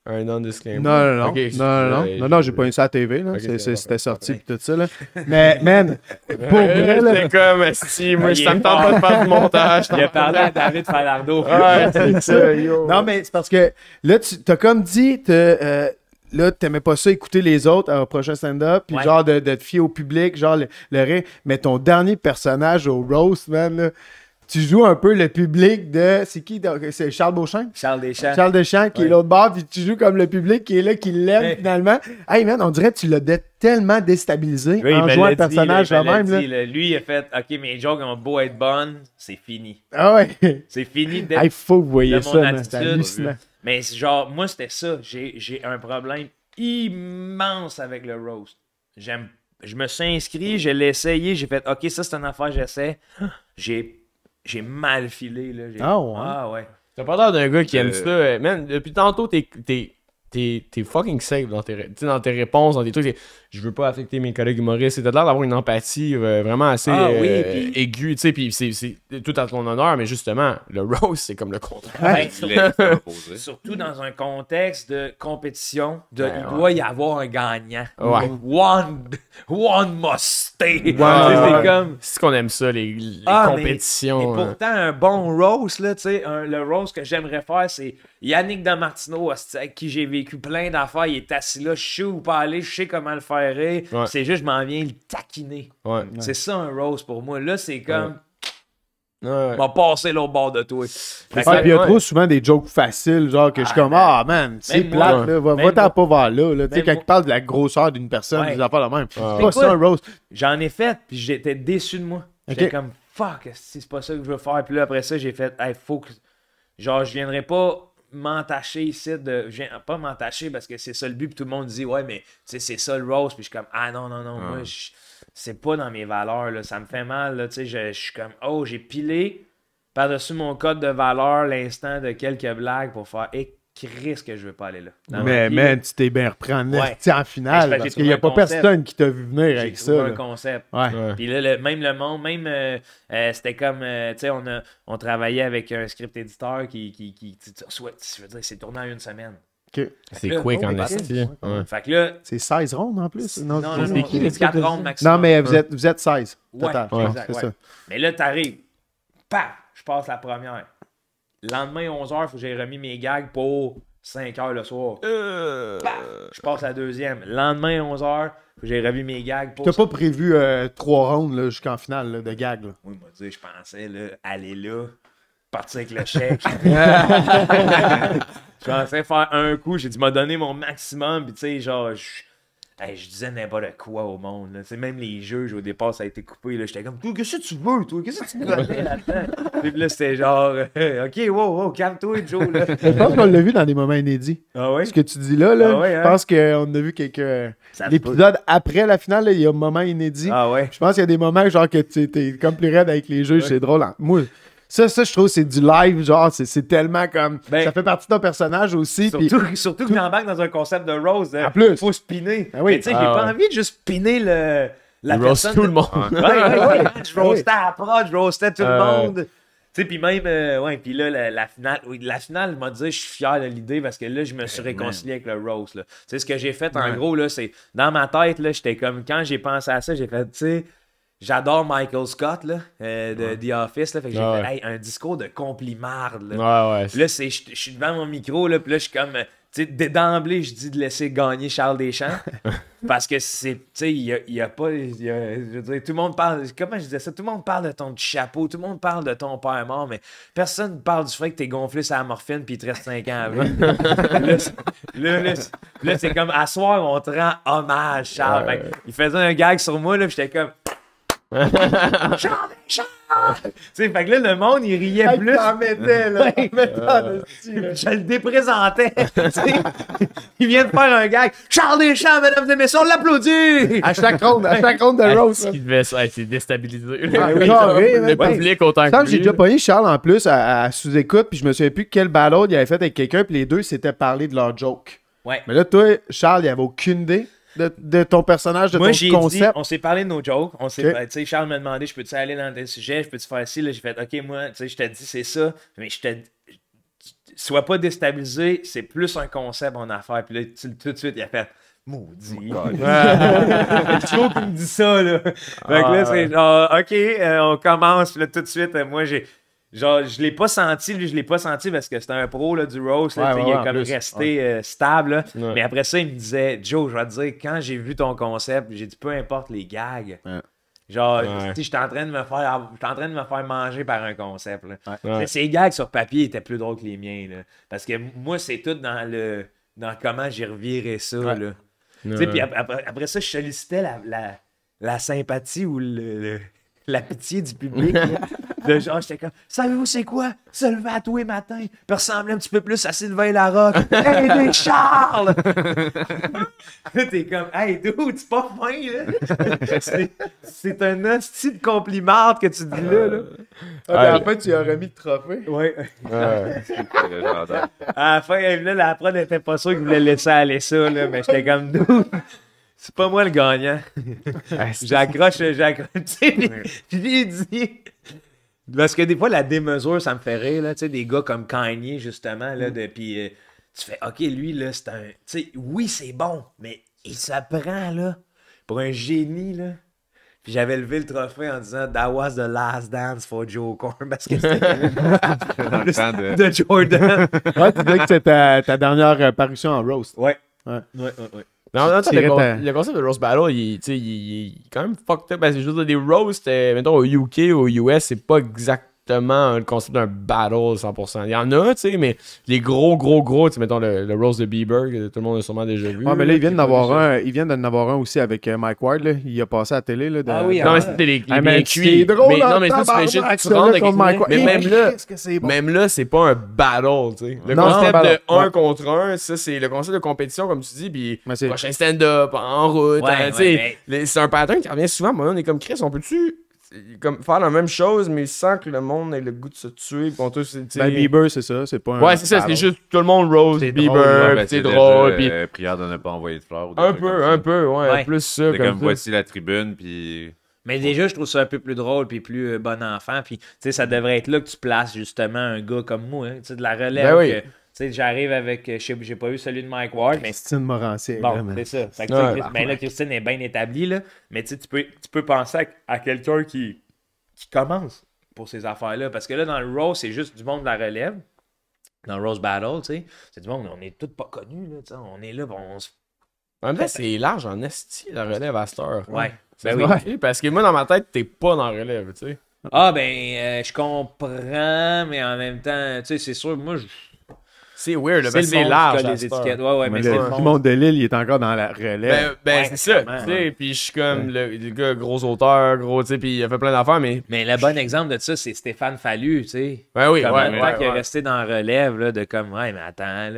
Un non-disclaimer? Non, non, non. Non, non, non. je- Non, non, j'ai pas eu ça à la TV. Là. Ok, C'est- c'est c'est- bon. C'était sorti pis tout ça. Là. Mais, man, pour vrai, là. C'est comme, esti, moi, ça me tente pas de faire du montage. Il a parlé à David Falardeau. Ouais, c'est ça, yo. Non, mais c'est parce que là, tu as comme dit, t'as, euh, là, t'aimais pas ça écouter les autres au prochain stand-up, puis Ouais. genre de, de te fier au public, genre le, le rire. Mais ton dernier personnage au roast, man, là, tu joues un peu le public de. C'est qui? C'est Charles Beauchamp? Charles Deschamps. Charles Deschamps qui est l'autre bord, puis tu joues comme le public qui est là, qui l'aime Ouais. finalement. Hey man, on dirait que tu l'as tellement déstabilisé Oui, il en jouant le personnage de l'a même. là. dit, là. Lui, il a fait OK, mes jokes ont beau être bonnes, c'est fini. Ah ouais. C'est fini d'être Il faut que vous voyez de ça, mon attitude. Mais genre, moi, c'était ça. J'ai j'ai un problème immense avec le roast. J'aime. Je me suis inscrit, je l'ai essayé, j'ai fait OK, ça c'est une affaire, j'essaie. J'ai j'ai mal filé. Là. J'ai- Ah ouais? Ah ouais. T'as pas l'air d'un gars qui aime Euh, ça. euh, Man, depuis tantôt, t'es. T'es- t'es fucking safe dans tes, dans tes réponses, dans tes trucs. Je veux pas affecter mes collègues humoristes. T'as l'air d'avoir une empathie euh, vraiment assez Ah oui, euh, aiguë. tu sais, Puis c'est tout à ton honneur, mais justement, le roast, c'est comme le contraire. Ben. Surtout dans un contexte de compétition, de, Ben, il ouais. doit y avoir un gagnant. Ouais. One, one must stay. C'est ouais. comme. C'est qu'on aime ça, les, les Ah, mais- compétitions. Et hein. pourtant, un bon roast, là, tu sais, le roast que j'aimerais faire, c'est Yannick Damartino, avec qui j'ai vécu plein d'affaires. Il est assis là, je sais où pas aller, je sais comment le faire rire. Ouais. C'est juste, je m'en viens le taquiner. Ouais. C'est ça un roast pour moi. Là, c'est comme, Ouais. m'a passé l'autre bord de toi. Puis il y a trop souvent des jokes faciles, genre que je suis Ah, comme, ah man, c'est plate, là, va, moi. pas vers là. là. Tu sais, quand moi. il parle de la grosseur d'une personne, des affaires de même. Ouais. C'est pas ça un roast. J'en ai fait, puis j'étais déçu de moi. J'étais comme, fuck, c'est pas ça que je veux faire. Puis là, après ça, j'ai fait, hey, faut que. Genre, je viendrais pas m'entacher ici de. Je viens pas m'entacher parce que c'est ça le but. Puis tout le monde dit, ouais, mais tu sais, c'est ça le roast. Puis je suis comme, ah non, non, non, moi, Ah. je- c'est pas dans mes valeurs, là. Ça me fait mal, là. Tu sais, je, je suis comme, oh, j'ai pilé par-dessus mon code de valeur l'instant de quelques blagues pour faire, Chris, que je veux pas aller là. Dans Mais man, tu t'es bien repris en Ouais. en finale. Parce qu'il n'y a pas concept. personne qui t'a vu venir avec ça. un là. concept. Ouais. Puis là, le- même le monde, même, euh, euh, c'était comme, euh, tu sais, on, a- on travaillait avec un script éditeur qui, qui, qui je veux dire, c'est tourné en une semaine. Ok. C'est quick oh, en esti. Ouais. Fait que là, C'est 16 rondes en plus? non, non, non, c'est qui, c'est les 4 scripts rondes maximum. Non, mais vous êtes, vous êtes 16. Ouais, Total. Ouais, exact, c'est ouais. ça. Mais là, t'arrives, paf, je passe la première. Le lendemain, 11h, faut que j'ai remis mes gags pour 5h le soir. Euh, Paf, je passe la deuxième. Le lendemain, 11h, faut que j'ai remis mes gags pour T'as pas prévu euh, trois rounds jusqu'en finale là, de gag. Là? Oui, moi, tu sais, je pensais, là, aller là, partir avec le chèque. je pensais faire un coup, j'ai dit, m'a donné mon maximum, puis tu sais, genre, je, hey, je disais n'importe quoi au monde, même les juges, au départ, ça a été coupé, là. J'étais comme, qu'est-ce que tu veux, toi? Qu'est-ce que tu connais là-dedans? Puis là, c'était genre, ok, wow, wow, calme-toi, Joe, là. Je pense qu'on l'a vu dans des moments inédits. Ah ouais? Ce que tu dis là, là Ah ouais, hein? je pense qu'on a vu quelques. L'épisode après la finale, là, il y a un moment inédit. Ah ouais? Je pense qu'il y a des moments genre que tu es comme plus raide avec les juges, c'est drôle. hein. Moi, ça, ça, je trouve c'est du live, genre, c'est- c'est tellement comme. Ben, ça fait partie de ton personnage aussi. puis- Surtout, surtout que j'embarque dans un concept de rose. En plus. Faut spinner. Ah oui. Tu sais, j'ai Ah pas ouais. envie de juste spinner le, la roast personne. tout le monde. Ouais, ouais, ouais. Je roastais à la prod, je roastais tout Euh. le monde. Tu sais, puis même, euh, ouais, puis là, la, la finale, oui, la finale m'a dit, je suis fier de l'idée parce que là, je me suis réconcilié avec le roast, là. Tu sais, ce que j'ai fait, en Ouais. gros, là, c'est, dans ma tête, là, j'étais comme, quand j'ai pensé à ça, j'ai fait, tu sais, j'adore Michael Scott, là, euh, de The Office, là, fait que j'ai Ah fait, ouais. hey, un discours de complimarde, là. Ouais, là, c'est, je je suis devant mon micro, là, puis là, je suis comme, euh, tu sais, d'emblée, je dis de laisser gagner Charles Deschamps. parce que c'est. Tu sais, il y a, y a pas. y a- je veux dire, tout le monde parle. Comment je disais ça? Tout le monde parle de ton petit chapeau, tout le monde parle de ton père mort, mais personne ne parle du fait que t'es gonflé sur la morphine puis il te reste 5 ans à vivre. là, c'est- là, là, c'est- là, c'est comme à soir, on te rend hommage, Charles. Fait il faisait un gag sur moi, là, j'étais comme. Charles Deschamps! tu sais, fait que là, le monde, il riait Hey, plus. t'en mettais, là. Ouais. Là. Je le déprésentais. tu sais. il vient de faire un gag. Charles Deschamps, mesdames et messieurs, on l'applaudit! À chaque ronde, à chaque ronde de Rose. ce qui devait c'est déstabilisé. Ah, Oui, le ouais. public autant que j'ai déjà pogné Charles en plus à, à sous-écoute, puis je me souviens plus quel battle il avait fait avec quelqu'un, puis les deux s'étaient parlé de leur joke. Ouais. Mais là, toi, Charles, il avait aucune idée de, de ton personnage, de Moi, ton j'ai dit, concept. on s'est parlé de nos jokes. On s'est, sais, Charles m'a demandé, je peux-tu aller dans tel sujet, je peux-tu faire ci, là, j'ai fait, ok, moi, tu sais, je te dis, c'est ça, mais je te, sois pas déstabilisé, c'est plus un concept en affaire. Puis là, tu- tout de suite, il a fait, maudit. Joe qui me dit ça, là. Fait que là, c'est genre, ok, euh, on commence, puis là, tout de suite, euh, moi, j'ai. Genre, je l'ai pas senti, lui, je l'ai pas senti parce que c'était un pro là, du Rose. Là, Ouais, ouais, il est comme plus. resté euh, stable. Mais après ça, il me disait, Joe, je vais te dire, quand j'ai vu ton concept, j'ai dit, peu importe les gags. Genre, tu j'étais en train de me faire, en train de me faire manger par un concept. Là. Ces gags sur papier étaient plus drôles que les miens. Là. Parce que moi, c'est tout dans le dans comment j'ai reviré ça. Là. Puis ap- après, après ça, je sollicitais la, la, la sympathie ou le, le- la pitié du public. de genre, j'étais comme, savez-vous c'est quoi? Se lever à tous les matins, puis ressembler un petit peu plus à Sylvain Larocque. Des Charles! là, t'es comme, hey, dude, c'est pas fin, là. C'est- un hostie de compliment que tu dis là. là. Ah, ben, en fait, tu lui as remis le trophée. Légendaire. À la fin, là, la prod n'était pas sûre qu'il voulait laisser aller ça, là, mais j'étais comme, dude, c'est pas moi le gagnant. J'accroche, j'accroche. Tu sais, puis- puis lui, il dit. Parce que des fois, la démesure, ça me fait rire, là. Tu sais, des gars comme Kanye, justement, là. De, puis euh, tu fais, OK, lui, là, c'est un. Tu sais, oui, c'est bon, mais il s'apprend, là, pour un génie, là. Puis j'avais levé le trophée en disant That was the last dance for Joe Corn parce que c'était de Jordan. Ouais, tu disais que c'était ta, ta dernière euh, parution en roast. Ouais. Ouais. Ouais, ouais, ouais. Mais en même temps, le, tirais con- ta- le concept de Roast Battle, il, il, il- il est quand même fucked up. Parce que je veux dire, des roasts, euh, mettons, au UK ou aux US, c'est pas exactement le concept d'un battle 100%. Il y en a, tu sais, mais les gros, gros, gros, tu sais, mettons le, le roast de Bieber, que tout le monde a sûrement déjà vu. Ouais, mais là, ils viennent d'en avoir un, ils viennent d'en avoir un aussi avec euh, Mike Ward, là. Il a passé à la télé, là. de- Ah oui, Non, Ah, mais c'était les, les Ah, bien cuits. drôle, mais, non, mais ça, tu fais juste tu rentres avec- Mike Ward. Mais même là. Même là, c'est pas un battle, tu sais. Le Non, concept un de battle. 1 Ouais. contre 1, ça, c'est le concept de compétition, comme tu dis, puis prochain stand-up, en route, hein, tu sais. les- C'est un pattern qui revient souvent. Moi, on est comme Chris, on peut-tu comme, faire la même chose, mais sans que le monde ait le goût de se tuer, puis on tous, tu sais- Ben, Bieber, c'est ça. C'est pas un. Ouais, c'est ça, c'est juste tout le monde rose C'est Bieber, drôle, Ouais, puis ben, c'est drôle, puis euh, prière de ne pas envoyer de fleurs. ou un peu, ça. un peu, ouais, Ouais. plus ça. C'est Comme comme ça. voici la tribune, puis. Mais déjà, je trouve ça un peu plus drôle puis plus euh, bon enfant. Puis, tu sais, ça devrait être là que tu places justement un gars comme moi, hein, tu sais, de la relève. Ben oui. que, tu sais, j'arrive avec, euh, je sais- j'ai pas eu celui de Mike Ward, mais Christine Morancier. bon, c'est ça. Fait que, Ouais. tu sais, Chris- ben là, Christine est bien établie, là. Mais tu peux, tu peux penser à, à quelqu'un qui, qui commence pour ces affaires-là. Parce que là, dans le Rose, c'est juste du monde de la relève. Dans le Rose Battle, tu sais, c'est du monde, on est tous pas connus, là, tu sais, on est là, bon, on se En même temps, c'est large en esti, la relève à cette heure. Ouais. Ben oui. oui. Parce que moi, dans ma tête, t'es pas dans la relève, tu sais. Ah, ben, euh, je comprends, mais en même temps, tu sais, c'est sûr, moi, je. C'est weird, là, C'est le c'est large. les étiquettes. Ouais, ouais, mais, Mais c'est le le le monde. de l'île, il est encore dans la relève. Ben, ben Ouais, c'est ça, tu sais, puis je suis comme le, le gars gros auteur, gros, tu sais, puis il a fait plein d'affaires, mais Mais le bon exemple de ça, c'est Stéphane Fallu, tu sais. ouais, oui, Comme ouais, qu'il est resté dans la relève, là, de comme, ouais, mais attends, là,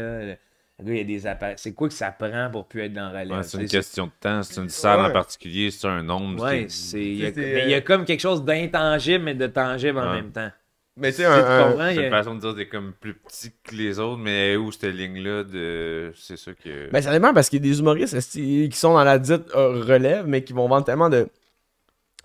le gars, il y a des appareils. C'est quoi que ça prend pour plus être dans la relève? Ouais, c'est une question de temps. C'est une salle Ouais. en particulier, c'est un nombre. Ouais, c'est- c'est. il y a- Mais il y a comme quelque chose d'intangible, mais de tangible en même temps. Mais tu sais, un, un- C'est une a- façon de dire que t'es comme plus petit que les autres, mais où cette ligne-là de. C'est ça que. Ben, ça dépend parce qu'il y a des humoristes qui sont dans la dite euh, relève, mais qui vont vendre tellement de,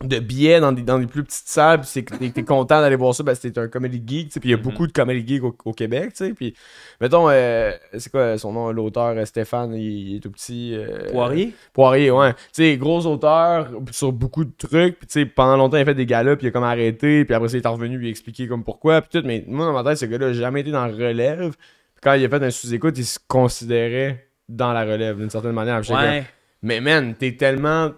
de billets dans des, dans des plus petites salles, c'est que t'es, content d'aller voir ça parce que t'es un comedy geek, puis il y a Mhm. beaucoup de comedy geek au, au Québec, tu sais, puis mettons, euh, c'est quoi son nom, l'auteur euh, Stéphane, il, il est tout petit. euh, Poirier? Poirier, ouais. Tu sais, gros auteur sur beaucoup de trucs. Puis, tu sais, pendant longtemps, il a fait des galas, puis il a comme arrêté. Puis après, ça, il est revenu lui expliquer comme pourquoi. Puis tout. Mais moi, dans ma tête, ce gars-là, n'a jamais été dans le relève. Quand il a fait un sous-écoute, il se considérait dans la relève d'une certaine manière. Comme, Ouais. Mais man, t'es tellement.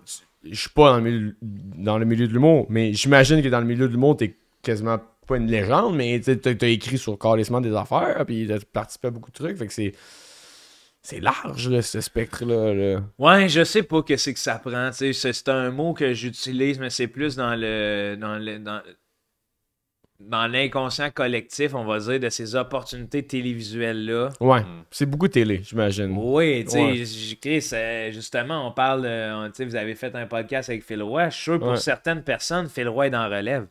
Je suis pas dans le milieu, dans le milieu de l'humour, mais j'imagine que dans le milieu de l'humour, t'es quasiment pas une légende, mais t'as écrit sur carrément des affaires, puis t'as participé à beaucoup de trucs, fait que c'est. C'est large, ce spectre-là. là. Ouais, je sais pas qu'est-ce que ça prend. C'est un mot que j'utilise, mais c'est plus dans le dans le dans l'inconscient collectif, on va dire, de ces opportunités télévisuelles-là. Ouais, Mm. c'est beaucoup télé, j'imagine. Oui, tu sais, Ouais. euh, justement, on parle, tu sais, vous avez fait un podcast avec Phil Roy. Je suis sûr pour Ouais. certaines personnes, Phil Roy est dans relève.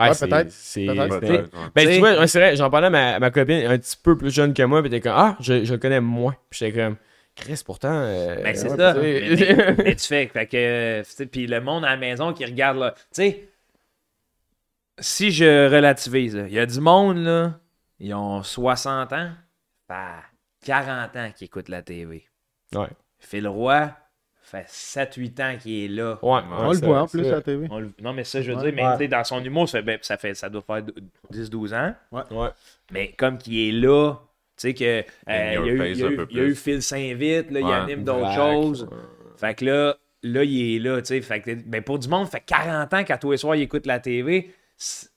Ah, Ouais, peut-être. c'est- ouais. Ben, tu vois, c'est vrai, j'en parlais à ma, ma copine un petit peu plus jeune que moi, puis t'es comme, ah, je, je le connais moins. Puis j'étais comme, Chris, pourtant. euh, Ben, c'est ouais, ça. tu Mais, sais. mais- mais tu fais, fait que, tu sais, puis le monde à la maison qui regarde là, tu sais, si je relativise, il y a du monde là, ils ont 60 ans, fait 40 ans qu'ils écoutent la TV. Ouais. Phil Roy fait 7-8 ans qu'il est là. Ouais, On le voit en plus à la TV. On le- non, mais ça, je veux Ouais. dire, mais Ouais. tu sais, dans son humour, ça fait, ben, ça, fait, ça doit faire 10-12 ans. Ouais. Mais comme qu'il est là, tu sais que euh, il y a your eu-. Phil Saint-Vite, là, il anime d'autres choses. ouais. Fait que là, là, il est là, tu sais. Fait que, ben, pour du monde, fait 40 ans qu'à tous les soirs, il écoute la TV.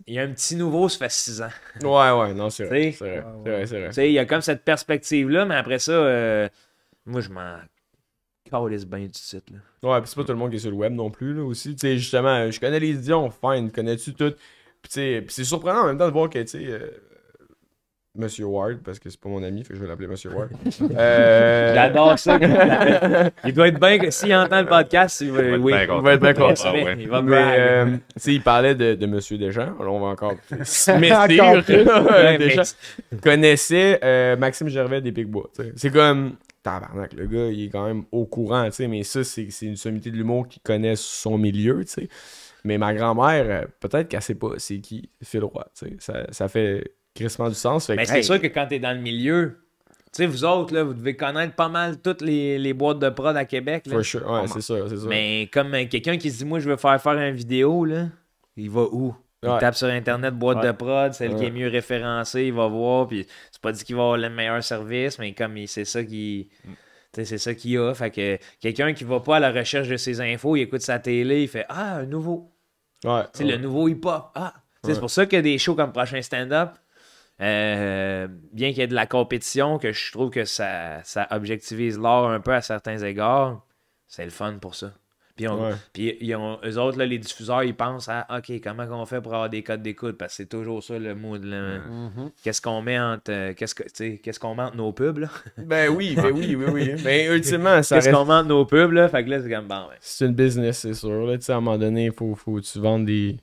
Il y a un petit nouveau, ça fait 6 ans. Ouais, ouais, non, c'est vrai. C'est vrai, c'est vrai, c'est il y a comme cette perspective-là, mais après ça, euh, moi, je m'en calisse bien du site, là. Ouais, pis c'est pas tout le monde qui est sur le web non plus, là, aussi. Tu sais, justement, je connais les Dion, fine, connais-tu tout? Pis c'est surprenant en même temps de voir que, tu sais, euh, Monsieur Ward, parce que c'est pas mon ami, fait que je vais l'appeler Monsieur Ward. Euh, J'adore ça. il doit être bien s'il entend le podcast, il va, va être oui. bien Il content. va être bien Il content. Ah ouais. il va Mais, euh, il parlait de, de Monsieur Deschamps. Alors, on va encore Deschamps connaissait euh, Maxime Gervais des Picbois. C'est comme. Tabarnak, le gars, il est quand même au courant, tu sais, mais ça, c'est une sommité de l'humour qui connaît son milieu, tu sais. Mais ma grand-mère, euh, peut-être qu'elle sait pas c'est qui Phil Roy, tu sais. Ça, ça fait crissement du sens. Fait que, Mais c'est hey, sûr que quand t'es dans le milieu, tu sais, vous autres, là, vous devez connaître pas mal toutes les, les boîtes de prod à Québec. Là. For sure. Ouais, c'est sûr, c'est sûr. Mais comme euh, quelqu'un qui se dit, moi, je veux faire faire une vidéo, là, il va où? Il Ouais. tape sur Internet boîte Ouais. de prod, celle qui est mieux référencée, il va voir. Puis c'est pas dit qu'il va avoir le meilleur service, mais comme il- c'est ça qui. Mm. C'est ça qu'il a. Fait que quelqu'un qui va pas à la recherche de ses infos, il écoute sa télé, il fait Ah, un nouveau. Ouais, le nouveau hip-hop. Ah! C'est pour ça que des shows comme Prochain Stand-Up, euh, bien qu'il y ait de la compétition, que je trouve que ça, ça objectivise l'art un peu à certains égards, c'est le fun pour ça. Puis, on- Ouais. puis ils ont, eux autres, là, les diffuseurs, ils pensent à OK, comment on fait pour avoir des codes d'écoute? Parce que c'est toujours ça le mood. là. Qu'est-ce qu'on met entre. euh, Qu'est-ce que- tu sais, qu'est-ce qu'on met entre nos pubs? là? Ben oui, ben oui, oui, oui. Mais ultimement, ça Qu'est-ce reste qu'on met entre nos pubs? Là? Fait que là, c'est comme bon. ouais. c'est une business, c'est sûr. Là, Tu sais, à un moment donné, il faut, faut que tu vendes des,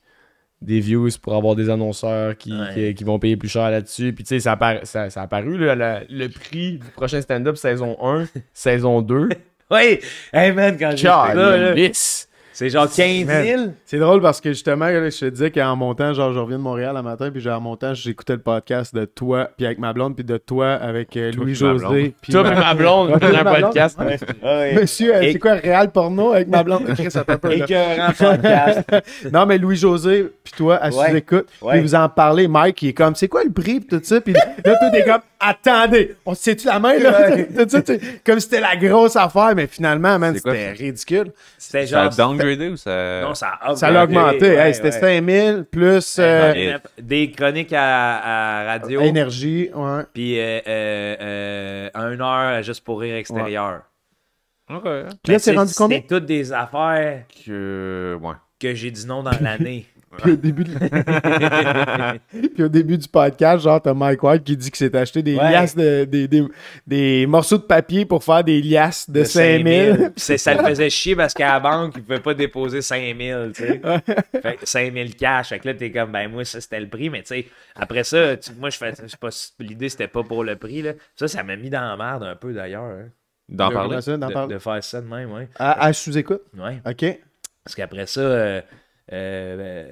des views pour avoir des annonceurs qui, Ouais. qui, qui vont payer plus cher là-dessus. Puis tu sais, ça, appara- ça, ça a apparu, là, la- le prix du prochain stand-up saison 1, saison 2. Oui! Hey man, quand j'ai là, Calice! C'est genre 15 000. C'est drôle parce que justement, là, je te disais qu'en montant, genre, je reviens de Montréal un matin, puis genre, en montant, j'écoutais le podcast de toi, puis avec ma blonde, puis de toi avec euh, Toi puis Louis-José. ma blonde. puis Toi, ma- pis ma blonde, on un podcast. ouais. Monsieur, euh, Et- c'est quoi, Réal Porno avec ma blonde? Chris, ça podcast. Non, mais Louis-José, puis toi, à Ouais. sous-écoute, Ouais. puis vous en parlez, Mike, il est comme, c'est quoi le prix, puis tout ça, puis là, toi, t'es comme, attendez, on se tu la main, là? Tout comme si c'était la grosse affaire, mais finalement, man, c'était ridicule. C'était genre. Ou ça. Non, ça a Ça l'a augmenté. Ouais, Hey, c'était ouais. 5000 plus euh, Ouais. Des chroniques à, à radio. énergie, ouais. Puis euh, euh, euh, une heure juste pour rire extérieur. Ok. Puis là, c'est rendu combien? Toutes des affaires Que. Ouais. que j'ai dit non dans l'année. Puis au début de... Puis au début du podcast, genre, t'as Mike White qui dit qu'il s'est acheté des Ouais. liasses de, des, des, des morceaux de papier pour faire des liasses de, 5000. Puis c'est- ça le faisait chier parce qu'à la banque, il pouvait pas déposer 5000, tu sais. Fait que 5000 cash. Fait que là, t'es comme, ben moi, ça, c'était le prix. Mais tu sais, après ça, tu- moi, je fais, je sais pas si l'idée, c'était pas pour le prix, là. Ça, ça m'a mis dans la merde un peu, d'ailleurs. hein, D'en De- parler. ça, de, parler. de faire ça de même, ouais. À, à sous-écoute? Ouais. OK. Parce qu'après ça, euh, euh,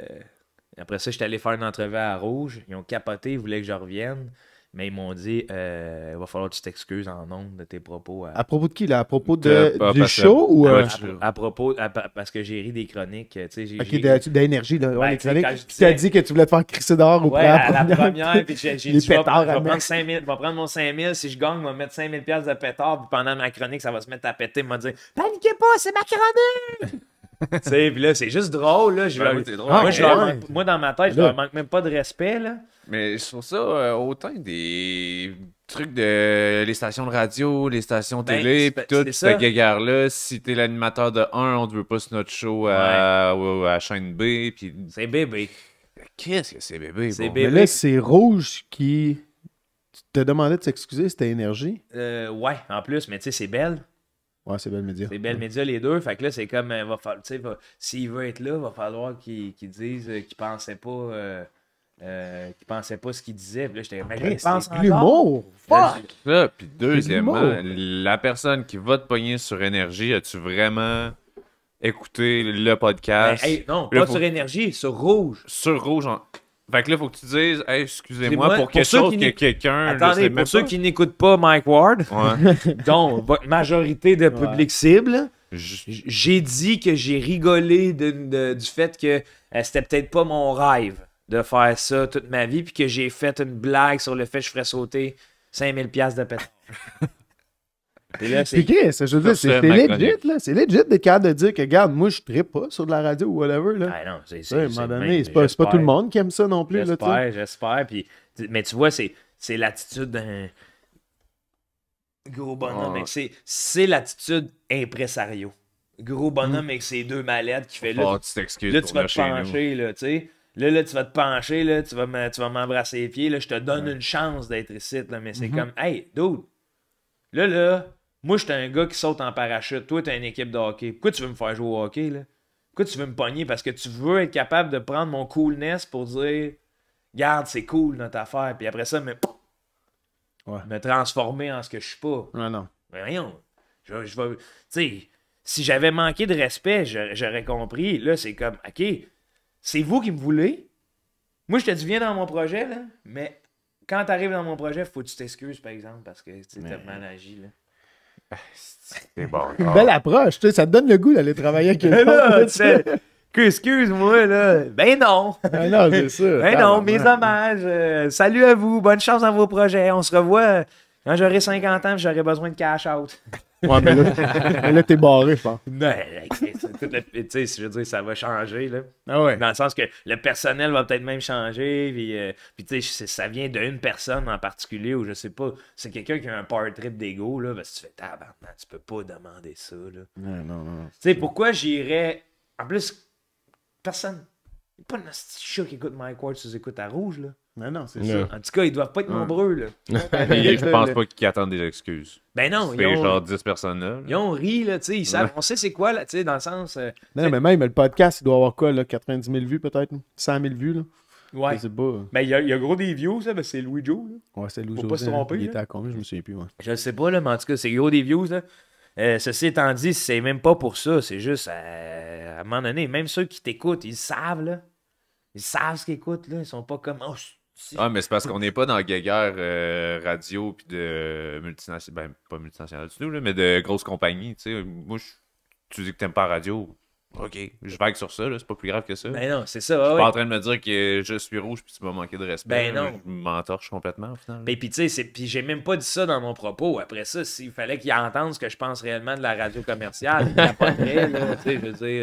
après ça, j'étais allé faire une entrevue à Rouge. Ils ont capoté, ils voulaient que je revienne. Mais ils m'ont dit, euh, il va falloir que tu t'excuses en nombre de tes propos. À, À propos de qui, là? À propos de, Euh, pas- du show ou... À propos, à- parce que j'ai ri des chroniques. Tu sais, d'énergie, là. Ouais, Ouais, les tu chroniques. t'as dit que tu voulais te faire crisser dehors au Ouais, à la première, puis j'ai dit, je vais, prendre mettre. 5000, je vais prendre mon 5000, si je gagne, je vais mettre 5000 pièces de pétard, puis pendant ma chronique, ça va se mettre à péter, il m'a dit « Paniquez pas, c'est ma chronique! » puis là, c'est juste drôle, là. Je Ben oui, moi, je leur ouais. manque- moi, dans ma tête, je leur manque même pas de respect, là. Mais je trouve ça euh, autant des trucs de les stations de radio, les stations Ben, télé, puis c'est toute ça. cette guéguerre-là. Si t'es l'animateur de 1, on te veut pas sur notre show à, chaîne B, puis C'est bébé. qu'est-ce que c'est bébé? C'est bon? bébé. Mais là, c'est Rouge qui te demandait de s'excuser, c'était Énergie? Euh, ouais, en plus, mais tu sais, c'est belle. Ouais, c'est belle média. C'est belle média, les deux. Fait que là, c'est comme, euh, va falloir, tu sais, va- s'il veut être là, va falloir qu'il qu'il dise euh, qu'il pensait pas, euh, euh, qu'il pensait pas ce qu'il disait. Puis là, j'étais mais il pense l'humour! Fuck! Ça, puis deuxièmement, la personne qui va te pogner sur énergie, as-tu vraiment écouté le podcast? Ben, hey, non, Là, pas faut- sur énergie, sur rouge. sur rouge? en- Fait que là, faut que tu dises, hey, excusez-moi pour pour quelque chose qui que quelqu'un. Attendez, pour même ceux pas. qui n'écoutent pas Mike Ward, Ouais. dont votre majorité de public cible, j'ai dit que j'ai rigolé de- de- du fait que euh, c'était peut-être pas mon rêve de faire ça toute ma vie, puis que j'ai fait une blague sur le fait que je ferais sauter 5000 pièces de pétrole. Là, c'est Chris, je veux dire, c'est legit, là. C'est legit d'être capable de dire que, regarde, moi, je trippe pas sur de la radio ou whatever, là. Ah non, c'est Tu c'est- sais, à un c'est moment le donné, même, c'est pas, c'est pas tout le monde qui aime ça non plus, là, tu. J'espère, j'espère. Puis, tu- mais tu vois, c'est, c'est l'attitude d'un gros bonhomme. Ses- c'est l'attitude impresario. Gros bonhomme avec ses deux mallettes qui fait là. Oh, tu t'excuses là, tu vas te nous. pencher, là, tu sais. Là, là, tu vas te pencher, là, tu vas, me- tu vas m'embrasser les pieds, là, je te donne une chance d'être ici, là, mais c'est comme, hey, dude, là, là, moi, j'étais un gars qui saute en parachute, toi, t'as une équipe de hockey. Pourquoi tu veux me faire jouer au hockey, là? Pourquoi tu veux me pogner? Parce que tu veux être capable de prendre mon coolness pour dire, garde, c'est cool notre affaire, puis après ça, me, Ouais. me transformer en ce que je suis pas. Ouais, non. Mais voyons, je, je vais. Tu sais, si j'avais manqué de respect, j'aurais compris. Là, c'est comme, OK, c'est vous qui me voulez. Moi, je te dis, viens dans mon projet, là. Mais quand t'arrives dans mon projet, faut que tu t'excuses, par exemple, parce que tu t'as mal agi, là. C'est bon. Une belle approche, tu sais, ça te donne le goût d'aller travailler avec eux Mais là, autres, tu sais, que excuse-moi, là. Ben non. Ah non, c'est ça. Ben non, mes hommages. euh, salut à vous. Bonne chance dans vos projets. On se revoit quand j'aurai 50 ans et j'aurai besoin de cash out. Ouais, mais là, mais là, t'es barré, je pense. Non, c'est tout le- tu sais, je veux dire, ça va changer, là. Ah ouais. Dans le sens que le personnel va peut-être même changer. Puis, euh, puis tu sais, ça vient d'une personne en particulier ou je sais pas. C'est quelqu'un qui a un power trip d'ego, là. Parce que tu fais tabarnak, tu peux pas demander ça, là. Non, non, non. Tu sais, pourquoi j'irais. En plus, personne. Il n'y a pas de chat qui écoute Mike Ward si écoutes à rouge, là. Non, non, c'est ça. En tout cas, ils doivent pas être nombreux, là. Et je pense pas qu'ils attendent des excuses. Ben non, ils ont, genre 10 personnes là. ils ont ri, là, tu sais. Ils savent, on sait c'est quoi, là, tu sais, dans le sens. euh, Non, mais même le podcast, il doit avoir quoi, là, 90 000 vues peut-être? 100 000 vues, là? ouais. Je sais pas. Ben, il y, a- il y a gros des views, ça, ben, c'est Louis Joe, là. Ouais, c'est Lou Faut pas se José, tromper, Il là. était à combien? Je me souviens plus, ouais. Je sais pas, là, mais en tout cas, c'est gros des views, là. Euh, ceci étant dit, c'est même pas pour ça. C'est juste, euh, à un moment donné, même ceux qui t'écoutent, ils savent, là. Ils savent ce qu'ils écoutent, là. Ils sont pas comme, oh, si- Ah, mais c'est parce qu'on n'est pas dans la guéguerre euh, radio puis de multinationales. Ben, pas multinationales du tout, là, mais de grosses compagnies. Tu sais, moi, je- tu dis que t'aimes pas la radio. Ok, je vague sur ça, là, c'est pas plus grave que ça. Ben non, c'est ça, je suis ouais. pas en train de me dire que je suis rouge puis tu m'as manqué de respect. Ben là. non. Je m'entorche complètement au final. Ben, puis tu sais, puis j'ai même pas dit ça dans mon propos. Après ça, s'il fallait qu'ils entendent ce que je pense réellement de la radio commerciale, il n'y a pas de vrai, là, tu sais, je veux dire.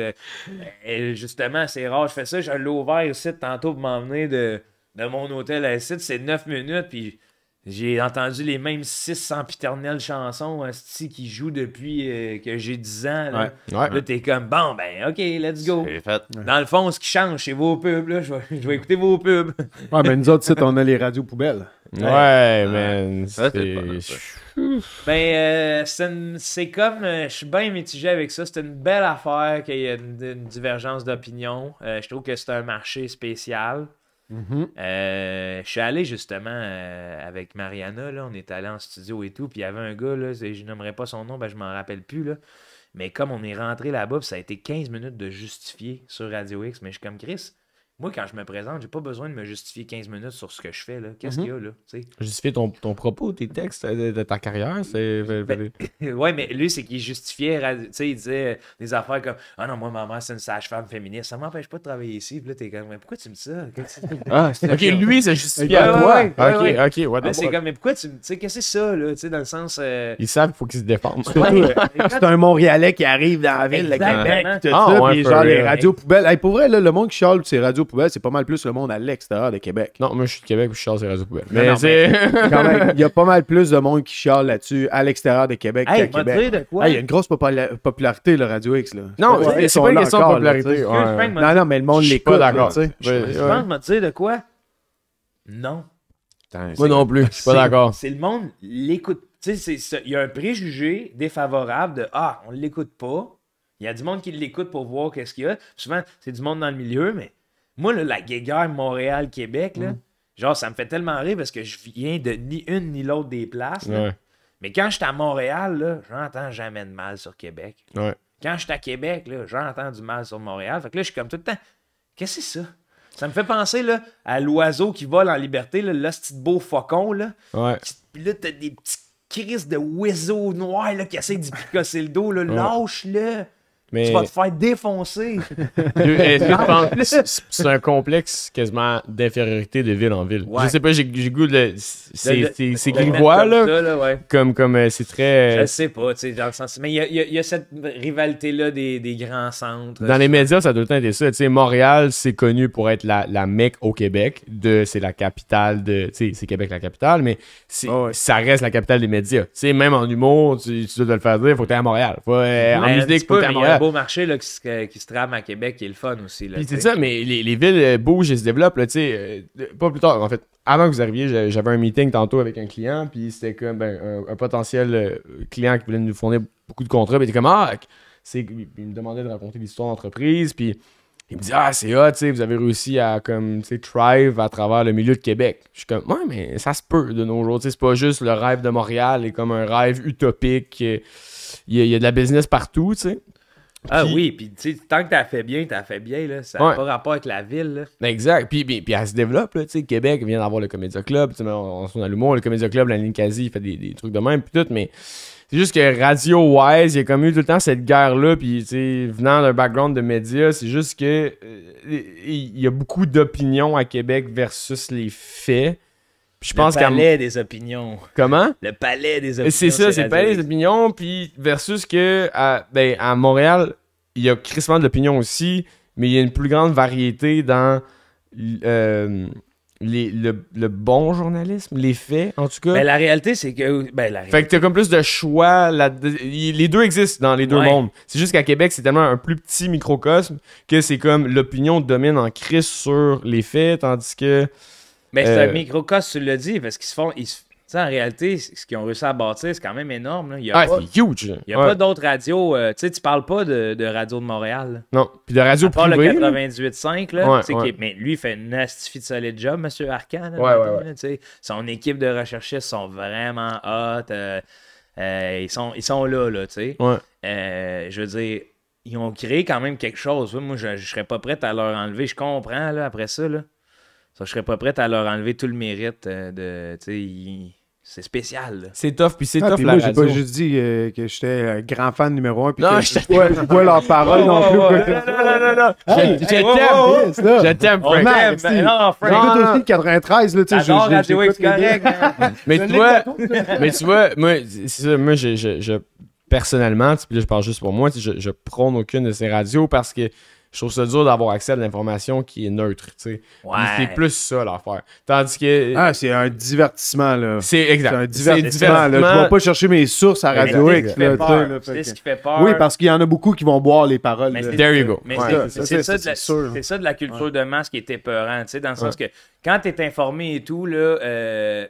euh, et justement, c'est rare, je fais ça, je l'ai ouvert ici tantôt pour m'emmener de, de mon hôtel à ici, c'est 9 minutes, puis j'ai entendu les mêmes 6 sempiternelles chansons esti, qui jouent depuis euh, que j'ai 10 ans. Là, Ouais. Là, t'es comme, bon, ben, ok, let's go. Fait. Dans le fond, ce qui change, c'est vos pubs, là. Je vais, je vais écouter vos pubs. Ouais, mais nous autres, on a les radios poubelles. Ouais, pas ça. Ben, euh, c'est comme. euh, je suis bien mitigé avec ça. C'est une belle affaire qu'il y ait une, une divergence d'opinion. Euh, je trouve que c'est un marché spécial. Mhm. Euh, je suis allé justement euh, avec Mariana. Là, on est allé en studio et tout. Puis il y avait un gars, là, je nommerai pas son nom, ben, je m'en rappelle plus. Mais comme on est rentré là-bas, ça a été 15 minutes de justifier sur Radio X. Mais je suis comme Chris. Moi, quand je me présente, j'ai pas besoin de me justifier 15 minutes sur ce que je fais. là. Qu'est-ce Mhm. qu'il y a là? tu sais? Justifier ton, ton propos, tes textes de, de ta carrière, c'est. Ben, ouais, mais lui, c'est qu'il justifiait, ra- tu sais, il disait des affaires comme Ah non, moi, ma mère, c'est une sage-femme féministe, ça m'empêche pas de travailler ici. Puis là, t'es comme Mais pourquoi tu me dis ça? C'est? Ah, c'est ok, lui, c'est justifié Ouais, à ouais, toi. ouais, ok, ouais. ok, what the Ben, c'est comme Mais pourquoi tu me. Tu sais, qu'est-ce que c'est ça, là? Tu sais, dans le sens. euh, Ils savent qu'il faut qu'ils se défendent. ouais, C'est un Montréalais qui arrive dans la ville, le. Québec, tout Ah, ça, ouais, puis genre les radios poubelles. Pour vrai, là, le monde qui chiale ces radios poubelles, c'est pas mal plus le monde à l'extérieur de Québec. Non, moi, je suis de Québec, puis je chasse les réseaux poubelles. Mais non, c'est. Quand même, il y a pas mal plus de monde qui chiale là-dessus à l'extérieur de Québec Hey, qu'à Québec. dit de quoi? Hey, Il y a une grosse popula- popularité, le Radio X. Là. Non, Ouais, c'est- pas une question de popularité. tu ouais. Non, non, mais le monde Je suis l'écoute. d'accord. tu sais. Je- Tu penses me dire de quoi? Non. Moi non plus, je suis pas d'accord. C'est le monde l'écoute. Tu sais, il y a un préjugé défavorable de Ah, on l'écoute pas. Il y a du monde qui l'écoute pour voir qu'est-ce qu'il y a. Souvent, c'est du monde dans le milieu, mais moi, là, la guéguerre Montréal-Québec, Mm. là, genre, ça me fait tellement rire parce que je viens de ni une ni l'autre des places. là. Ouais, Mais quand je suis à Montréal, là, j'entends jamais de mal sur Québec. ouais. Quand je suis à Québec, là, j'entends du mal sur Montréal. Fait que là, je suis comme tout le temps. Qu'est-ce que c'est ça? Ça me fait penser là, à l'oiseau qui vole en liberté, là, le petit beau faucon. Là. Ouais. Puis là, t'as des petits crises de oiseaux noirs là, qui essaient d'y picasser le dos. Là. Lâche-le! Mais. Tu vas te faire défoncer! Tu c'est- un complexe quasiment d'infériorité de ville en ville. Ouais. Je sais pas, j'ai goût de. C'est grivois, là. ça, là, ouais. Comme comme euh, c'est très. Je sais pas, tu sais, dans le sens. Mais il y a, il y a- il y a cette rivalité-là des, des grands centres. Dans les médias, ça a tout le temps été ça. Tu sais, Montréal, c'est connu pour être la, la mecque au Québec. De, c'est la capitale de. Tu sais, c'est Québec la capitale, mais ouais. ça reste la capitale des médias. Tu sais, même en humour, tu, tu dois te le faire dire, faut que t'aies à Montréal. Faut, euh, en musique, faut que t'aies à Montréal. Beau marché là, qui, se, qui se trame à Québec qui est le fun aussi. Là, c'est ça, mais les, les villes euh, bougent et se développent, là, euh, pas plus tard, en fait. Avant que vous arriviez, j'a- j'avais un meeting tantôt avec un client, puis c'était comme ben, un, un potentiel euh, client qui voulait nous fournir beaucoup de contrats, puis il était comme Ah, c'est... il me demandait de raconter l'histoire d'entreprise, puis il me dit Ah, c'est hot, tu sais, vous avez réussi à comme, thrive à travers le milieu de Québec. Je suis comme Ouais, mais ça se peut de nos jours, c'est pas juste le rêve de Montréal, et comme un rêve utopique. Il y, a, il y a de la business partout, tu sais. Ah Puis- oui, puis tu sais, tant que t'as fait bien, t'as fait bien, là. Ça n'a Ouais. pas rapport avec la ville, là. Exact. Puis, puis, puis elle se développe, là, tu sais. Québec vient d'avoir le Comédia Club. Tu sais, on, on, a l'humour, le Comédia Club, la ligne quasi, il fait des, des trucs de même, puis tout, mais c'est juste que radio-wise, il y a comme eu tout le temps cette guerre-là, puis, tu sais, venant d'un background de médias, c'est juste que euh, il y a beaucoup d'opinions à Québec versus les faits. Je pense le palais des opinions. Comment? Le palais des opinions. C'est ça, c'est Radio les X. opinions, puis versus que à, ben, à Montréal, il y a crissement de l'opinion aussi, mais il y a une plus grande variété dans euh, les, le, le bon journalisme, les faits, en tout cas. Ben, la réalité, c'est que. Ben, la Fait que t'as comme plus de choix. les deux existent dans les deux Ouais. mondes. C'est juste qu'à Québec, c'est tellement un plus petit microcosme que c'est comme l'opinion domine en crise sur les faits, tandis que. Mais c'est Euh, un microcosme, tu l'as dit, parce qu'ils se font. Ils se... tu sais, en réalité, ce qu'ils ont réussi à bâtir, c'est quand même énorme. Là. Il n'y a Ah, pas, c'est huge. il y a Ouais. pas d'autres radios. euh, tu sais, tu parles pas de, de radio de Montréal. là. Non. Puis de radio À le privée. là. 98.5, là, Ouais, ouais. mais lui, il fait une astifi de solide job, M. Arcan. là, Ouais, mettons, ouais, ouais. là, tu sais. Son équipe de recherchistes sont vraiment hot. euh, euh, ils, sont, ils sont là, là, tu sais. Ouais. Je veux dire, ils ont créé quand même quelque chose. Moi, je, je serais pas prête à leur enlever. Je comprends, là, après ça, là. Ça, je serais pas prête à leur enlever tout le mérite euh, de. Tu sais, ils- c'est spécial. C'est tough, puis c'est Ah, tough puis la moi, j'ai pas juste dit euh, que j'étais un grand fan numéro un, puis Non, que je je vois, je vois leurs paroles non plus. quoi que ce Non, non, non, non. Je Hey, je hey, t'aime. Je t'aime, Frank. T'aime, non, Frank. J'écoute aussi le 93, là, tu sais. J'adore Radio X, correct. Mais tu vois, mais tu vois, moi, c'est ça, moi, je, personnellement, puis là, je parle juste pour moi, je, je prône aucune de ces radios parce que je trouve ça dur d'avoir accès à de l'information qui est neutre, tu sais. Puis Ouais. C'est plus ça l'affaire. Tandis que Ah, c'est un divertissement, là. c'est C'est exact. un divertissement, là. Je vais pas chercher mes sources à Radio C'est X, C'est ce qui fait peur. Oui, parce qu'il y en a beaucoup qui vont boire les paroles. C'est- There you go. C'est- Ça, c'est c'est- ça, de c'est la- sûr. c'est ça de la culture de masse qui est épeurant, tu sais, dans le sens que quand tu es informé et tout, là, euh,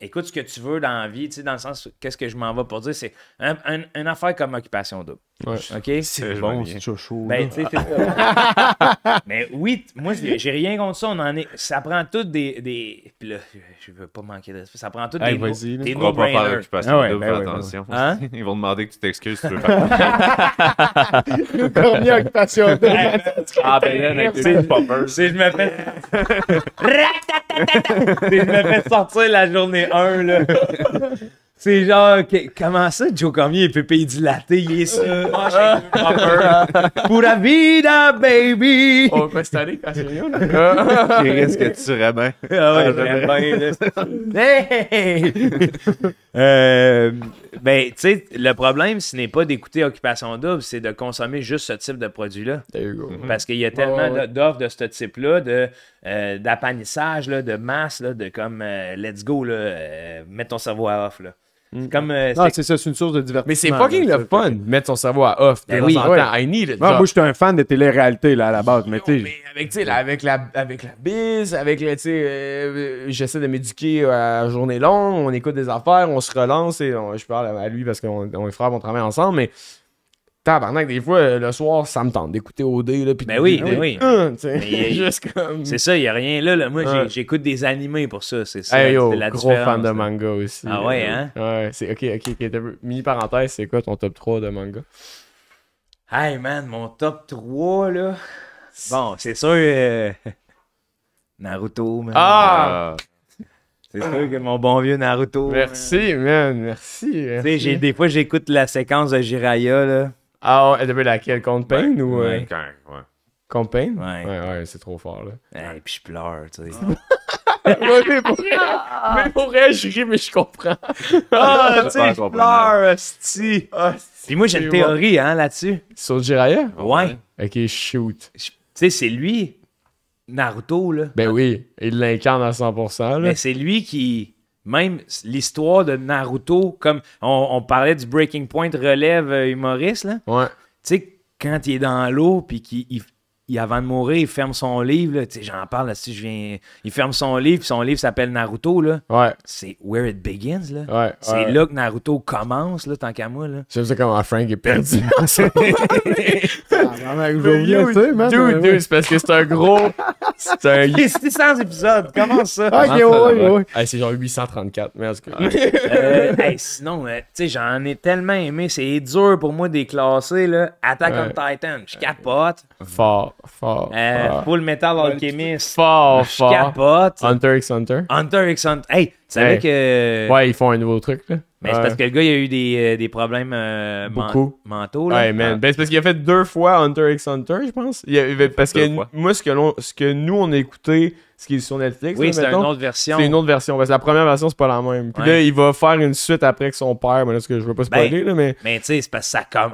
écoute ce que tu veux dans la vie, tu sais, dans le sens, qu'est-ce que je m'en vais pour dire, c'est un, un- une affaire comme occupation double. Ouais. OK? C'est bon, vois bien. ce chaud. Ben, tu sais, c'est ça. Mais oui, moi, j'ai rien contre ça. On en est, ça prend tout des, des. Puis là, je veux pas manquer de respect. Ça prend tout Hey, des, no- des On va pas faire d'occupation Ah ouais, double, ben fais ouais, ben attention. Hein? Ils vont demander que tu t'excuses si tu veux faire. Premier occupation Ah, ben là, avec C'est poppers. Si je me fais. Je me fais sortir la journée 1, là. C'est genre, que- comment ça, Joe Cormier est pépé dilaté, il est ça. mange avec deux poppers. Pura vida, baby! On va installer quand c'est là. Il risque que tu serais bien. Ah ouais, j'aime bien, là. Hey! Euh, ben, tu sais, le problème, ce n'est pas d'écouter Occupation Double, c'est de consommer juste ce type de produit-là. There you go. Parce qu'il y a tellement Ouais, ouais. de- d'offres de ce type-là, de, euh, d'appanissage, là, de masse, là, de comme euh, let's go, là, euh, mets ton cerveau à off. Là. C'est comme. euh, Non, c'est- ça, c'est une source de divertissement. Mais c'est fucking le fun de mettre son cerveau à off. Ben de oui. temps en Ouais. temps. I need it. Non, moi, je suis un fan de télé-réalité, là, à la base, mais tu Non, sais. mais avec, tu sais, là, avec, la, avec la bise, avec, le, tu sais, euh, j'essaie de m'éduquer à journée longue, on écoute des affaires, on se relance, et on- je parle à lui parce qu'on on est frères, on travaille ensemble, mais tabarnak, des fois, euh, le soir, ça me tente d'écouter OD, là, puis Ben de- oui, ben oui. Hum, juste comme... c'est ça, il n'y a rien là. là. Moi, Ouais. j'écoute des animés pour ça. C'est ça. Hey yo, c'est la gros fan de manga aussi. Ah ouais, euh, hein? Ouais, c'est ok, ok, ok. Mini parenthèse, c'est quoi ton top 3 de manga? Hey man, mon top 3, là. Bon, c'est sûr. euh, Naruto, man. Ah! C'est sûr que mon bon vieux Naruto. Merci, man, merci. Tu sais, des fois, j'écoute la séquence de Jiraya, là. Ah ouais, depuis laquelle? Contre Pain ou... euh, Ouais. Quand- ouais. Contre Pain? Ouais. Ouais, ouais, c'est trop fort, là. Hey, puis je pleure, tu sais. Ouais, mais pour vrai, mais pour vrai, je ris, mais je comprends. Ah, tu sais, je pleure, asti. Ah, Puis moi, j'ai une théorie, hein, là-dessus. Sur Jiraya? Ouais. Ok, shoot. Tu sais, c'est lui, Naruto, là. Ben oui, il l'incarne à 100%, là. Mais c'est lui qui. Même l'histoire de Naruto, comme on, on parlait du Breaking Point relève euh, humoriste, là. Ouais. Tu sais, quand il est dans l'eau, puis qu'il, il- avant de mourir, il ferme son livre, là. Tu sais, j'en parle là-dessus, je viens. Il ferme son livre, puis son livre s'appelle Naruto, là. Ouais, C'est Where It Begins, là. ouais. C'est ouais. là que Naruto commence, là, tant qu'à moi, là. J'aime ça comment Frank est perdu. Ah, c'est parce que c'est un gros. C'est un. C'est 600 épisodes, comment ça? Ah, ok, ouais, ouais, ouais. Hey, c'est genre 834, mais en tout cas. Euh, hey, sinon, euh, tu sais, j'en ai tellement aimé. C'est dur pour moi de les classer, là. Attack on Titan, je capote. Fort, fort. Euh, fort. Full Metal Alchemist, Fort, je fort. capote. Hunter x Hunter. Hunter x Hunter. Hey, tu savais Hey. que. Ouais, ils font un nouveau truc, là. Mais c'est parce que le gars, il a eu des, euh, des problèmes euh, Beaucoup. mentaux, là. Ouais, man. Ben, c'est parce qu'il a fait deux fois Hunter x Hunter, je pense. Il y a- parce que fois. moi, ce que, l'on- ce que nous, on a écouté, ce qui est sur Netflix, Oui, là, c'est une autre version. c'est une autre version. Parce que la première version, c'est pas la même. Puis Ouais. là, il va faire une suite après avec son père. Mais là, ce que je veux pas spoiler, là, mais. Mais tu sais, c'est parce que ça comme.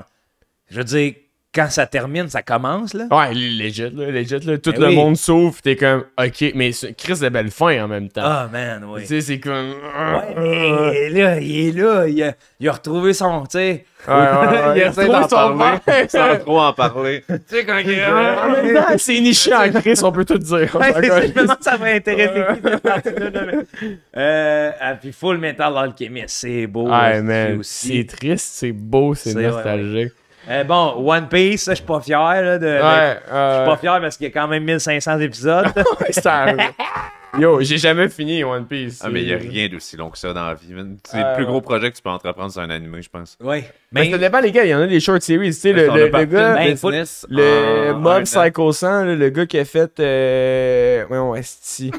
Je veux dire, quand ça termine, ça commence, là. Ouais, legit, là, legit, là. Tout Ben le oui. monde s'ouvre, t'es comme, ok, mais Chris de belle fin en même temps. Ah, man, oui. Tu sais, c'est comme. Ouais, mais là, il est là, il a, il a retrouvé son, tu sais. Ouais, ouais, ouais. Il retrouve d'en son parler père. sans trop en parler. Tu sais, quand il En même temps, c'est niché en Chris, on peut tout dire. Ouais, c'est ça, je me demande si ça va intéresser qui cette partie-là, là, Euh, ah, puis Full Metal Alchemist, c'est beau. Ouais, aussi, man. C'est triste, c'est beau, c'est nostalgique. Euh, bon, One Piece, je suis pas fier. Là, de, Ouais, Je euh, suis pas fier parce qu'il y a quand même 1500 épisodes. Yo, j'ai jamais fini One Piece. Ah, mais il n'y a rien d'aussi long que ça dans la vie. C'est Euh, le plus gros projet que tu peux entreprendre sur un anime, je pense. oui. Mais ça dépend lesquels, il y en a des short series. Tu sais, le, le, gars. ben, business Le en Mob. Psycho 100, là, le gars qui a fait. Euh... Voyons, esti.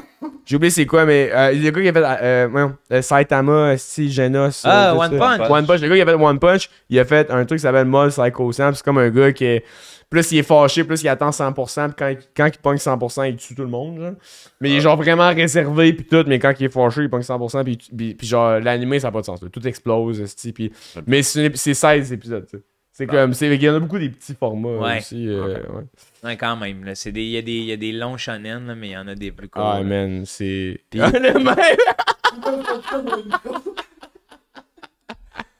J'ai oublié c'est quoi, mais euh, le gars qui a fait. Euh, voyons, euh, Saitama, esti, Genos. Ah, euh, One ça. Punch. One Punch. Le gars qui a fait One Punch, il a fait un truc qui s'appelle Mob Psycho 100. puis C'est comme un gars qui est. Plus il est fâché, plus il attend 100%. Puis quand, il- quand il pogne 100%, il tue tout le monde. Genre. Mais il est genre vraiment réservé, puis tout. Mais quand il est fâché, il pogne 100%. Puis, puis, puis genre, l'animé, ça n'a pas de sens. là. Tout explose, esti. Puis... Mais c'est c'est 16 épisodes, tu sais. C'est comme. c'est- Il y en a beaucoup des petits formats Ouais. aussi. euh, ouais. Ouais, quand même. là, c'est des- Il y, a des- il y a des longs shonen, là, mais il y en a des plus courts. Ah, là. man, c'est. Puis- le même!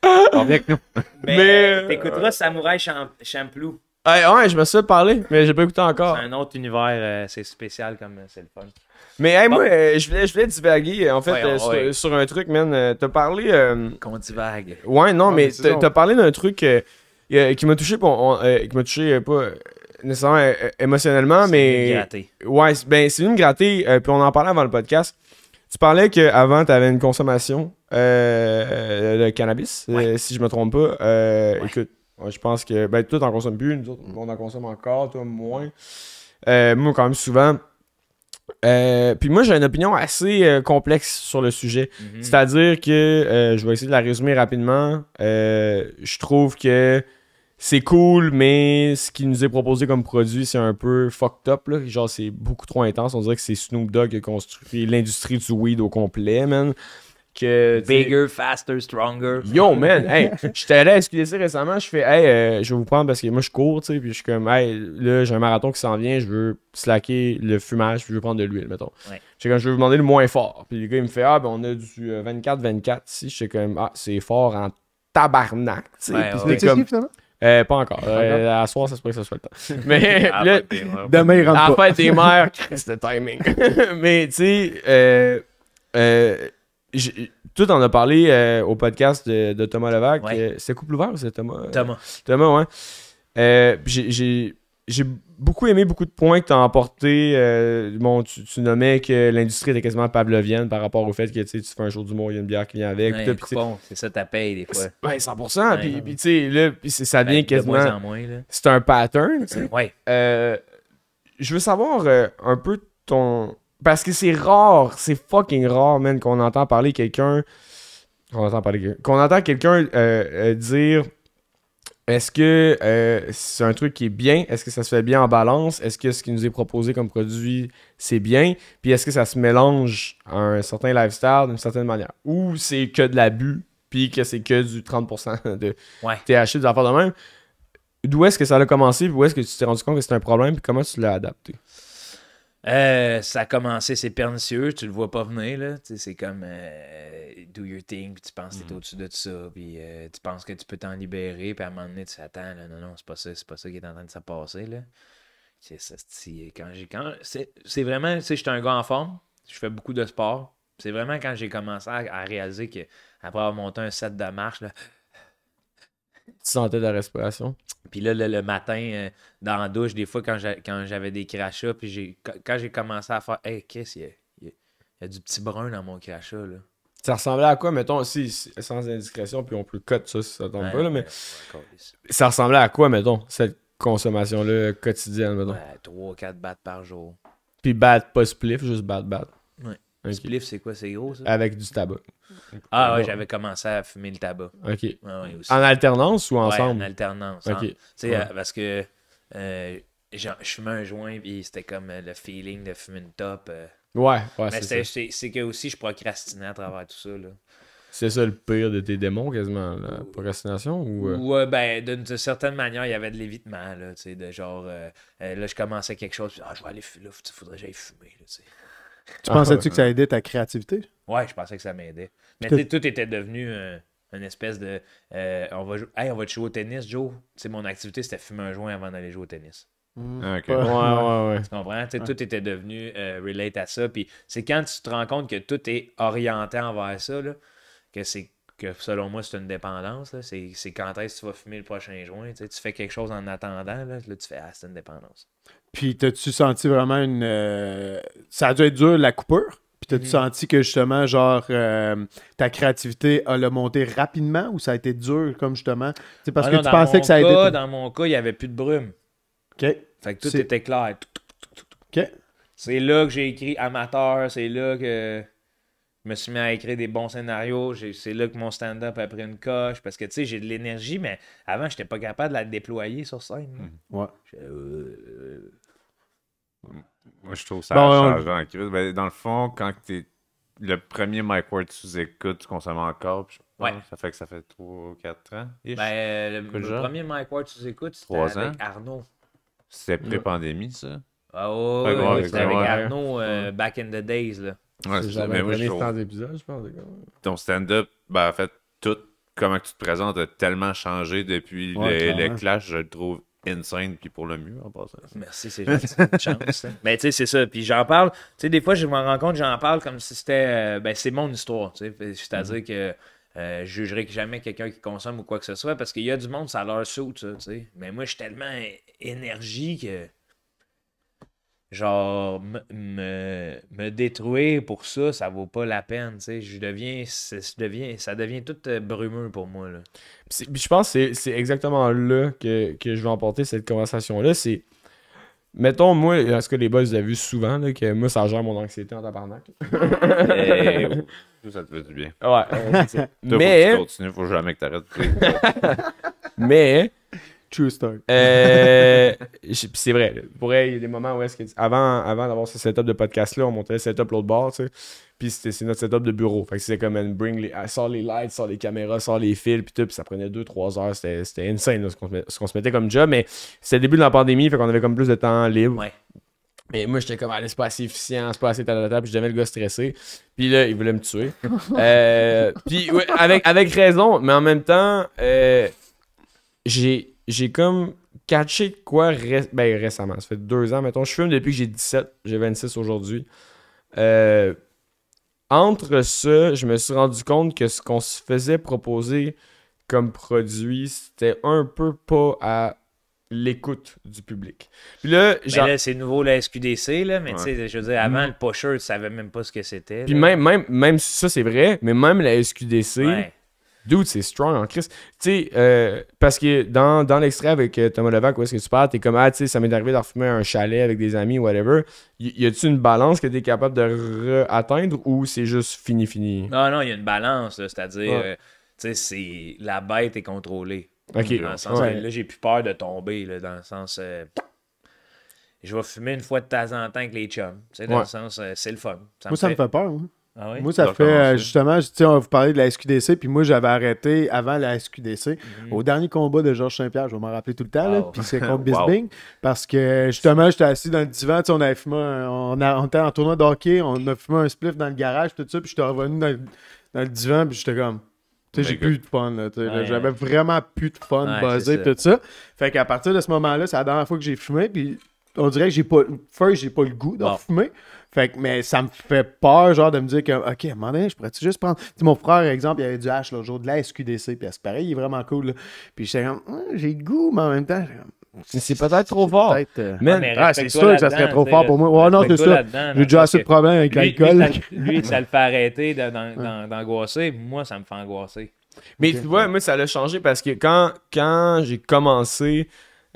Avec nous. Mais, Mais- t'écouteras Samouraï Cham- Champloo. Ouais, ouais, je me suis parler, mais j'ai pas écouté encore. C'est un autre univers, euh, c'est spécial comme euh, c'est le fun. Mais hey, moi, euh, je voulais, je voulais divaguer, en fait, Ouais, euh, ouais, sur, ouais. sur un truc, man. Euh, T'as parlé... euh, Qu'on divague. Ouais, non, Ouais, mais t'as parlé d'un truc qui m'a touché, pour, on- euh, qui m'a touché euh, pas nécessairement euh, émotionnellement, mais... Gratté. Ouais, c'est- ben c'est venu me gratter, euh, puis on en parlait avant le podcast. Tu parlais qu'avant, tu avais une consommation euh, de cannabis, euh, si je me trompe pas. Euh, Ouais. Écoute, ouais, je pense que ben, toi, t'en consommes plus, nous autres, on en consomme encore, toi, moins. Euh, moi, quand même, souvent. Euh, puis moi, j'ai une opinion assez euh, complexe sur le sujet. Mhm. C'est-à-dire que, euh, je vais essayer de la résumer rapidement. Je trouve que c'est cool, mais ce qui nous est proposé comme produit, c'est un peu fucked up. Là. Genre, c'est beaucoup trop intense. On dirait que c'est Snoop Dogg qui a construit l'industrie du weed au complet, man. Que, Bigger, faster, stronger. Yo, man, hey, j'étais allé à SQDC récemment, je fais, hey, euh, je vais vous prendre parce que moi je cours, tu sais, puis je suis comme, hey, là, j'ai un marathon qui s'en vient, je veux slacker le fumage, puis je veux prendre de l'huile, mettons. Ouais. J'étais comme, je vais vous demander le moins fort. Puis le gars, il me fait, ah, ben on a du 24-24 ici. J'étais comme, ah, c'est fort en tabarnak, tu sais. Ouais, comme, finalement? euh, pas encore. Euh, à soir, ça se pourrait que ça soit le temps. Mais Ah, là. Demain, il à la rentre pas. fête des mères, Christ, le timing. Mais tu sais, euh, euh, tout en a parlé euh, au podcast de, de Thomas Levac. Ouais. Euh, C'est couple ouvert ou c'est Thomas? Euh, Thomas. Thomas, ouais. Euh, j'ai- beaucoup aimé beaucoup de points que tu as emportés. Euh, bon, tu, tu nommais que l'industrie était quasiment pavlovienne par rapport au fait que tu fais un jour d'humour, il y a une bière qui vient avec. Ouais, c'est ça ta paye des fois. Ouais, 100%. Ouais. Puis, puis tu sais, là, ça devient Ben, de moins quasiment. moins. C'est un pattern. Ouais. Euh, je veux savoir euh, un peu ton. Parce que c'est rare, c'est fucking rare, man, qu'on entend parler quelqu'un. Qu'on entend parler quelqu'un. Qu'on entend quelqu'un euh, euh, dire. Est-ce que euh, c'est un truc qui est bien? Est-ce que ça se fait bien en balance? Est-ce que ce qui nous est proposé comme produit, c'est bien? Puis est-ce que ça se mélange à un certain lifestyle d'une certaine manière? Ou c'est que de l'abus, puis que c'est que du 30% de Ouais. THC, des affaires de même? D'où est-ce que ça a commencé? Puis où est-ce que tu t'es rendu compte que c'était un problème? Puis comment tu l'as adapté? Euh, ça a commencé, c'est pernicieux, tu le vois pas venir, là. C'est comme euh, do your thing, puis tu penses que Mm. t'es au-dessus de ça, puis euh, tu penses que tu peux t'en libérer, puis à un moment donné, tu t'attends, là, non, non, c'est pas ça, c'est pas ça qui est en train de se passer, là. C'est ça, quand j'ai. Quand, c'est, c'est vraiment, tu sais, j'étais un gars en forme, je fais beaucoup de sport. C'est vraiment quand j'ai commencé à, à réaliser que, après avoir monté un set de marche, là, Tu sentais la respiration? puis là, le, le matin, euh, dans la douche, des fois, quand j'a- quand j'avais des crachats, puis j'ai, quand- quand j'ai commencé à faire, hey, qu'est-ce qu'il y a, il y a- il y a du petit brun dans mon crachat, là. Ça ressemblait à quoi, mettons, si, si- sans indiscrétion, puis on peut cut ça si ça tombe Ouais, pas, là, mais ouais, ouais, câlisse. ça ressemblait à quoi, mettons, cette consommation-là quotidienne, mettons? Ouais, 3-4 battes par jour. Puis bat, pas spliff, juste bat, bat. Ouais. Ok. Spliff, c'est quoi, c'est gros, ça? Avec du tabac. Ah ouais, j'avais commencé à fumer le tabac. Ok. Ouais, ouais. En alternance ou Ouais, ensemble? en alternance. Ok. en- Tu sais, Ouais. euh, parce que euh, je fumais un joint, puis c'était comme euh, le feeling de fumer une top. euh. Ouais, ouais, c'est ça. c'est c'est que aussi, je procrastinais à travers tout ça, là. C'est ça le pire de tes démons, quasiment, la procrastination ou... Ouais, ben, d'une certaine manière, il y avait de l'évitement, là, tu sais, de genre, euh, là, je commençais quelque chose, puis, ah, je vais aller fumer, là, il faudrait que j'aille fumer, là, tu sais. Tu pensais-tu que ça aidait ta créativité? Ouais, je pensais que ça m'aidait. Mais Que- tout était devenu euh, une espèce de, euh, on va hey, on va te jouer au tennis, Joe. Tu sais, mon activité, c'était fumer un joint avant d'aller jouer au tennis. Ah, ok. Ouais. Ouais, ouais, ouais. Tu comprends? Tout était devenu euh, relate à ça. Puis c'est quand tu te rends compte que tout est orienté envers ça, là, que c'est que selon moi, c'est une dépendance. là. C'est c'est quand est-ce que tu vas fumer le prochain joint. Tu fais quelque chose en attendant, là, là tu fais Ah, c'est une dépendance. Puis t'as-tu senti vraiment une... euh, Ça a dû être dur, la coupure? Puis t'as-tu Mhm. senti que, justement, genre, euh, ta créativité a le monté rapidement ou ça a été dur, comme justement? C'est parce Ah que non, tu pensais que ça a cas, été... Dans mon cas, il n'y avait plus de brume. OK. Fait que tout était clair. OK. C'est là que j'ai écrit amateur, c'est là que je me suis mis à écrire des bons scénarios, c'est là que mon stand-up a pris une coche, parce que tu sais, j'ai de l'énergie, mais avant, j'étais pas capable de la déployer sur scène. là. Ouais. Moi, je trouve ça Bon, on- changeant. Chris. Ben, dans le fond, quand t'es le premier Mike Ward sous écoute, tu consommes encore. puis je pense, Ouais. Ça fait que ça fait 3-4 ans. ish. Ben, euh, le, premier Mike Ward, tu écoutes, c'était avec ans? Arnaud. C'était pré-pandémie, ça? Ah ouais, Ouais, ouais, ouais, ouais, c'était avec ouais. Arnaud, euh, back in the days, là. Ouais, C'est c'est ça. genre Mais le moi, je premier trouve temps d'épisode, je pense. les ton stand-up, ben, en fait, tout comment tu te présentes a tellement changé depuis Ouais, le, le clairement. clash, je le trouve insane, puis pour le mieux en passant. Merci, c'est gentil. une chance. hein. Mais tu sais, c'est ça. Puis j'en parle. Tu sais, des fois, je me rends compte, j'en parle comme si c'était. euh, ben, c'est mon histoire. tu sais. C'est-à-dire que euh, je jugerai jamais quelqu'un qui consomme ou quoi que ce soit parce qu'il y a du monde, ça leur saute, ça. tu sais. Mais moi, je suis tellement énergie que. Genre, me, me, me détruire pour ça, ça vaut pas la peine. tu sais. Je deviens, c'est- je deviens. Ça devient tout euh, brumeux pour moi. Là. Puis je pense que c'est- c'est exactement là que, que je vais emporter cette conversation-là. C'est. Mettons, moi, est-ce que les boys, vous avez vu souvent là, que moi, ça gère mon anxiété en tabarnak? Euh, Ça, ça te fait du bien. Ouais. euh, mais, faut que tu continues, faut jamais que t'arrêtes. mais, True story. Euh, c'est vrai. Pour vrai, il y a des moments où est-ce que avant, avant d'avoir ce setup de podcast là, on montait le setup l'autre bord, tu sais. Puis c'était c'est notre setup de bureau. Fait que c'était comme man, bring les ah, sort les lights, sort les caméras, sort les fils puis tout, puis ça prenait 2 3 heures, c'était c'était insane là, ce qu'on se met- ce qu'on se mettait comme job, mais c'était le début de la pandémie, fait qu'on avait comme plus de temps libre. Ouais. Mais moi, j'étais comme, allez, c'est pas assez efficient, c'est pas assez tata, puis je devais le gars stressé. Puis là, il voulait me tuer. Euh, puis ouais, avec, avec raison, mais en même temps, euh, j'ai j'ai comme catché de quoi ré- ben, récemment. Ça fait deux ans, mettons. Je fume depuis que j'ai 17, j'ai 26 aujourd'hui. Euh, entre ça, je me suis rendu compte que ce qu'on se faisait proposer comme produit, c'était un peu pas à l'écoute du public. Puis là, genre- là, c'est nouveau la SQDC, là, mais Ouais. tu sais, je veux dire, avant, le pusher, tu savais même pas ce que c'était. Puis même, même, même ça, c'est vrai, mais même la SQDC, Ouais. Dude, c'est strong en Christ. Tu sais, euh, parce que dans, dans l'extrait avec euh, Thomas Levac, où est-ce que tu parles, t'es comme, ah, tu sais, ça m'est arrivé d'en fumer un chalet avec des amis, whatever. Y, y a-tu une balance que t'es capable de atteindre ou c'est juste fini, fini? Non, non, il y a une balance, là, c'est-à-dire, Ouais. euh, tu sais, c'est la bête est contrôlée. Ok. Dans le sens Ouais. là, j'ai plus peur de tomber, là, dans le sens. euh, je vais fumer une fois de temps en temps avec les chums. Tu sais, dans Ouais. le sens, euh, c'est le fun. Moi, ça me fait peur. moi. Ah oui? Moi, ça fait euh, justement, tu sais, on va vous parler de la SQDC, puis moi, j'avais arrêté avant la SQDC. Mhm. Au dernier combat de Georges Saint-Pierre, je vais m'en rappeler tout le temps, Wow. puis c'est contre Wow. Bisbing. Parce que justement, j'étais assis dans le divan, tu sais, on avait fumé, un- on, a- on était en tournoi de hockey, on a fumé un spliff dans le garage, tout ça, puis j'étais revenu dans, le- dans le divan, puis j'étais comme. Tu sais, j'ai plus de fun, là, là, J'avais ouais. vraiment plus de fun, Ouais, buzzé, tout ça. Fait qu'à partir de ce moment-là, c'est la dernière fois que j'ai fumé, puis on dirait que j'ai pas. First, j'ai pas le goût de Bon. fumer. Fait que, mais ça me fait peur, genre, de me dire que, OK, à un moment donné, je pourrais-tu juste prendre. Tu sais, mon frère, par exemple, il avait du H l'autre jour, de la SQDC, puis c'est pareil, il est vraiment cool, là. Puis j'étais comme, Ah, j'ai le goût, mais en même temps, c'est peut-être trop fort. peut-être. euh, mais ah, c'est sûr que ça serait trop fort pour moi. Ouais, non, c'est là-dedans, J'ai déjà assez de problèmes avec l'alcool. lui, ça, lui, ça le fait arrêter d'an- d'angoisser. Moi, ça me fait angoisser. Mais tu vois, moi, ça l'a changé parce que quand, quand j'ai commencé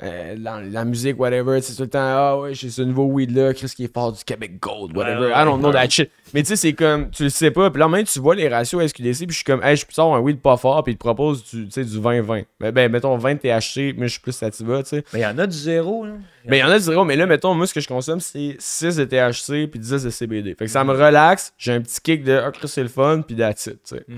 euh, dans la musique, whatever, c'est tout le temps, ah ouais, j'ai ce nouveau weed-là, Chris qui est fort du Québec Gold, whatever. Ouais, ouais, I don't know that shit. Mais tu sais, c'est comme, tu le sais pas. Puis là, même, tu vois les ratios SQDC, puis je suis comme, hey, je peux sortir un weed pas fort, puis il te propose du, tu sais, du 20-20. Ben, ben, mettons 20 THC, mais je suis plus sativa, tu sais. Mais il y en a du zéro, là. Ben, il y en a du zéro, mais là, mettons, moi, ce que je consomme, c'est 6 de THC, puis 10 de CBD. Fait que ça me relaxe, j'ai un petit kick de, ah, Chris, c'est le fun, puis that's it, tu sais. Mhm.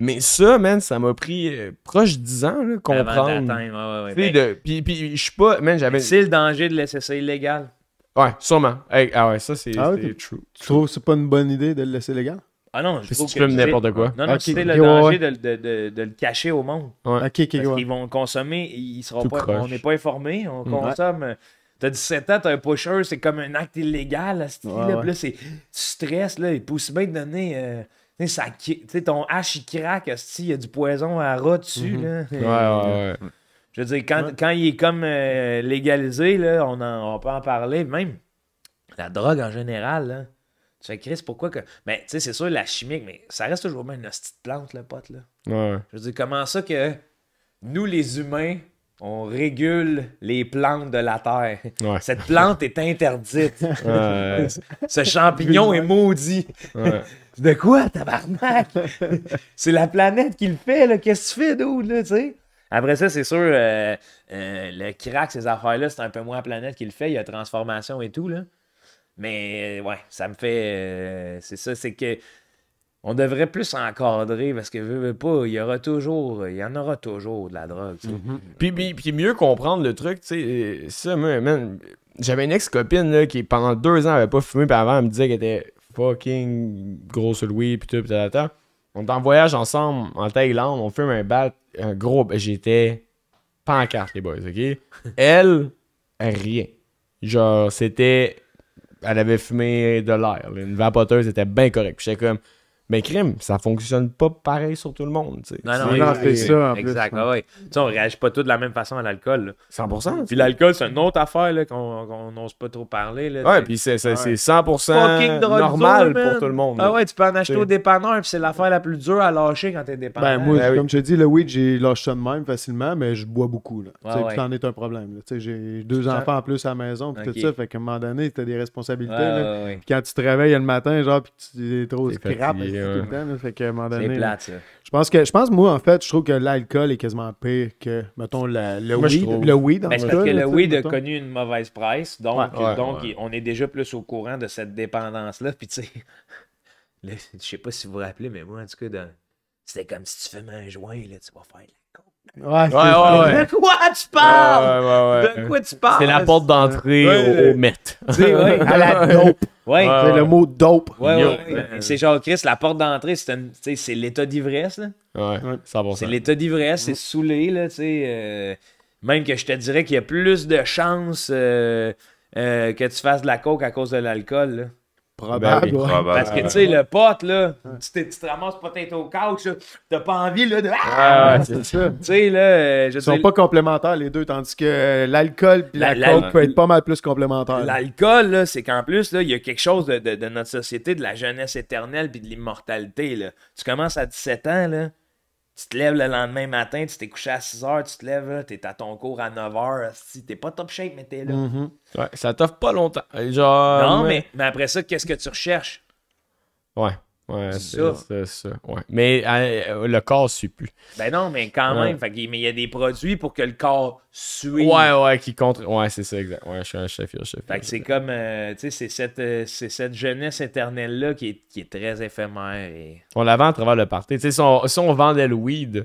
Mais ça, man, ça m'a pris euh, proche de 10 ans, là, Avant comprendre. d'atteindre, ouais, ouais, Tu Puis, puis je suis pas. Man, j'avais. C'est le danger de laisser ça illégal. Ouais, sûrement. Hey, ah ouais, ça, c'est Ah ouais, true. Tu trouves que c'est pas une bonne idée de le laisser légal? Ah non, je Si trouve tu que fumes c'est- n'importe quoi. Non, non, Ok, c'est le danger ouais. de, de- de- de le cacher au monde. Ouais. Ok, ok, Parce ouais. qu'ils vont consommer, ils seront pas, on n'est pas informés, on Mm. consomme. T'as 17 ans, t'as un pusher, c'est comme un acte illégal, là, c'ti, Ouais, là, ouais. puis là, c'est, tu stresses, là, il peut aussi bien te donner, euh, tu sais, ton hache, il craque, il y a du poison à rat dessus, là. Ouais, ouais, ouais. Je veux dire, quand, Ouais. quand il est comme euh, légalisé, là, on, en- on peut en parler, même la drogue en général, là. Tu fais, Chris, pourquoi que. Mais, tu sais, c'est sûr, la chimique, mais ça reste toujours bien une de plante, le pote, là. Ouais. Je veux dire, comment ça que nous, les humains, on régule les plantes de la Terre? Ouais. Cette plante est interdite. Ouais, Ce champignon est maudit. De quoi, tabarnak? c'est la planète qui le fait, là. Qu'est-ce que tu fais, dude, là, tu sais? Après ça, c'est sûr, euh, euh, le crack, ces affaires-là, c'est un peu moins la planète qui le fait. Il y a transformation et tout, là. Mais, euh, ouais, ça me fait... euh, c'est ça, c'est que... On devrait plus encadrer parce que, veux, veux pas, il y aura toujours... Il y en aura toujours de la drogue, tu sais. Puis, puis, puis mieux comprendre le truc, tu sais, ça, moi, man, j'avais une ex-copine, là, qui pendant deux ans avait pas fumé, puis avant, elle me disait qu'elle était fucking gros sur le weed, puis tout, tata. On est en voyage ensemble en Thaïlande, on fume un bat, un gros, j'étais pancarte, les boys, ok? Elle, rien. Genre, c'était. Elle avait fumé de l'air. Une vapoteuse était bien correcte. J'étais comme. Mais crime, ça fonctionne pas pareil sur tout le monde, tu sais. Non, non, C'est- ça, en Exact, ouais. On réagit pas tous de la même façon à l'alcool. là. 100%. Puis l'alcool, c'est une autre affaire là, qu'on qu'on n'ose pas trop parler. Là, Ouais, puis c'est, c'est, Ouais. c'est 100% Fucking drôle normal pour tout le monde. Ah ouais, tu peux en acheter au dépanneur, puis c'est l'affaire la plus dure à lâcher quand t'es dépanneur. Ben, moi, Ben oui. comme je te dis, le weed, j'ai lâché ça de même facilement, mais je bois beaucoup. Là. Ouais, Tu sais, ouais. puis c'en est un problème. J'ai deux enfants en plus à la maison, puis tout ça. Fait qu'à un moment donné, t'as des responsabilités. Quand tu te réveilles le matin, genre, puis tu es trop T'es scrap fatigué, tout ouais. le temps. là. Fait qu'à un moment C'est plate, ça. Je pense que, je pense, moi, en fait, je trouve que l'alcool est quasiment pire que, mettons, le, le Moi, je weed. trouve. Le weed, en Ben, c'est tout parce cas, que le weed a connu une mauvaise presse, donc, Ouais, ouais, donc ouais. on est déjà plus au courant de cette dépendance-là. Puis tu sais, je sais pas si vous vous rappelez, mais moi, en tout cas, dans- c'était comme si tu fumais un joint, là, tu vas faire. Ouais, c'est Ouais, ouais, ouais. De quoi tu parles? Ouais, ouais, ouais. De quoi tu parles? C'est la porte d'entrée Ouais. au, au Met. À la dope. Ouais. Le mot dope. Ouais, ouais. C'est genre, Chris, la porte d'entrée, c'est une- l'état d'ivresse, là. Ouais, Ouais. 100%. C'est l'état d'ivresse, c'est saoulé, là, tu sais. euh, même que je te dirais qu'il y a plus de chances euh, euh, que tu fasses de la coke à cause de l'alcool, là. Probable. Ben oui, ouais. Probable. Parce que, tu sais, le pote, là, tu, tu te ramasses peut-être au couch, t'as pas envie, là, de... Ah! Ouais, ouais, c'est ça. Tu sais, là, euh, je Ils sont pas complémentaires, les deux, tandis que euh, l'alcool et la, La- la- coke peut être pas mal plus complémentaires. L'alcool, là, c'est qu'en plus, là, il y a quelque chose de, de- de notre société, de la jeunesse éternelle puis de l'immortalité, là. Tu commences à 17 ans, là, tu te lèves le lendemain matin, tu t'es couché à 6 heures, tu te lèves, là, t'es à ton cours à 9 heures, si t'es pas top shape, mais t'es là. Mhm. Ouais, ça t'offre pas longtemps. Genre. Non, mais, mais après ça, qu'est-ce que tu recherches? Ouais. Ouais, C'est ça. c'est ça. Ouais. Mais euh, le corps suit plus. Ben non, mais quand Ouais. même, fait qu'il- mais il y a des produits pour que le corps suive. Ouais, ouais, qui contre. Ouais, c'est ça, exact. Ouais, je suis un chef, je suis un chef. Fait que c'est comme, euh, tu sais, c'est cette, euh, jeunesse éternelle-là qui est, qui est très éphémère. Et... On la vend à travers le party. Tu sais, si on vendait le weed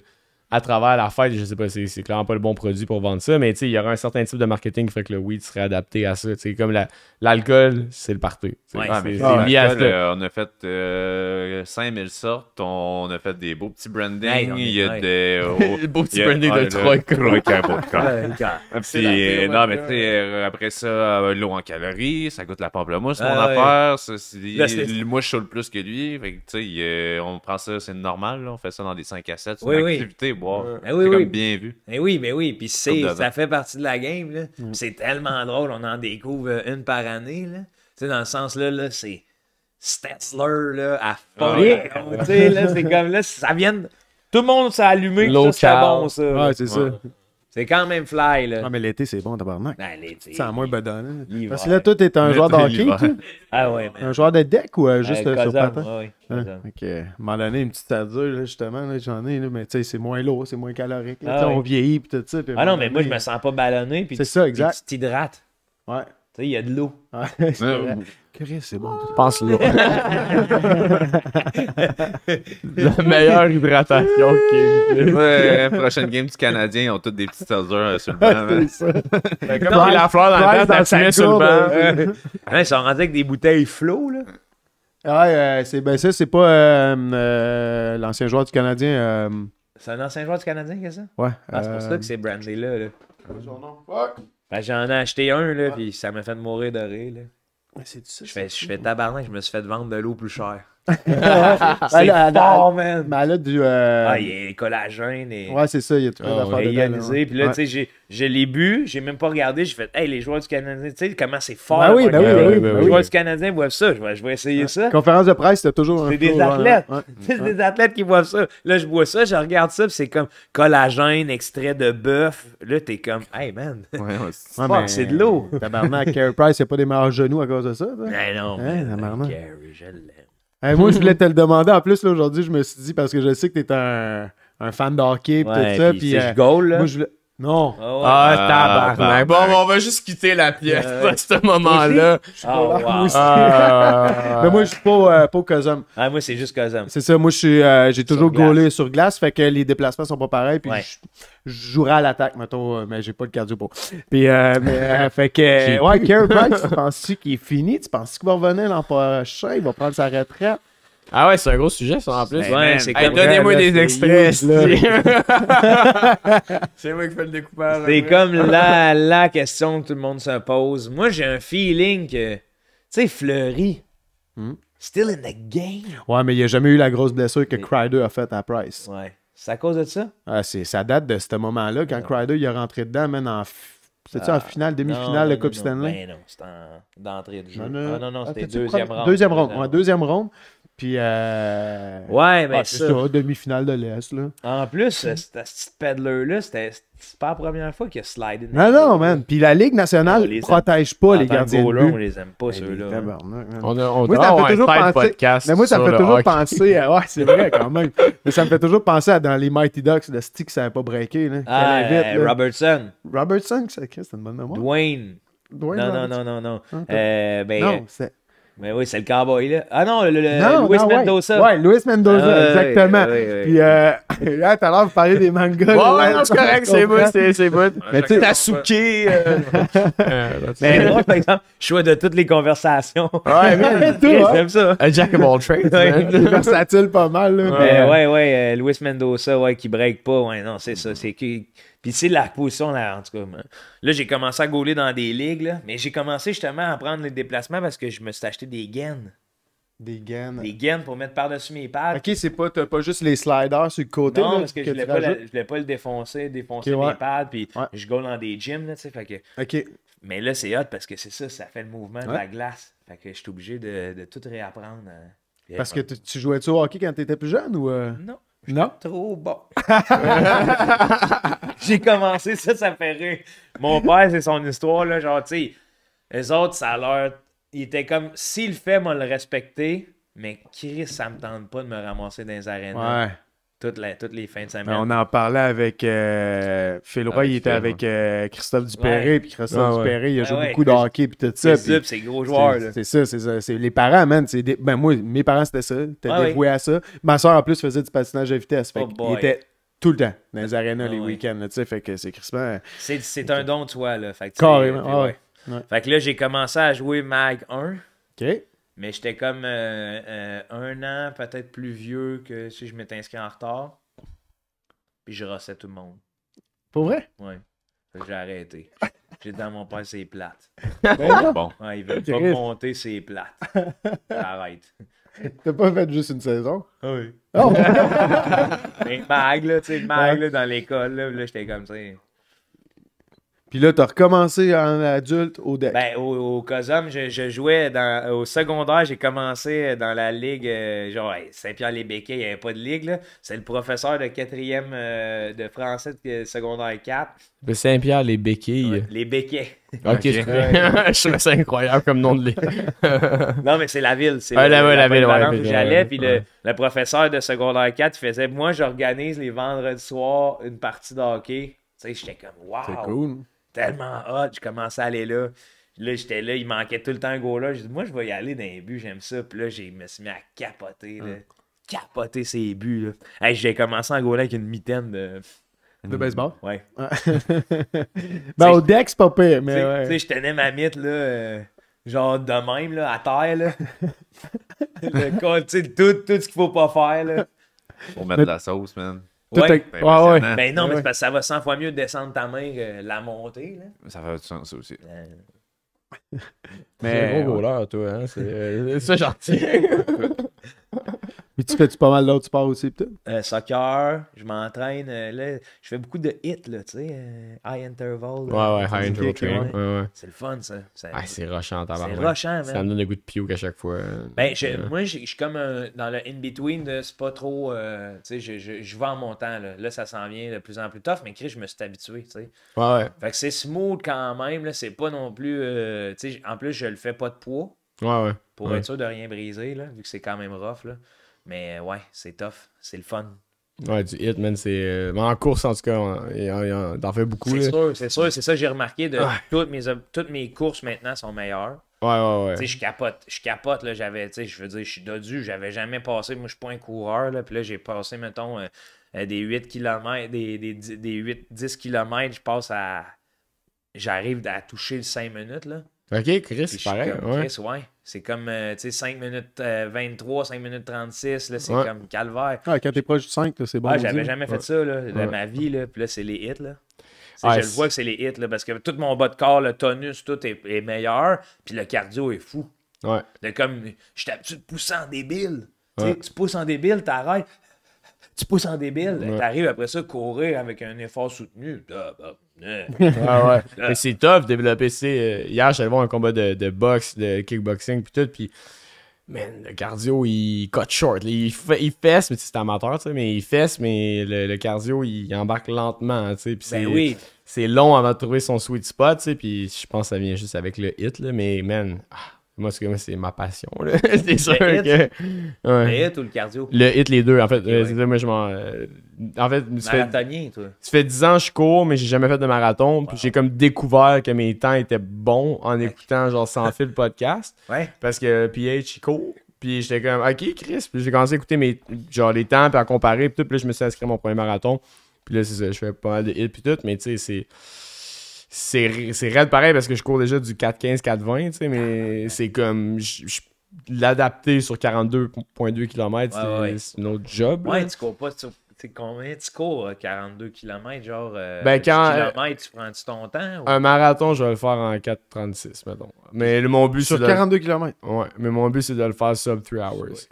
à travers la fête, je sais pas, c'est c'est clairement pas le bon produit pour vendre ça, mais tu sais, il y aurait un certain type de marketing qui ferait que le weed serait adapté à ça. Comme la- l'alcool, c'est le party. Ouais, Ah, Ah, euh, on a fait euh, 5000 sortes, on a fait des beaux petits branding, Hey, on est- il y a ouais. des... oh, Le beau petit il y a- branding ouais, de le Troika. Euh, non, mais tu euh, après ça, euh, l'eau en calories, ça goûte la pamplemousse, mon Ah, affaire. Moi, je saoule plus que lui. Fait que, on prend ça, c'est normal, on fait ça dans des 5 à 7. C'est Oui, une oui. activité, boire. Ah c'est oui, comme bien vu. Mais oui, mais oui. Puis c'est, ça fait partie de la game. Là. Puis C'est tellement drôle. On en découvre une par année. Là. Tu sais, dans le sens là, là c'est Stetzler là, à fond. Ouais. Tu sais, là, c'est comme là, ça vient. de- Tout le monde s'est allumé. que Ça, Local. bon, ça. Ouais, c'est ça. C'est quand même fly. Là. Ah, mais l'été, c'est bon, tabarnak. Ben, l'été. C'est moins bedonnant. l'hiver. Parce que là, toi, t'es un joueur de hockey, l'hiver. toi? Ah ouais, mais. Un joueur de deck ou euh, juste Euh, euh, sur patin? ouais, ouais, Hein? Que, à un moment donné, une petite là, justement, là, j'en ai, là, mais tu sais, c'est moins lourd, c'est moins calorique. là, Ah. On vieillit, puis tout ça. puis Ah non, mais moi, je me sens pas ballonné. Puis C'est ça, exact. Tu t'hydrates. Ouais. Tu sais, il y a de l'eau. C'est. Chris, bon. Pense là. La meilleure hydratation qui. Ouais, prochaine game du Canadien, ils ont tous des petits Seltzer euh, sur le banc. Man. ça. Comme la fleur dans le dans t'as sur le banc? Hein, ils sont rendus avec des bouteilles flots, là. Ouais, euh, c'est ben ça, c'est pas euh, euh, l'ancien joueur du Canadien. euh, C'est un ancien joueur du Canadien, qu'est-ce ça? ouais. Ah, c'est pour ça que c'est brandé là. là. son nom. Fuck. Ben, j'en ai acheté un, là, puis ça m'a fait mourir de rire, là. Ouais, C'est ça. Je fais, je fais tabarnak, je me suis fait vendre de l'eau plus chère. C'est C'est fort, man! Mais elle a du. euh, Ah, il y a collagène et Ouais, c'est ça, il y a tout plein d'affaires ouais. ouais. Puis là, Ouais. tu sais, j'ai- je l'ai bu, j'ai même pas regardé, j'ai fait, hey, les joueurs du Canadien, tu sais, comment c'est fort. Ben oui, ben oui, ben oui, ben ben Les oui. joueurs du Canadien boivent ça, je vais, je vais essayer ça. Conférence de presse, c'était toujours un C'est des athlètes. ouais. C'est des athlètes qui boivent ça. Là, je bois ça, je regarde ça, puis c'est comme collagène, extrait de bœuf. Là, t'es comme, hey man, Ouais, ouais, c'est- de l'eau. Tabarnak, Carey Price, il a pas des meilleurs genoux à cause de ça. Ben non, Hein. Gary, je l'aime. Hey, moi, je voulais te le demander. En plus, là, aujourd'hui, je me suis dit, parce que je sais que t'es un, un fan de hockey, pis Ouais, tout ça. c'est euh, je goal, là. moi, je voulais. Non. Ah ouais. Ah, Ah, tabarnak. Bon, on va juste quitter la pièce Euh, à ce moment-là. Ah, wow. Moi aussi. Ah. Mais moi, je suis pas, euh, pas au Cosum. Ah, moi, c'est juste Cosum. C'est ça, moi, je suis, euh, j'ai toujours gaulé sur glace, fait que les déplacements sont pas pareils, puis Ouais. je, je jouerais à l'attaque, mettons, euh, mais j'ai pas le cardio pour. Puis, euh, mais, euh, fait que, euh, ouais, Carey Price, tu penses-tu qu'il est fini? Tu penses qu'il va revenir l'an prochain? Il va prendre sa retraite? Ah ouais, c'est un gros sujet, ça, en plus. Ben, Ouais, c'est Hey, comme, Donnez-moi des extraits. c'est moi qui fais le découpage. c'est comme la, la question que tout le monde se pose. Moi, j'ai un feeling que, tu sais, Fleury, Hmm. still in the game. Ouais, mais il n'y a jamais eu la grosse blessure que Crider a faite à Price. Ouais. C'est à cause de ça? Ah, c'est, ça date de ce moment-là, quand Crider il est rentré dedans, man, en, c'est-tu en finale, demi-finale de Coupe non, Stanley? Ben non, c'était en- d'entrée de jeu. Non, non. Ah non, non, Ah, c'était deuxième round. Deuxième round, ouais, deuxième round. Puis, euh... Ouais, mais ah, c'est ça. ça, demi-finale de l'Est, là. En plus, euh, ce petit peddler-là, c'était c'est pas la première fois qu'il a slidé. Non, non, man. Puis la Ligue On nationale aime. protège pas En les gardiens de goaler, on but. les aime pas, Ben, ceux-là. hein. On, a, on Moi, doit ça me fait un toujours penser. podcast Mais moi, ça me fait toujours hockey. penser à. Ouais, c'est vrai quand même. Mais ça me fait toujours penser à dans les Mighty Ducks, le stick, ça n'avait pas breaké. Là, Ah, euh, là. Robertson, Robertson, c'est c'est une bonne mémoire. Dwayne. Dwayne non, non, non, non, non. Euh, ben, Non, c'est. Mais oui, c'est le cowboy, là. Ah non, le, le- Non, Luis non, ouais. Mendoza. Ouais, Luis Mendoza, Ah, exactement. Puis, euh, là, tout à l'heure, vous parliez des mangas. Ouais, là, ouais, non, c'est correct, c'est bon, c'est bon. Mais tu sais, Sasuke. euh, euh, Mais moi, par exemple, je suis de toutes les conversations. Ouais. Toi, hein? J'aime ça. A jack of all trades. versatile pas mal. Là, Mais mais- ouais, ouais, euh, Luis Mendoza, ouais, qui break pas. Ouais, non, c'est ça. C'est que. Puis c'est la position, là, en tout cas. Là, j'ai commencé à gauler dans des ligues, là. Mais j'ai commencé justement à prendre les déplacements parce que je me suis acheté des gaines. Des gaines. Des gaines pour mettre par-dessus mes pads. Ok, c'est pas, t'as pas juste les sliders sur le côté. Non, là, parce que, je, tu voulais pas, la- rajoutes? je voulais pas le défoncer, défoncer ouais. mes pads, puis Ouais. je gaule dans des gyms, là, tu sais, fait que... Ok. Mais là, c'est hot parce que c'est ça, ça fait le mouvement de la glace. Fait que je suis obligé de, de tout réapprendre. euh. Parce que tu, tu jouais-tu au hockey quand t'étais plus jeune ou. euh? Non, Non? trop bon. J'ai commencé, ça, ça fait rire. Mon père, c'est son histoire, là, genre, tu sais, les autres, ça l'air... Il était comme, s'il le fait, moi, le respecter, mais Chris, ça me tente pas de me ramasser dans les arènes Ouais. Toutes, les, toutes les fins de semaine. Ben, on en parlait avec euh, Phil Roy, Avec il était Phil, avec euh, Christophe Dupéré, Ouais. puis Christophe Ouais, ouais. Dupéré, il a Ouais, joué ouais, beaucoup de hockey, puis tout ça. C'est puis ça, c'est gros joueur, c'est- là. C'est ça, c'est ça. C'est les parents, man. des- Ben, moi, mes parents, c'était ça. T'es Ouais, dévoué à ça. Ma soeur, en plus, faisait du patinage de vitesse. Fait Oh boy. était tout le temps dans les arénas Ah les ouais. week-ends, tu sais. Fait que c'est crispant. C'est, c'est un don de soi, là. Fait que, Carrément, puis ah ouais. ouais. Ouais. Fait que là, j'ai commencé à jouer Mag 1, OK. Mais j'étais comme euh, euh, un an, peut-être plus vieux que si je m'étais inscrit en retard. Puis je rossais tout le monde. Pour vrai? Que j'ai arrêté. J'ai dit dans mon père, c'est plate. Ben, Bon. Ouais, il veut pas monter, c'est plate. J'arrête. T'as pas fait juste une saison? Oui. Oh! Mais Mag, là, tu sais, Mag, là, dans l'école, là, là j'étais comme ça. Puis là, t'as recommencé en adulte au deck. Ben, au, au COSOM, je, je jouais dans, au secondaire, j'ai commencé dans la ligue, euh, genre hey, Saint-Pierre-les-Béquets, il n'y avait pas de ligue, là. C'est le professeur de quatrième euh, de français de secondaire 4. Le Saint-Pierre, les Béquets. Ok, je trouvais- je trouvais ça incroyable comme nom de ligue. non, mais c'est la ville. C'est Ah, la- ouais, la ville, ouais, où j'allais. Puis ouais. le, le professeur de secondaire 4, il faisait Moi, j'organise les vendredis soirs une partie de hockey. Tu sais, j'étais comme Waouh! C'est cool. Tellement hot. Je commençais à aller là. Là, j'étais là, il manquait tout le temps un goal-là. J'ai dit, moi, je vais y aller dans les buts, j'aime ça. Puis là, j'ai- je me suis mis à capoter. Là. Capoter ses buts. Là. Hey, j'ai commencé en goal avec une mitaine de. De baseball? Ouais. Ben, au deck, c'est pas pire, mais Tu sais- ouais. je tenais ma mythe, là. euh, genre de même, là, à terre, là. Le col, tu sais, tout, tout ce qu'il faut pas faire, là. Pour mettre de la sauce, man. Tout Ouais. est- Ben, Ouais, ouais. Ben non, mais Ouais. c'est parce que ça va 100 fois mieux de descendre ta main que la monter, là. Ça fait du sens, ça aussi. Euh, Mais Mais, un gros ouais. goaler, toi, hein. C'est euh, ça, j'en tiens. Mais tu fais-tu pas mal d'autres sports aussi, peut-être? Euh, soccer, je m'entraîne. euh, là, je fais beaucoup de hits, là, tu sais. euh, high interval. Ouais, là, ouais, high interval training. ouais. Ouais, ouais. C'est le fun, ça. Ah, c'est rushant, c'est tabarouette. rushant, Ça me donne des goûts de piouk à chaque fois. Ben, je- moi, je suis comme un- dans le in-between, c'est pas trop. euh, tu sais, je, je, je vais en montant. Là, là ça s'en vient de plus en plus tough, mais Chris, je me suis habitué, tu sais. Ouais, ouais. Fait que c'est smooth quand même, là. C'est pas non plus. euh, tu sais, en plus, je le fais pas de poids Ouais, ouais. pour Ouais. être sûr de rien briser, là, vu que c'est quand même rough, là. Mais ouais, c'est tough. C'est le fun. Ouais, du hit, man, c'est. euh, mais en course, en tout cas, t'en fais beaucoup. C'est sûr, c'est sûr. C'est ça j'ai remarqué. De, toutes, mes, toutes mes courses maintenant sont meilleures. Ouais, ouais, ouais. Tu sais, je capote. Je capote, là, j'avais, tu sais, je veux dire, je suis dodu, j'avais jamais passé, moi, je suis pas un coureur, là, puis là, j'ai passé, mettons, euh, euh, des 8 km, des, des, des 8, 10 km, je passe à, j'arrive à toucher le 5 minutes, là. Ok, Chris, c'est pareil. comme, Ouais. Chris, ouais. C'est comme, euh, tu sais, 5 minutes euh, 23, 5 minutes 36, là, c'est Ouais. comme calvaire. Ah, quand t'es proche du 5, là, c'est bon. Ah, j'avais jamais fait Ouais. ça, là, de Ouais. ma vie, là. Puis là, c'est les hits, là. Ouais, je le vois que c'est les hits, là, parce que tout mon bas de corps, le tonus, tout est, est meilleur, puis le cardio est fou. Ouais. De comme, je suis habitué de pousser en débile. Ouais. Tu pousses en débile, t'arrêtes. Tu pousses en débile. Ouais. T'arrives après ça, courir avec un effort soutenu. Ah, bah. Ah ouais. Mais c'est tough de développer. sais, euh, hier, j'allais voir un combat de, de boxe, de kickboxing, puis tout, puis. Man, le cardio, il cut short. Il, fait, il fesse, mais c'est amateur, tu sais, mais il fesse, mais le, le cardio, il, embarque lentement, tu sais. puis c'est- Ben oui. C'est long avant de trouver son sweet spot, tu sais, puis je pense que ça vient juste avec le hit, là, mais man, ah, moi, c'est, ma passion, là. c'est sûr hit? que... Ouais. Le hit ou le cardio? Le hit, les deux, en fait. euh, ouais. moi, je m'en... euh, en fait, ça fait, Marathonien, toi. ça fait 10 ans que je cours, mais j'ai jamais fait de marathon. Puis j'ai comme découvert que mes temps étaient bons en écoutant genre sans fil podcast. Ouais. Parce que PH, il court. Puis j'étais comme, ok, Chris. Puis j'ai commencé à écouter mes, genre, les temps, puis à comparer. Puis tout. Puis là, je me suis inscrit à mon premier marathon. Puis là, c'est ça, je fais pas mal de hits, puis tout. Mais tu sais, c'est. C'est c'est raide pareil parce que je cours déjà du 4-15, 4-20, tu sais, mais c'est comme. je- je- L'adapter sur 42,2 km, c'est Ouais, c'est un autre job. là. Ouais, tu cours pas. Tu combien tu cours? euh, 42 km, genre. Euh, Ben, quand, 10 kilomètres, tu prends-tu ton temps? ou- Un marathon, je vais le faire en 4,36, mettons. Mais le- mon but, c'est Sur de... 42 km. Ouais, mais mon but, c'est de le faire sub 3 hours.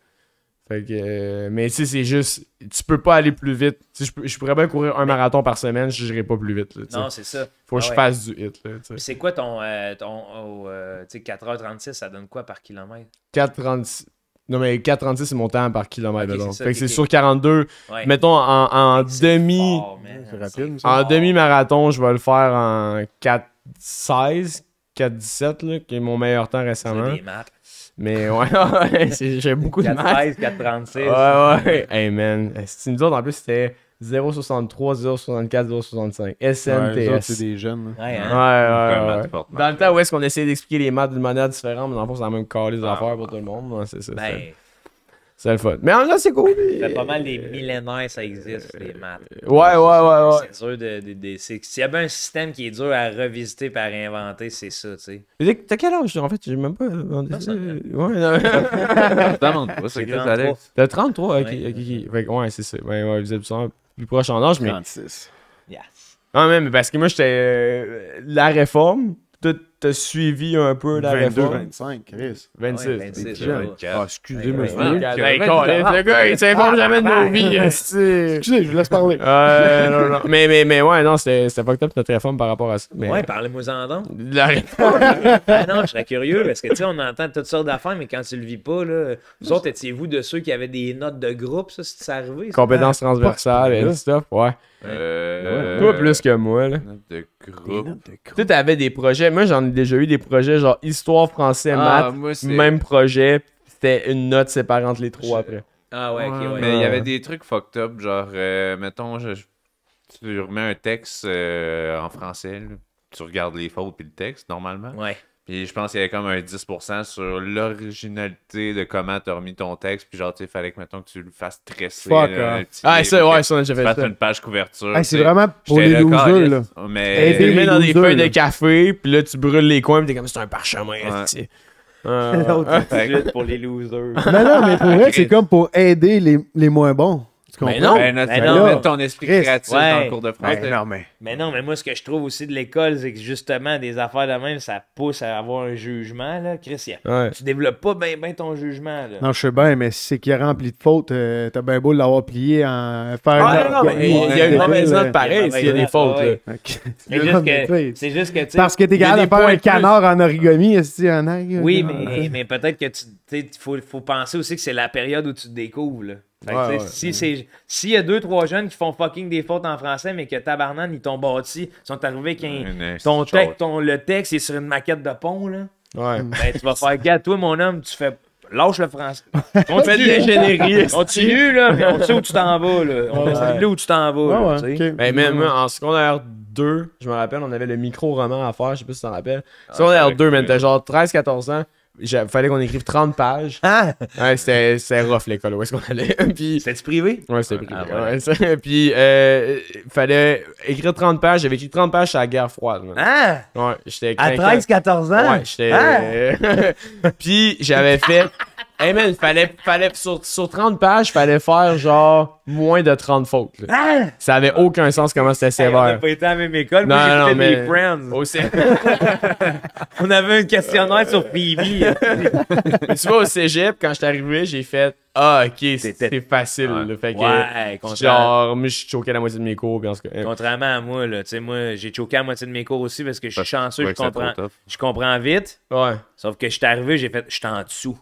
Fait que... euh, mais tu sais, c'est juste... Tu peux pas aller plus vite. Tu sais, je, je pourrais bien courir un marathon par semaine, je n'irai pas plus vite. Là. Non, c'est ça. Faut que Ah je ouais. fasse du hit. C'est quoi ton. euh, ton oh, euh, tu sais, 4h36, ça donne quoi par kilomètre? 4,36... Non, mais 4,36, c'est mon temps par kilomètre. Ok, mettons. c'est ça, fait ok, que c'est ok. sur 42. Ouais. Mettons, en, demi... fort, man. C'est rapide. En fort. demi-marathon, je vais le faire en 4,16, 4,17, là, qui est mon meilleur temps C'est récemment. des maths. Mais ouais, ouais, j'ai beaucoup de maths. 4,13, 4,36. Ouais, ouais. Hey man, si nous autres en plus c'était 0,63, 0,64, 0,65. Ouais, eux autres, SNTS. c'est des jeunes. là. Ouais, Ouais, hein? ouais, ouais. Dans le temps où est-ce qu'on essayait d'expliquer les maths d'une manière différente, mais dans le fond, c'est la même calée des Ah, affaires ouais. pour tout le monde. Ouais, c'est ça. Ben, c'est- le fun. Mais en là, c'est cool. ça fait pas mal des millénaires, ça existe, les maths. Ouais, ouais, ouais, ouais. C'est dur de. de, de- S'il y a bien un système qui est dur à revisiter et à réinventer, c'est ça, tu sais. T'as quel âge? En fait, j'ai même pas demandé ça. Ouais, non. Je demande pas, c'est C'est Chris 33. Alex. T'as 33, ok, Ouais. Fait ouais, c'est ça. Ouais, ouais, vous êtes plus proche en âge, mais. 36. Yes. Ah, mais parce que moi, j'étais. euh, la réforme. T'as- T'as suivi un peu la 22, réforme? 25, Chris. 26. Ouais, 26, jeune. ouais. Ah, excusez-moi. Le gars, il s'informe jamais de nos vies. esti. Excusez, je vous laisse parler. Euh, non, non. Mais, mais, mais ouais, non, c'était c'était fucked up notre réforme par rapport à ça. Mais, Ouais, parlez-moi-en donc. La réforme. ah non, je serais curieux parce que tu sais, on entend toutes sortes d'affaires, mais quand tu le vis pas, là, vous autres, étiez-vous de ceux qui avaient des notes de groupe, ça, si c'est arrivé? Compétences transversales et stuff, ouais. Euh, Toi plus que moi, là. De Des groupe. Tu t'avais des projets. Moi, j'en ai déjà eu des projets genre histoire, français, Ah, maths. moi, c'est- Même projet. C'était une note séparée entre les trois Je- après. Ah ouais, ok, Ouais. Mais il y avait des trucs fucked up, genre, euh, mettons, je- je- tu remets un texte euh, en français, là. tu regardes les fautes puis le texte, normalement. Ouais. Puis je pense qu'il y avait comme un 10% sur l'originalité de comment tu as remis ton texte. Puis genre, tu sais, fallait que, mettons, que tu le fasses tresser. Fuck, là, hein. un petit Ah, livre, ça, ouais, ça, on a déjà Tu fait une page couverture. C'est vraiment pour les losers, caliste, là. Mais. Tu mets dans des feuilles de café, puis là, tu brûles les coins, puis t'es comme, c'est un parchemin. esti. Euh, L'autre, euh, pour les losers. Non, non, mais pour vrai, c'est comme pour aider les, les moins bons. Tu comprends? Mais non. Ben, notre- non. mettre ton esprit Chris. créatif Ouais. dans le cours de français. Ben, non, mais. Mais non, mais moi, ce que je trouve aussi de l'école, c'est que justement, des affaires de même, ça pousse à avoir un jugement, là. Chris, y a- ouais. tu développes pas bien ben ton jugement, là. Non, je sais bien, mais si c'est qu'il est rempli de fautes, euh, t'as bien beau l'avoir plié en faire. Ah, non, mais il y a une mauvaise note pareil s'il y a des fautes. C'est Non, juste que, que, Parce que t'es capable de faire un canard en origami, est-ce en aigle? Oui, mais, mais peut-être que tu il faut, faut penser aussi que c'est la période où tu te découvres. Là. Fait que, Ouais, tu sais, ouais. si c'est S'il y a deux, trois jeunes qui font fucking des fautes en français, mais que tabarnan, ils t'ont bâti, ils sont arrivés avec un- ton, texte, ton le texte est sur une maquette de pont, là. Ouais. Ben, tu vas faire, gars, toi, mon homme, tu fais. Lâche le français. On fait de l'ingénierie. Continue, là, mais on sait où tu t'en vas, là. On Ouais. sait là où tu t'en vas, là. Ben, même en secondaire 2, je me rappelle, on avait le micro-roman à faire, je sais pas si tu t'en rappelles. Ah, secondaire ça avait 2, man, coupé. t'as genre 13-14 ans. J'a- fallait qu'on écrive 30 pages. Ah! Ouais, c'était c'était rough l'école, où est-ce qu'on allait. Puis, C'était-tu privé? ouais, c'était privé. Ah, ouais. Puis, euh, fallait écrire 30 pages. J'avais écrit 30 pages sur la guerre froide. man. Ah! Ouais, j'étais À craquant. 13-14 ans? Ouais, j'étais. Ah! Puis j'avais fait. Hey man, fallait, fallait, sur, sur 30 pages, fallait faire genre moins de 30 fautes. Ah! Ça avait aucun sens comment c'était Hey, on n'a sévère. pas été à la même école. Non, Moi, j'ai non, fait mais- des friends. Au cé- On avait un questionnaire sur Phoebe. Mais tu vois, au cégep, quand j'étais arrivé, j'ai fait Ah, ok, c'est C'était- facile. Ouais. là. Fait que, Ouais, contrairement, genre, moi, je suis choqué à la moitié de mes cours. Puis en tout cas, euh, contrairement à moi, là, tu sais, moi, j'ai choqué à moitié de mes cours aussi parce que je suis chanceux, ouais, je comprends, je comprends vite. ouais. Sauf que je suis arrivé, j'ai fait, j'étais en dessous.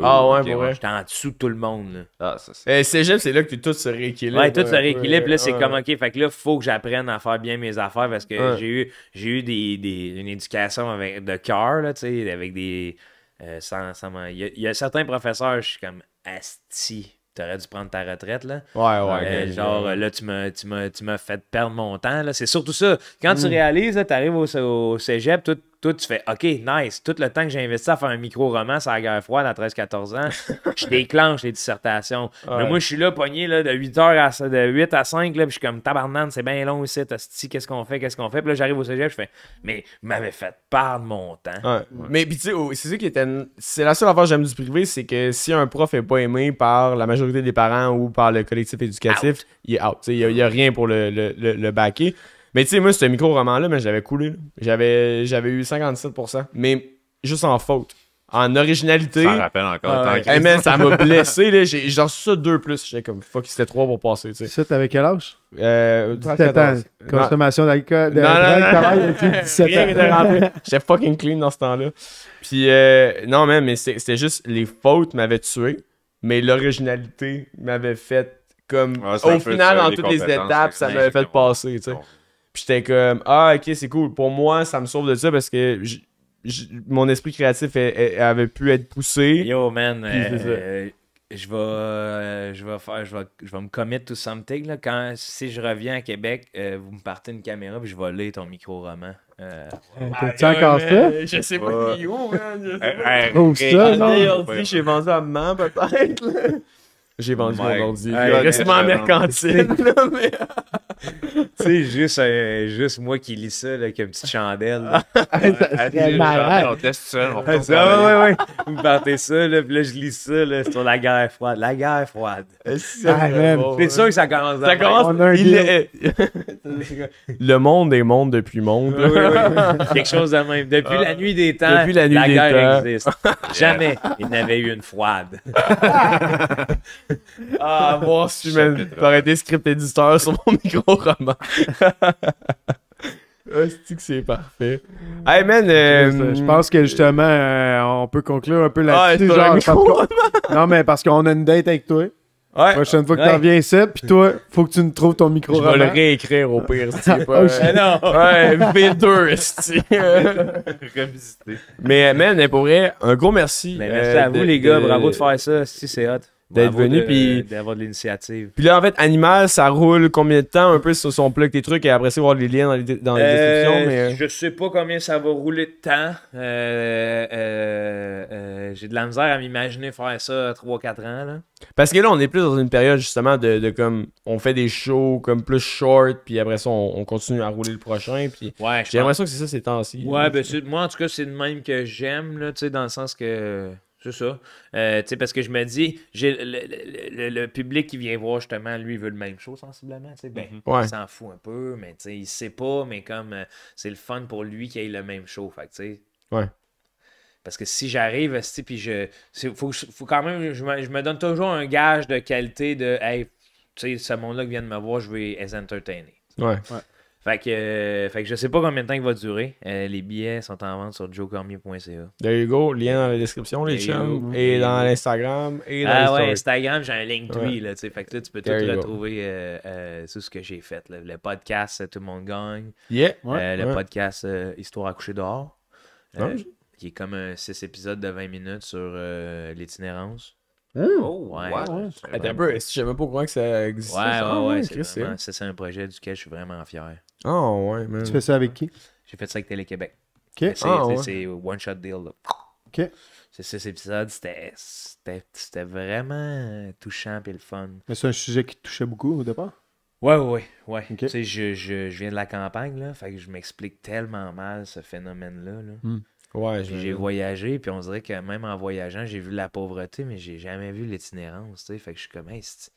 Ah ouais, Ok, pour vrai. J'étais en dessous de tout le monde. là. Ah, ça, c'est- Euh, cégep, c'est là que tout se rééquilibre. Ouais, tout se rééquilibre. Là, c'est ouais. comme, OK, fait que là, faut que j'apprenne à faire bien mes affaires parce que Ouais. j'ai eu, j'ai eu des, des- une éducation avec, de cœur, là, tu sais, avec des. euh, sans, il, y a, il y a certains professeurs, je suis comme, Asti, t'aurais dû prendre ta retraite, là. Ouais, ouais. Euh, genre, ouais. là, tu m'as, tu, m'as, tu m'as fait perdre mon temps. Là. C'est surtout ça. Quand Mm. tu réalises, tu arrives au, au cégep, tout, tout, tu fais OK, nice. Tout le temps que j'ai investi à faire un micro-roman sur la guerre froide à 13-14 ans, je déclenche les dissertations. Mais moi, je suis là, pogné là, de 8 heures à, de 8 à 5, là, puis je suis comme tabarnane, c'est bien long ici, qu'est-ce qu'on fait, qu'est-ce qu'on fait? Puis là, j'arrive au cégep, je fais Mais m'avez fait perdre mon temps. Ouais. Mais puis tu sais, au- c'est ça qui était. C'est la seule affaire que j'aime du privé, c'est que si un prof est pas aimé par la majorité des parents ou par le collectif éducatif, il est out. Il y, a- rien pour le, le, le, le backer. Mais tu sais, moi, ce micro-roman-là, mais j'avais coulé. J'avais, j'avais eu 57%. Mais juste en faute. En originalité. Ça me rappelle encore. Hey, man, ça m'a blessé. là. J'ai reçu ça 2 plus. J'étais comme fuck, c'était 3 pour passer. Tu sais. Ça, t'avais quel âge? Euh, 17 ans. 14. Non. Consommation d'alcool. de Non, non, non, travail, non. depuis 17 Rien ans. n'était rentré. J'étais fucking clean dans ce temps-là. Puis, euh, non, man, mais c'était juste les fautes m'avaient tué, mais l'originalité m'avait fait comme. Ouais, au final, dans toutes les étapes, ça m'avait fait passer, tu sais. Puis j'étais comme, ah, ok, c'est cool. Pour moi, ça me sauve de ça parce que j- j- mon esprit créatif est- est- avait pu être poussé. Yo, man, euh, je vais, euh, je vais faire, je vais, je vais me commit to something là. Quand si je reviens à Québec, euh, vous me partez une caméra puis je vais lire ton micro-roman. Euh, T'as-tu encore ça? Je sais pas Ouais. qui est où, man. je sais pas. Trouve ça, non? J'ai vendu à maman, peut-être. J'ai vendu mon ordi. God. Il reste en Ouais, mercantile, mais... tu sais, juste, euh, juste moi qui lis ça là, avec une petite chandelle. là. C'est malade. On teste ça. On Ah, ça, ouais, ouais, ouais. Vous me partez ça, là, puis là, je lis ça là, sur la guerre froide. La guerre froide. Ah, man. C'est sûr que ça commence Ça commence... On a un il est- Le monde est monde depuis monde. Oui, oui, oui. Quelque chose de même. Depuis la nuit des temps, Depuis la nuit des guerre temps. existe. Jamais il n'avait eu une froide. Ah, voir si man, t'aurais été script éditeur sur mon micro-roman. Hostie que c'est parfait? Hey man, euh, Je pense que justement, euh, on peut conclure un peu Ah, là-dessus. genre, non, mais parce qu'on a une date avec toi. Ouais. La prochaine fois que Ouais. t'en viens ici, puis toi, faut que tu nous trouves ton micro Je vais le réécrire au pire, si c'est pas... Oh, shit. Mais non! Ouais, V2, esti. Revisiter. Mais, man, mais pour vrai, un gros merci. Ben, merci euh, à vous, de- les gars. de- Bravo de faire ça. Si, c'est hot. D'être venu, puis- D'avoir de l'initiative. Puis là, en fait, Animal, ça roule combien de temps un peu sur son plug tes trucs et après ça, voir les liens dans les, dans les descriptions. Euh, Mais... euh, Je sais pas combien ça va rouler de temps. Euh, euh, euh, J'ai de la misère à m'imaginer faire ça à 3-4 ans. Là. Parce que là, on est plus dans une période justement de, de comme. On fait des shows comme plus short, puis après ça, on, on continue à rouler le prochain. Puis Ouais, j'ai l'impression que c'est ça ces temps-ci. Ouais, ben, c'est- moi, en tout cas, c'est le même que j'aime, là, tu sais, dans le sens que. C'est ça. Euh, tu sais, parce que je me dis, j'ai le, le- le- le public qui vient voir, justement, lui, il veut le même show, sensiblement. Tu sais, ben, Ouais. il s'en fout un peu, mais tu sais, il sait pas, mais comme euh, c'est le fun pour lui qu'il ait le même show. Fait que, tu sais. Ouais. Parce que si j'arrive, puis je. Faut, faut quand même. Je me, je me donne toujours un gage de qualité de. Hey, tu sais, ce monde-là qui vient de me voir, je vais les entertainer. Ouais. Fait que, euh, fait que je sais pas combien de temps il va durer. Euh, les billets sont en vente sur joecormier.ca. There you go. Lien dans la description, les chums. Et dans l'Instagram. Et dans Ah les ouais. Instagram, j'ai un Linktree, Ouais. là, tu sais. Fait que là, tu peux tout There retrouver euh, euh, sur ce que j'ai fait. là. Le podcast, euh, Tout le monde gagne. Yeah. Euh, le ouais. podcast euh, Histoire à coucher dehors. Euh, Ouais. qui est comme un 6 épisodes de 20 minutes sur euh, l'itinérance. Oh, Ouais. ouais. Attends un peu, même pas au courant que ça existait. Ouais, ça? ouais, ouais. Ah, c'est Chris, vraiment- ça, c'est un projet duquel je suis vraiment fier. Oh, ouais, man. Tu fais ça avec qui? J'ai fait ça avec Télé-Québec. Ok. C'est ouais. c'est one-shot deal. Là. Ok. C'est ces épisodes, c'était, c'était, c'était vraiment touchant et le fun. Mais c'est un sujet qui te touchait beaucoup au départ? Ouais, ouais, ouais. Tu sais, je, je, je viens de la campagne, là, fait que je m'explique tellement mal ce phénomène-là. Là. Ouais, Puis j'ai voyagé, puis on dirait que même en voyageant, j'ai vu la pauvreté, mais j'ai jamais vu l'itinérance, tu sais. Fait que je suis comme, hey, c'est-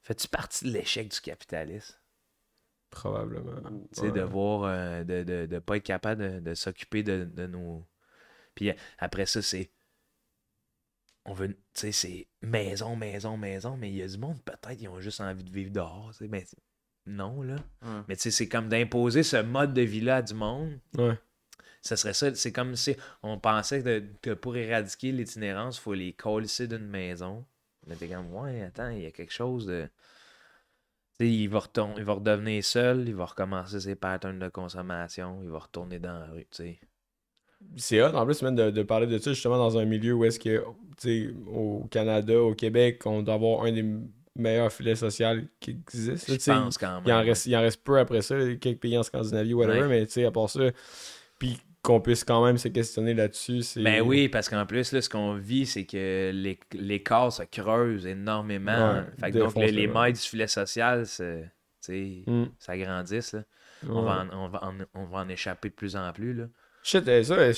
fais-tu partie de l'échec du capitalisme? Probablement. Tu sais, de voir, euh, de, de, de pas être capable de, de s'occuper de, de nos... Puis euh, après ça, c'est... On veut, tu sais, c'est maison, maison, maison, mais il y a du monde, peut-être, ils ont juste envie de vivre dehors, tu sais, mais non, là. Ouais. Mais tu sais, c'est comme d'imposer ce mode de vie-là à du monde. Ouais. Ce serait ça, c'est comme si on pensait que, que pour éradiquer l'itinérance, il faut les colisser d'une maison. Mais t'es comme, ouais, attends, il y a quelque chose de... Tu sais, il va, il va redevenir seul, il va recommencer ses patterns de consommation, il va retourner dans la rue, tu sais. C'est hot en plus même de, de parler de ça justement dans un milieu où est-ce que, tu sais, au Canada, au Québec, on doit avoir un des meilleurs filets sociaux qui existent. Je pense quand même. Il en, reste, il en reste peu après ça, quelques pays en Scandinavie, whatever, Ouais. mais tu sais, à part ça, puis qu'on puisse quand même se questionner là-dessus. Ben oui, parce qu'en plus, là, ce qu'on vit, c'est que les- l'écart se creuse énormément. Ouais, fait que donc, les, les mailles du filet social, tu Mm. s'agrandissent. là. Ouais. On, va en, on, va en, on va en échapper de plus en plus. Là. Shit, euh, ça, je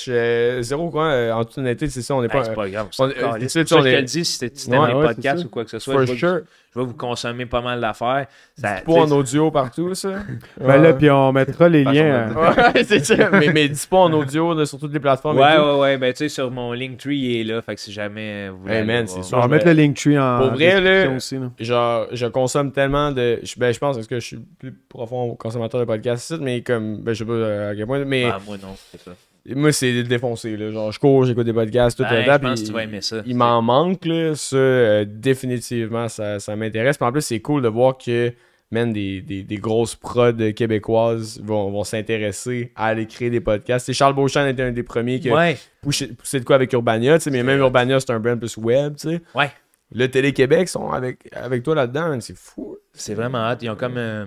suis zéro courant, euh, en toute honnêteté, c'est ça, on n'est Ben, pas... c'est pas grave. on- tu tu ça on que je te est- le dis, si si Ouais, les ouais, c'est podcasts ça. ou quoi que ce soit, For je, sure. Je vais vous consommer pas mal d'affaires. Ça- Dispo en audio partout, ça? Ben là, puis on mettra les liens. euh, Ouais, c'est ça. Mais, mais dispo en audio sur toutes les plateformes. et Ouais, tout. ouais, ouais. Ben, tu sais, sur mon Linktree, il est là. Fait que si jamais vous voulez. Hey, man, c'est sûr. on va je mettre le Linktree en Pour vrai, là, aussi. Là. Genre, je consomme tellement de. Je, ben, je pense parce que je suis le plus profond consommateur de podcasts, mais comme. Ben, je sais pas à quel point. Mais Ah, moi, non, c'est ça. Moi, c'est défoncé. Là. Genre, je cours, j'écoute des podcasts, tout Ben, le je temps. pense puis que tu vas aimer ça. Il m'en manque, là. Ça, euh, définitivement, ça, ça m'intéresse. Puis en plus, c'est cool de voir que. Man, des, des, des grosses prods québécoises vont, vont s'intéresser à aller créer des podcasts. C'est Charles Beauchamp était un des premiers qui a Ouais, poussé, poussé de quoi avec Urbania, tu sais, mais même Urbania, c'est un brand plus web, tu sais. ouais. Le Télé-Québec sont avec, avec toi là-dedans, c'est fou. C'est vraiment hâte. Ils ont comme. euh,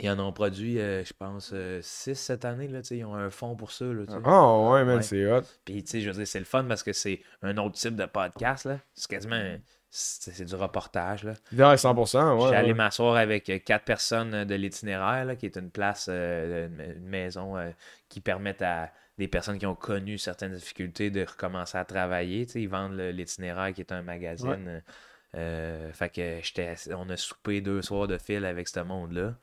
ils en ont produit, euh, je pense, 6 cette année. Là, ils ont un fonds pour ça. Ah ouais, man, Ouais. c'est hot. Puis, tu sais, je veux dire, c'est le fun parce que c'est un autre type de podcast. C'est quasiment. C'est du reportage. Là. Ouais, 100%, ouais. J'étais allé ouais. m'asseoir avec euh, quatre personnes euh, de l'itinéraire, qui est une place, euh, une maison euh, qui permet à des personnes qui ont connu certaines difficultés de recommencer à travailler. Tu sais, ils vendent l'itinéraire qui est un magazine. Ouais. Euh, fait que on a soupé deux soirs de fil avec ce monde-là.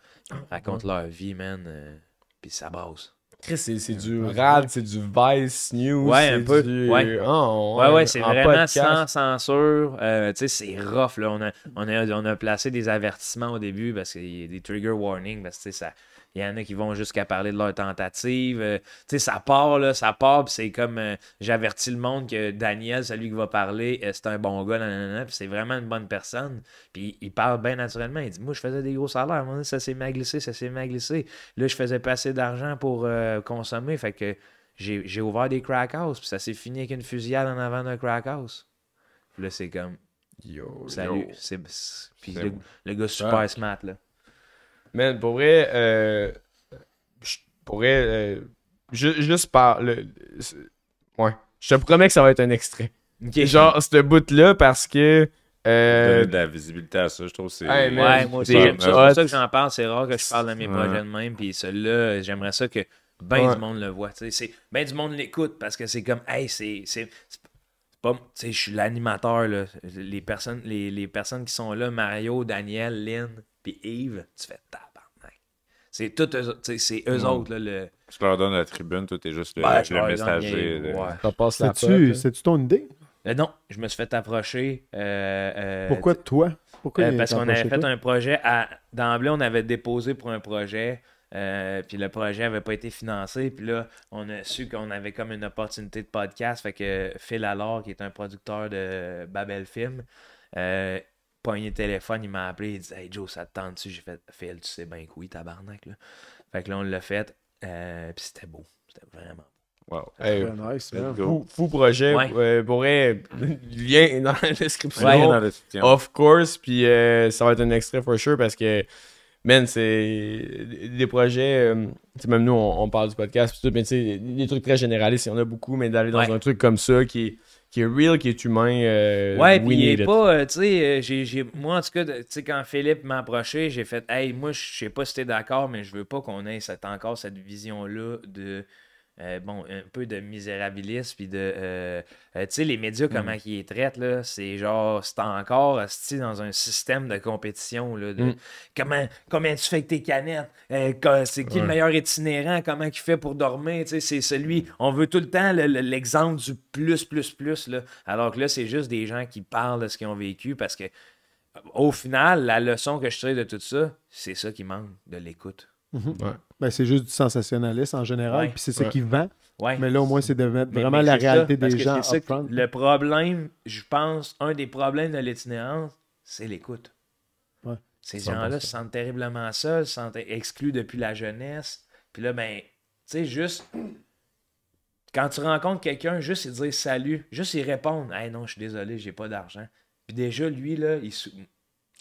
Racontent leur vie, man. euh, Puis ça brasse. C'est c'est du rad, c'est du Vice News. Ouais, c'est un peu, du- ouais. Ah, Ouais, ouais, c'est en vraiment podcast. sans censure. Euh, tu sais, c'est rough, là. On a, on, a, on a placé des avertissements au début parce qu'il y a des trigger warnings, parce que, tu sais, ça... Il y en a qui vont jusqu'à parler de leur tentative. Euh, tu sais, ça part, là, ça part, puis c'est comme... euh, J'avertis le monde que Daniel, celui qui va parler, euh, c'est un bon gars, nanana, puis c'est vraiment une bonne personne. Puis il parle bien naturellement. Il dit, moi, je faisais des gros salaires. Ça s'est glisser, ça s'est glisser. Là, je faisais pas assez d'argent pour consommer, fait que j'ai j'ai ouvert des crack house, puis ça s'est fini avec une fusillade en avant d'un crack house. Puis là, c'est comme, Yo, salut. yo. Puis le, le gars super smart, là. Man, pour vrai, euh, je pourrais euh, ju- juste par le, c'est- ouais, je te promets que ça va être un extrait. Genre ce bout-là parce que euh, Donner de la visibilité à ça, je trouve que c'est. Hey, Ouais, moi aussi, c'est pour ça que j'en parle. C'est rare que je parle de mes Ouais. projets de même. Puis celui-là, j'aimerais ça que ben Ouais. du monde le voit. tu sais. C'est, ben du monde l'écoute parce que c'est comme, hey, c'est. c'est c'est pas, tu sais, je suis l'animateur, là. Les personnes, les, les personnes qui sont là, Mario, Daniel, Lynn, puis Yves, tu fais tabarnak. C'est tout eux, c'est eux autres, là, le. Tu leur donnes la tribune, toi, t'es juste le, Ouais, le messager. de- ouais. ça passe la C'est-tu c'est-tu ton idée? Euh, non, je me suis fait approcher. euh, euh, Pourquoi toi? Pourquoi Euh, parce qu'on avait fait toi? un projet à d'emblée, on avait déposé pour un projet. euh, puis le projet avait pas été financé. Puis là, on a su qu'on avait comme une opportunité de podcast. Fait que Phil Allard, qui est un producteur de Babel Film, euh, pogné le téléphone, il m'a appelé, il dit Hey Joe, ça te tente-tu? J'ai fait Phil, tu sais bien que oui, tabarnak. Là. Fait que là, on l'a fait. euh, puis c'était beau. C'était vraiment Wow. Hey, nice, man. fou, fou projet. Ouais. euh, pourrait lien dans la description. Ouais, dans le soutien. Of course, puis euh, ça va être un extrait for sure parce que man, c'est des projets. euh, tu sais, même nous, on, on parle du podcast, pis tout, mais tu sais, des trucs très généralistes, il y en a beaucoup, mais d'aller dans Ouais. un truc comme ça qui est, qui est real, qui est humain. euh, Ouais, puis il est pas, euh, tu sais, euh, j'ai, j'ai- moi en tout cas, tu sais, quand Philippe m'a approché, j'ai fait, hey, moi, je sais pas si t'es d'accord, mais je veux pas qu'on ait cette, encore cette vision-là de, euh, bon, un peu de misérabilisme, puis de, euh, euh, tu sais, les médias, comment ils les traitent, là, c'est genre, c'est encore, dans un système de compétition, là, de Mm. comment, combien tu fais avec tes canettes, c'est qui le meilleur itinérant, comment il fait pour dormir, tu sais, c'est celui, on veut tout le temps le- le- l'exemple du plus, plus, plus, là, alors que là, c'est juste des gens qui parlent de ce qu'ils ont vécu parce que, au final, la leçon que je tire de tout ça, c'est ça qui manque, de l'écoute. Ben, c'est juste du sensationnalisme en général, Ouais. puis c'est ça Ouais. qui vend. Ouais. Mais là, au moins, c'est de mettre Mais- vraiment mais la ça, réalité des gens que. Le problème, je pense, un des problèmes de l'itinérance, c'est l'écoute. Ouais. Ces 100%. gens-là se sentent terriblement seuls, se sentent exclus depuis la jeunesse. Puis là, ben, tu sais, juste. Quand tu rencontres quelqu'un, juste lui dire salut, juste y répondre Hey non, je suis désolé, j'ai pas d'argent. Puis déjà, lui, là, il,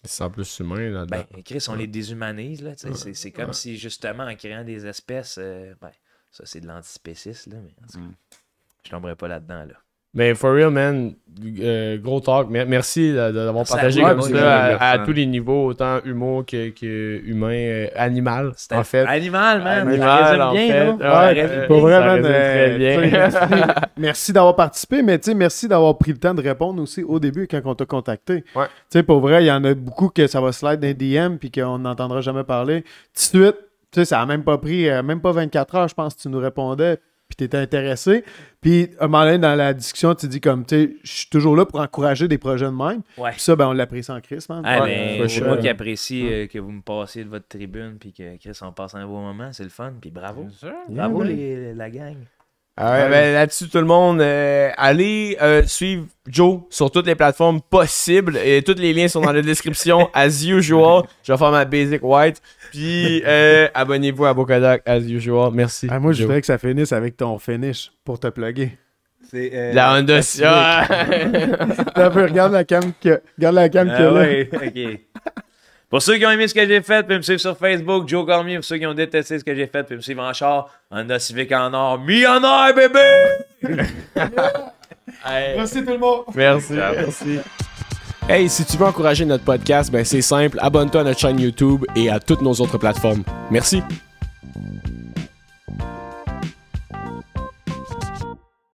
sent plus humain là-dedans. Ben, Chris, on les déshumanise, là. C'est, c'est comme si, justement, en créant des espèces, euh, ben, ça, c'est de l'antispécisme, là, mais en tout cas, Mm. je tomberai pas là-dedans, là. Mais for real, man, euh, gros talk. Mer- Merci d'avoir partagé comme ça à, tous les niveaux, autant humour que, que humain, euh, animal, C'était en fait. Animal, man. Animal, ça en bien, fait. Ouais. Pour vrai, man, euh, bien. merci d'avoir participé, mais tu sais, merci d'avoir pris le temps de répondre aussi au début quand on t'a contacté. Ouais. Tu sais, pour vrai, il y en a beaucoup que ça va slide dans les DM puis qu'on n'entendra jamais parler. Tout de suite, tu sais, ça a même pas pris, euh, même pas 24 heures, je pense, que tu nous répondais puis t'étais intéressé. Puis, un moment donné, dans la discussion, tu dis comme, tu sais, je suis toujours là pour encourager des projets de même. Ouais. Puis ça, ben, on l'apprécie en Christ, man. Ah, Ouais, ben, c'est moi qui apprécie euh, que vous me passiez de votre tribune, puis que Chris, on passe un beau moment, c'est le fun, puis bravo. Bravo, les- la gang. Ah ouais, ben, là-dessus, tout le monde, euh, allez euh, suivre Joe sur toutes les plateformes possibles. Et tous les liens sont dans la description, as usual. Je vais faire ma basic white. Puis, euh, abonnez-vous à Bokadak, as usual. Merci. Ah, moi, je Joe. voudrais que ça finisse avec ton finish pour te plugger. C'est La Honda peu, regarde la cam que, regarde la cam Ah là. ouais, ok. Pour ceux qui ont aimé ce que j'ai fait, puis me suivre sur Facebook, Joe Cormier. Pour ceux qui ont détesté ce que j'ai fait, puis me suivre en char, Honda Civic en or. Me en or, bébé! Hey. Merci tout le monde. Merci, merci. Hey, si tu veux encourager notre podcast, ben c'est simple, abonne-toi à notre chaîne YouTube et à toutes nos autres plateformes. Merci.